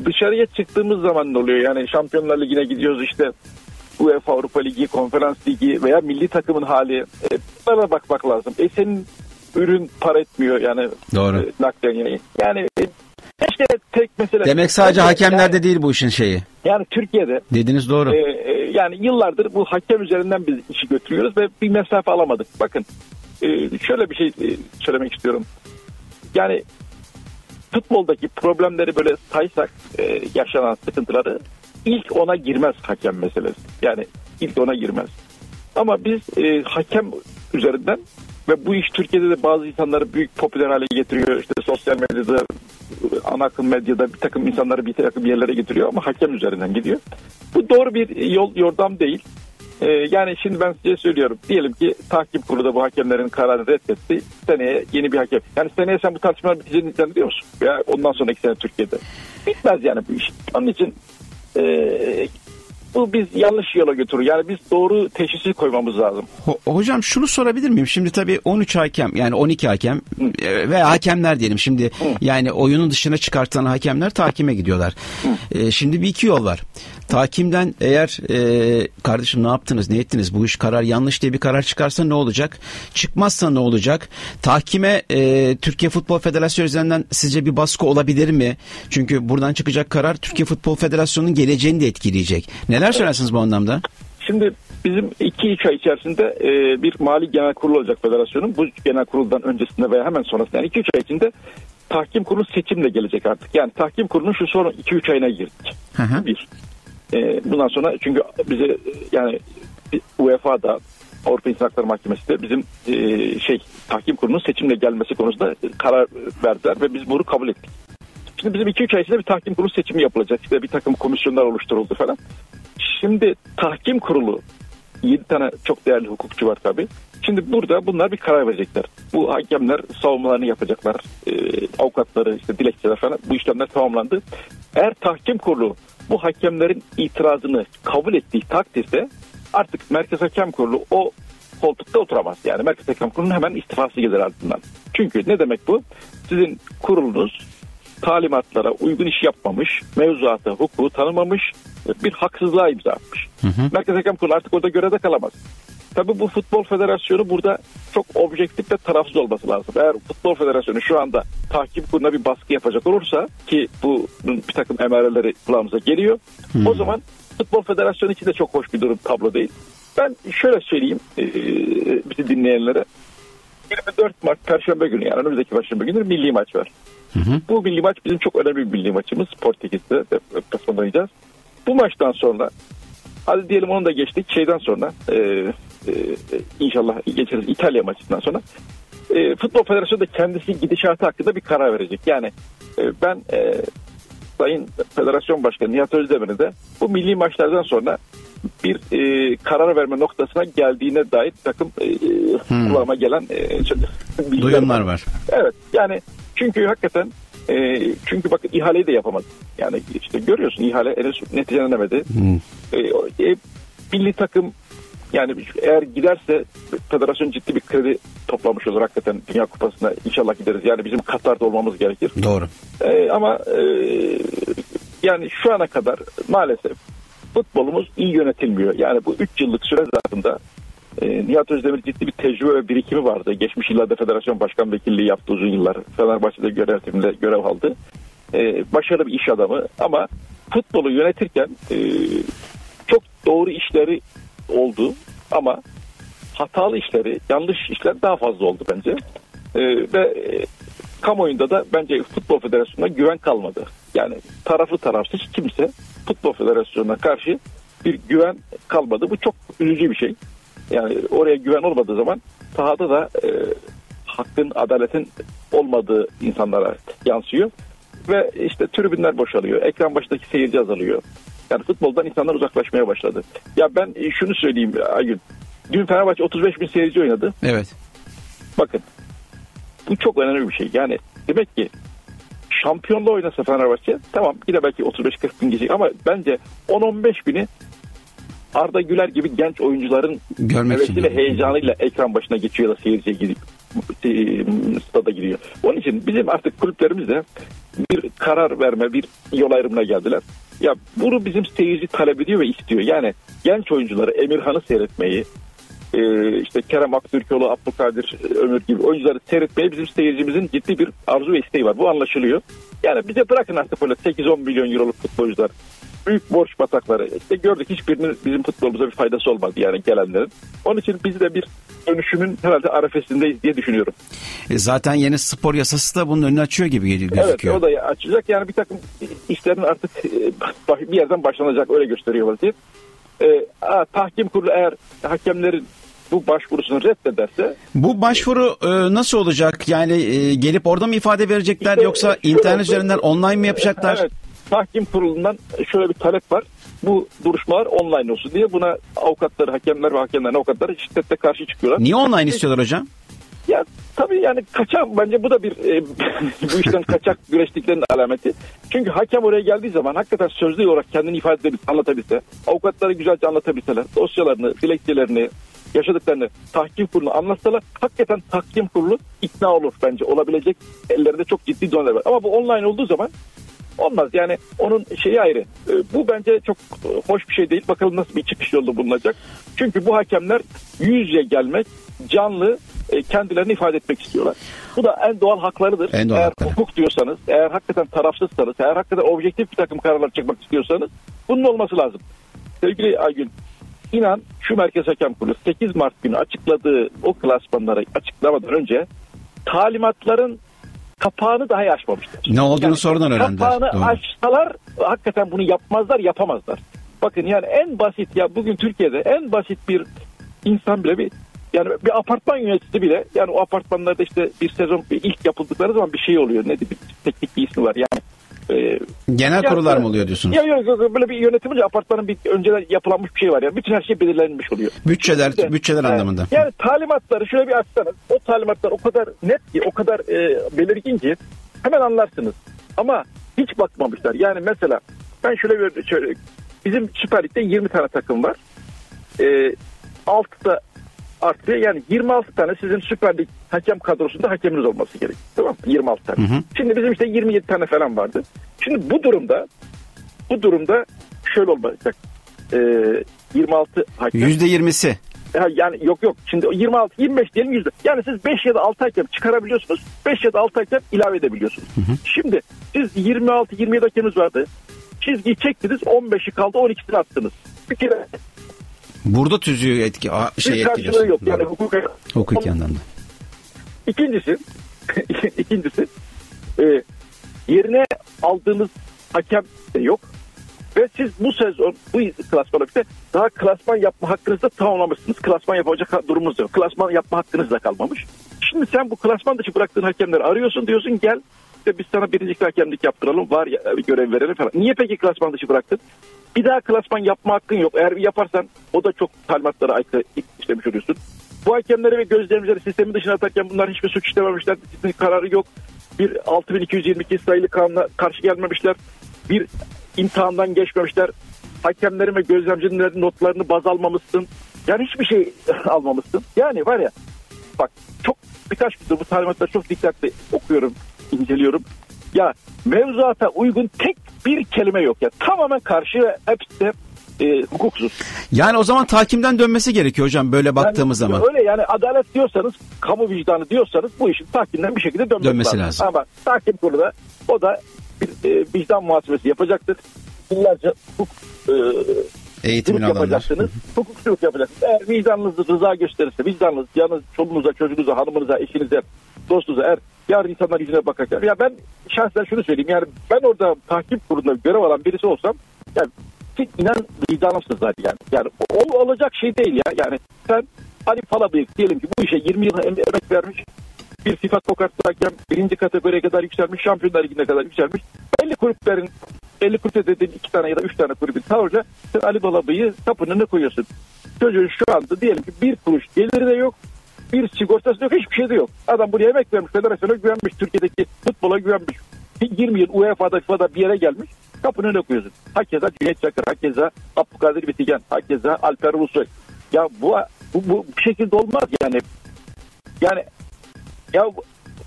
dışarıya çıktığımız zaman ne oluyor? Yani Şampiyonlar Ligi'ne gidiyoruz işte UEFA Avrupa Ligi, Konferans Ligi veya milli takımın hali. E, bunlara bakmak lazım. E senin ürün para etmiyor yani. Doğru. E, naklen yani. Yani e, işte tek mesela. Demek sadece Yani- hakemlerde değil bu işin şeyi. Yani Türkiye'de Dediniz doğru. e, e, yani yıllardır bu hakem üzerinden biz işi götürüyoruz ve bir mesafe alamadık. Bakın e, şöyle bir şey e, söylemek istiyorum. Yani futboldaki problemleri böyle saysak e, yaşanan sıkıntıları ilk ona girmez hakem meselesi. Yani ilk ona girmez. Ama biz e, hakem üzerinden ve bu iş Türkiye'de de bazı insanları büyük popüler hale getiriyor. İşte sosyal medyada, ana akım medyada bir takım insanları bir takım yerlere getiriyor ama hakem üzerinden gidiyor. Bu doğru bir yol yordam değil. Ee, yani şimdi ben size söylüyorum. Diyelim ki takip kurulu da bu hakemlerin kararını reddetti. Seneye yeni bir hakem. Yani seneye sen bu tartışmalar biteceğini zannediyor musun? Veya ondan sonraki sene Türkiye'de. Bitmez yani bu iş. Onun için e, bu biz yanlış yola götürür. Yani biz doğru teşhisi koymamız lazım. Ho- hocam şunu sorabilir miyim? Şimdi tabii 13 hakem yani 12 hakem e, ve hakemler diyelim şimdi yani oyunun dışına çıkartılan hakemler tahkime gidiyorlar. E, şimdi bir iki yol var. Tahkimden eğer e, kardeşim ne yaptınız ne ettiniz bu iş karar yanlış diye bir karar çıkarsa ne olacak? Çıkmazsa ne olacak? Tahkime e, Türkiye Futbol Federasyonu üzerinden sizce bir baskı olabilir mi? Çünkü buradan çıkacak karar Türkiye Futbol Federasyonu'nun geleceğini de etkileyecek. Neler söylersiniz bu anlamda? Şimdi bizim 2-3 ay içerisinde e, bir mali genel kurulu olacak federasyonun. Bu genel kuruldan öncesinde veya hemen sonrasında yani 2-3 ay içinde tahkim kurulu seçimle gelecek artık. Yani tahkim kurulunun şu son 2-3 ayına girdik. Bir. E, bundan sonra çünkü bize yani UEFA'da Avrupa İnsan Hakları Mahkemesi de bizim e, şey tahkim kurulunun seçimle gelmesi konusunda karar verdiler ve biz bunu kabul ettik. Şimdi bizim 2-3 ay içinde bir tahkim kurulu seçimi yapılacak. İşte bir takım komisyonlar oluşturuldu falan. Şimdi tahkim kurulu 7 tane çok değerli hukukçu var tabii. Şimdi burada bunlar bir karar verecekler. Bu hakemler savunmalarını yapacaklar. Ee, avukatları, işte dilekçeler falan bu işlemler tamamlandı. Eğer tahkim kurulu bu hakemlerin itirazını kabul ettiği takdirde artık Merkez Hakem Kurulu o koltukta oturamaz. Yani Merkez Hakem Kurulu'nun hemen istifası gelir ardından. Çünkü ne demek bu? Sizin kurulunuz talimatlara uygun iş yapmamış, mevzuatı, hukuku tanımamış, bir haksızlığa imza atmış. Merkez Hakem Kurulu artık orada görevde kalamaz. Tabii bu Futbol Federasyonu burada çok objektif ve tarafsız olması lazım. Eğer Futbol Federasyonu şu anda takip kuruluna bir baskı yapacak olursa ki bu bir takım emareleri kulağımıza geliyor. O zaman Futbol Federasyonu için de çok hoş bir durum tablo değil. Ben şöyle söyleyeyim e, bizi dinleyenlere. 24 Mart Perşembe günü yani önümüzdeki Perşembe günü milli maç var. Bu milli maç bizim çok önemli bir milli maçımız. Portekiz'de deplasmanda oynayacağız. Bu maçtan sonra hadi diyelim onu da geçtik şeyden sonra e, e, inşallah geçeriz İtalya maçından sonra e, Futbol Federasyonu da kendisi gidişatı hakkında bir karar verecek. Yani e, ben e, Sayın Federasyon Başkanı Nihat Özdemir'e de bu milli maçlardan sonra bir e, karar verme noktasına geldiğine dair takım e, Hmm. kulağıma gelen e, bilgiler Duyumlar var. Evet yani çünkü hakikaten e, çünkü bakın ihaleyi de yapamadı. Yani işte görüyorsun ihale henüz neticelenemedi. E, o- e, milli takım yani eğer giderse federasyon ciddi bir kredi toplamış olur hakikaten Dünya Kupası'na inşallah gideriz. Yani bizim Katar'da olmamız gerekir. Doğru. E, ama e, yani şu ana kadar maalesef futbolumuz iyi yönetilmiyor. Yani bu 3 yıllık süre zarfında e, Nihat Özdemir ciddi bir tecrübe ve birikimi vardı. Geçmiş yıllarda federasyon başkan vekilliği yaptı uzun yıllar. Fenerbahçe'de görev timinde görev aldı. E, başarılı bir iş adamı ama futbolu yönetirken e, çok doğru işleri oldu ama hatalı işleri, yanlış işler daha fazla oldu bence. E, ve e, kamuoyunda da bence Futbol Federasyonu'na güven kalmadı. Yani taraflı tarafsız kimse Futbol Federasyonu'na karşı bir güven kalmadı. Bu çok üzücü bir şey. Yani oraya güven olmadığı zaman sahada da e, hakkın, adaletin olmadığı insanlara yansıyor. Ve işte tribünler boşalıyor. Ekran başındaki seyirci azalıyor. Yani futboldan insanlar uzaklaşmaya başladı. Ya ben e, şunu söyleyeyim Aygün. Dün Fenerbahçe 35 bin seyirci oynadı. Evet. Bakın bu çok önemli bir şey. Yani demek ki şampiyonla oynasa Fenerbahçe tamam yine belki 35-40 bin gidecek ama bence 10-15 bini Arda Güler gibi genç oyuncuların Görmek için. hevesiyle heyecanıyla ekran başına geçiyor ya da seyirciye gidip e, stada giriyor. Onun için bizim artık kulüplerimiz de bir karar verme, bir yol ayrımına geldiler. Ya bunu bizim seyirci talep ediyor ve istiyor. Yani genç oyuncuları Emirhan'ı seyretmeyi, e, işte Kerem Aktürkoğlu, Abdülkadir Ömür gibi oyuncuları seyretmeye bizim seyircimizin ciddi bir arzu ve isteği var. Bu anlaşılıyor. Yani bize bırakın artık böyle 8-10 milyon euroluk futbolcular. Büyük borç batakları. İşte gördük hiçbirinin bizim futbolumuza bir faydası olmadı yani gelenlerin. Onun için biz de bir dönüşümün herhalde arefesindeyiz diye düşünüyorum. E, zaten yeni spor yasası da bunun önünü açıyor gibi geliyor- Evet gözüküyor. o da açacak. Yani bir takım işlerin artık e, bir yerden başlanacak öyle gösteriyor vaziyet. E, tahkim kurulu eğer hakemlerin bu başvurusunu reddederse Bu başvuru e, nasıl olacak? Yani e, gelip orada mı ifade verecekler yoksa internet üzerinden online mi yapacaklar? Evet. Tahkim kurulundan şöyle bir talep var. Bu duruşmalar online olsun diye buna avukatları, hakemler ve hakemlerin avukatları şiddetle karşı çıkıyorlar. Niye online istiyorlar hocam? Ya tabii yani kaçak bence bu da bir e, *laughs* bu işten kaçak güreştiklerinin alameti. Çünkü hakem oraya geldiği zaman hakikaten sözlü olarak kendini ifade edebilse, anlatabilse, avukatları güzelce anlatabilseler, dosyalarını, dilekçelerini, yaşadıklarını tahkim kuruluna anlatsalar hakikaten tahkim kurulu ikna olur bence. Olabilecek ellerinde çok ciddi donanımlar var. Ama bu online olduğu zaman olmaz. Yani onun şeyi ayrı. E, bu bence çok e, hoş bir şey değil. Bakalım nasıl bir çıkış yolu bulunacak. Çünkü bu hakemler yüz yüze gelmek, canlı e, kendilerini ifade etmek istiyorlar. Bu da en doğal haklarıdır. En doğal eğer hakları. hukuk diyorsanız, eğer hakikaten tarafsızsanız, eğer hakikaten objektif bir takım kararlar çıkmak istiyorsanız bunun olması lazım. Sevgili Aygün, inan şu Merkez Hakem Kurulu 8 Mart günü açıkladığı o klasmanları açıklamadan önce talimatların kapağını dahi açmamışlar. Ne olduğunu sonradan öğrendiler. Kapağını Doğru. açsalar hakikaten bunu yapmazlar, yapamazlar. Bakın yani en basit ya bugün Türkiye'de en basit bir insan bile bir yani bir apartman yöneticisi bile yani o apartmanlarda işte bir sezon bir ilk yapıldıkları zaman bir şey oluyor. Ne bir teknik bir ismi var yani. Ee, Genel ya- kurullar mı oluyor diyorsunuz? Yok yok yok böyle bir yönetimince apartmanın bir önceden yapılanmış bir şey var yani. Bütün her şey belirlenmiş oluyor. Bütçeler, İşte, bütçeler e, anlamında. Yani talimatları şöyle bir açsanız o talimatlar o kadar net ki o kadar e, belirgin ki hemen anlarsınız. Ama hiç bakmamışlar. Yani mesela ben şöyle bir şöyle, bizim Süper Lig'de 20 tane takım var. E, 6'da artıyor. Yani 26 tane sizin Süper Lig hakem kadrosunda hakeminiz olması gerekiyor. Tamam mı? 26 tane. Şimdi bizim işte 27 tane falan vardı. Şimdi bu durumda bu durumda şöyle olacak. E, 26 hakem. Yüzde yirmisi. Ya yani yok yok. Şimdi o 26 25 diyelim yüzde. Yani siz 5 ya da 6 hakem çıkarabiliyorsunuz. 5 ya da 6 hakem ilave edebiliyorsunuz. Şimdi siz 26 27 hakeminiz vardı. Çizgiyi çektiniz 15'i kaldı 12'sini attınız. Bir kere Burada tüzüğü etki, şey etkiliyorsun. yok. Yani hukuk Hukuki anlamda. İkincisi, *laughs* ikincisi e, yerine aldığınız hakem de yok. Ve siz bu sezon bu klasmana birlikte daha klasman yapma hakkınızı da tamamlamışsınız. Klasman yapacak durumunuz da yok. Klasman yapma hakkınız da kalmamış. Şimdi sen bu klasman dışı bıraktığın hakemleri arıyorsun diyorsun gel işte biz sana birinci hakemlik yaptıralım var ya görev verelim falan. Niye peki klasman dışı bıraktın? Bir daha klasman yapma hakkın yok. Eğer yaparsan o da çok talimatlara aykırı işlemiş oluyorsun. Bu hakemleri ve gözlemcileri sistemin dışına atarken bunlar hiçbir suç işlememişler. Disiplin kararı yok. Bir 6222 sayılı kanuna karşı gelmemişler. Bir imtihandan geçmemişler. Hakemlerin ve gözlemcilerin notlarını baz almamışsın. Yani hiçbir şey *laughs* almamışsın. Yani var ya bak çok birkaç gündür bu talimatları çok dikkatli okuyorum, inceliyorum. Ya mevzuata uygun tek bir kelime yok ya. Tamamen karşı ve hepsi de e, hukuksuz. Yani o zaman takimden dönmesi gerekiyor hocam böyle baktığımız Yani zaman. Öyle yani adalet diyorsanız, kamu vicdanı diyorsanız bu işin tahkimden bir şekilde dönmesi, Dönmesi lazım. Ama tahkim kurulu da o da bir e, vicdan muhasebesi yapacaktır. Yıllarca hukuk e, Eğitimini hukuk yapacaksınız. Hukukçuluk yapacaksınız. Eğer vicdanınız rıza gösterirse, vicdanınız canınız, çoluğunuza, çocuğunuza, hanımınıza, eşinize, dostunuza eğer yarın insanlar yüzüne bakacak. Ya ben şahsen şunu söyleyeyim yani ben orada tahkim kurulunda görev alan birisi olsam yani ki inan vicdanımsız zaten yani. Yani o olacak şey değil ya. Yani sen Ali Palabıyık diyelim ki bu işe 20 yıl em- emek vermiş. Bir FIFA tokatlı hakem birinci kategoriye kadar yükselmiş. Şampiyonlar Ligi'ne kadar yükselmiş. Belli kulüplerin belli kulüpte dediğin iki tane ya da üç tane kulübün tavırca sen Ali Balabıyı kapının önüne koyuyorsun. Çocuğun şu anda diyelim ki bir kuruş geliri de yok. Bir sigortası yok. Hiçbir şey de yok. Adam buraya emek vermiş. Federasyona güvenmiş. Türkiye'deki futbola güvenmiş. 20 yıl UEFA'da FIFA'da bir yere gelmiş. Kapının önüne koyuyorsun. Hakeza Cüneyt Çakır, hakeza Abdülkadir Bitigen, hakeza Alper Ulusoy. Ya bu, bu, bu, bu şekilde olmaz yani. Yani ya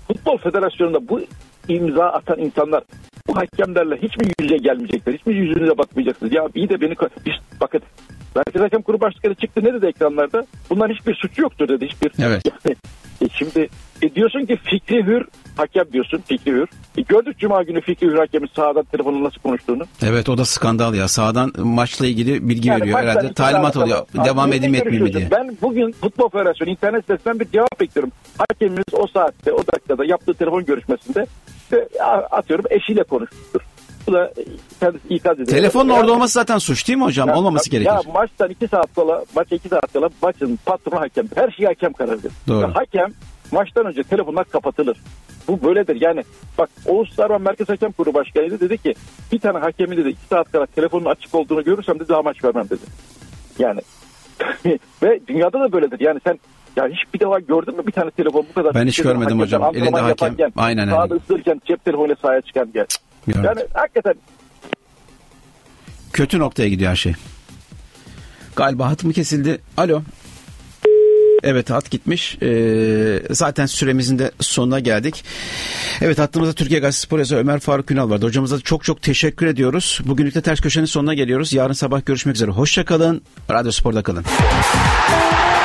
Futbol Federasyonu'nda bu imza atan insanlar bu hakemlerle hiç mi yüz yüze gelmeyecekler? Hiç mi yüzünüze bakmayacaksınız? Ya iyi de beni... Biz, bakın Merkez Hakem Kurulu Başkanı çıktı ne dedi ekranlarda? Bunların hiçbir suçu yoktur dedi. Hiçbir, Evet. Yani, e şimdi e diyorsun ki Fikri Hür hakem diyorsun Fikri Hür. E gördük Cuma günü Fikri Hür hakemin sahadan telefonla nasıl konuştuğunu. Evet o da skandal ya. Sağdan maçla ilgili bilgi Yani veriyor herhalde. Talimat oluyor. sonra- Devam edeyim etmeyeyim mi diye. Ben bugün Futbol Federasyonu internet sitesinden bir cevap bekliyorum. Hakemimiz o saatte, o dakikada yaptığı telefon görüşmesinde işte, atıyorum eşiyle konuşmuştur. Bu da e, kendisi ikaz ediyor. Telefonun orada olması zaten suç değil mi hocam? ya- Olmaması gerekir. Ya maçtan iki saat kala, maça iki saat kala maçın patronu hakem. Her şeyi hakem karar verir. Doğru. Ya hakem maçtan önce telefonlar kapatılır. Bu böyledir. Yani bak Oğuz Sarvan Merkez Hakem Kurulu Başkanı'ydı dedi ki bir tane hakemin dedi iki saat kala telefonun açık olduğunu görürsem dedi daha maç vermem dedi. Yani *laughs* ve dünyada da böyledir. Yani sen yani hiç bir defa gördün mü bir tane telefon bu kadar? Ben hiç görmedim hocam. Antrenman Elinde hakem. Yaparken, aynen aynen. Sağda ısırırken cep telefonuyla sahaya çıkan gel. Yani hakikaten. Kötü noktaya gidiyor her şey. Galiba hat mı kesildi? Alo. Evet hat gitmiş. Ee, zaten süremizin de sonuna geldik. Evet hattımızda Türkiye Gazetesi Spor yazarı Ömer Faruk Ünal vardı. Hocamıza çok çok teşekkür ediyoruz. Bugünlük de Ters Köşe'nin sonuna geliyoruz. Yarın sabah görüşmek üzere. Hoşçakalın. Radyo Spor'da kalın.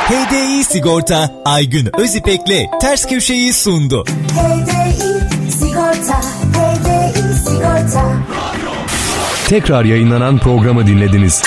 HDI Sigorta Aygün Özipek'le Ters Köşe'yi sundu. HDI Sigorta, HDI Sigorta. Tekrar yayınlanan programı dinlediniz.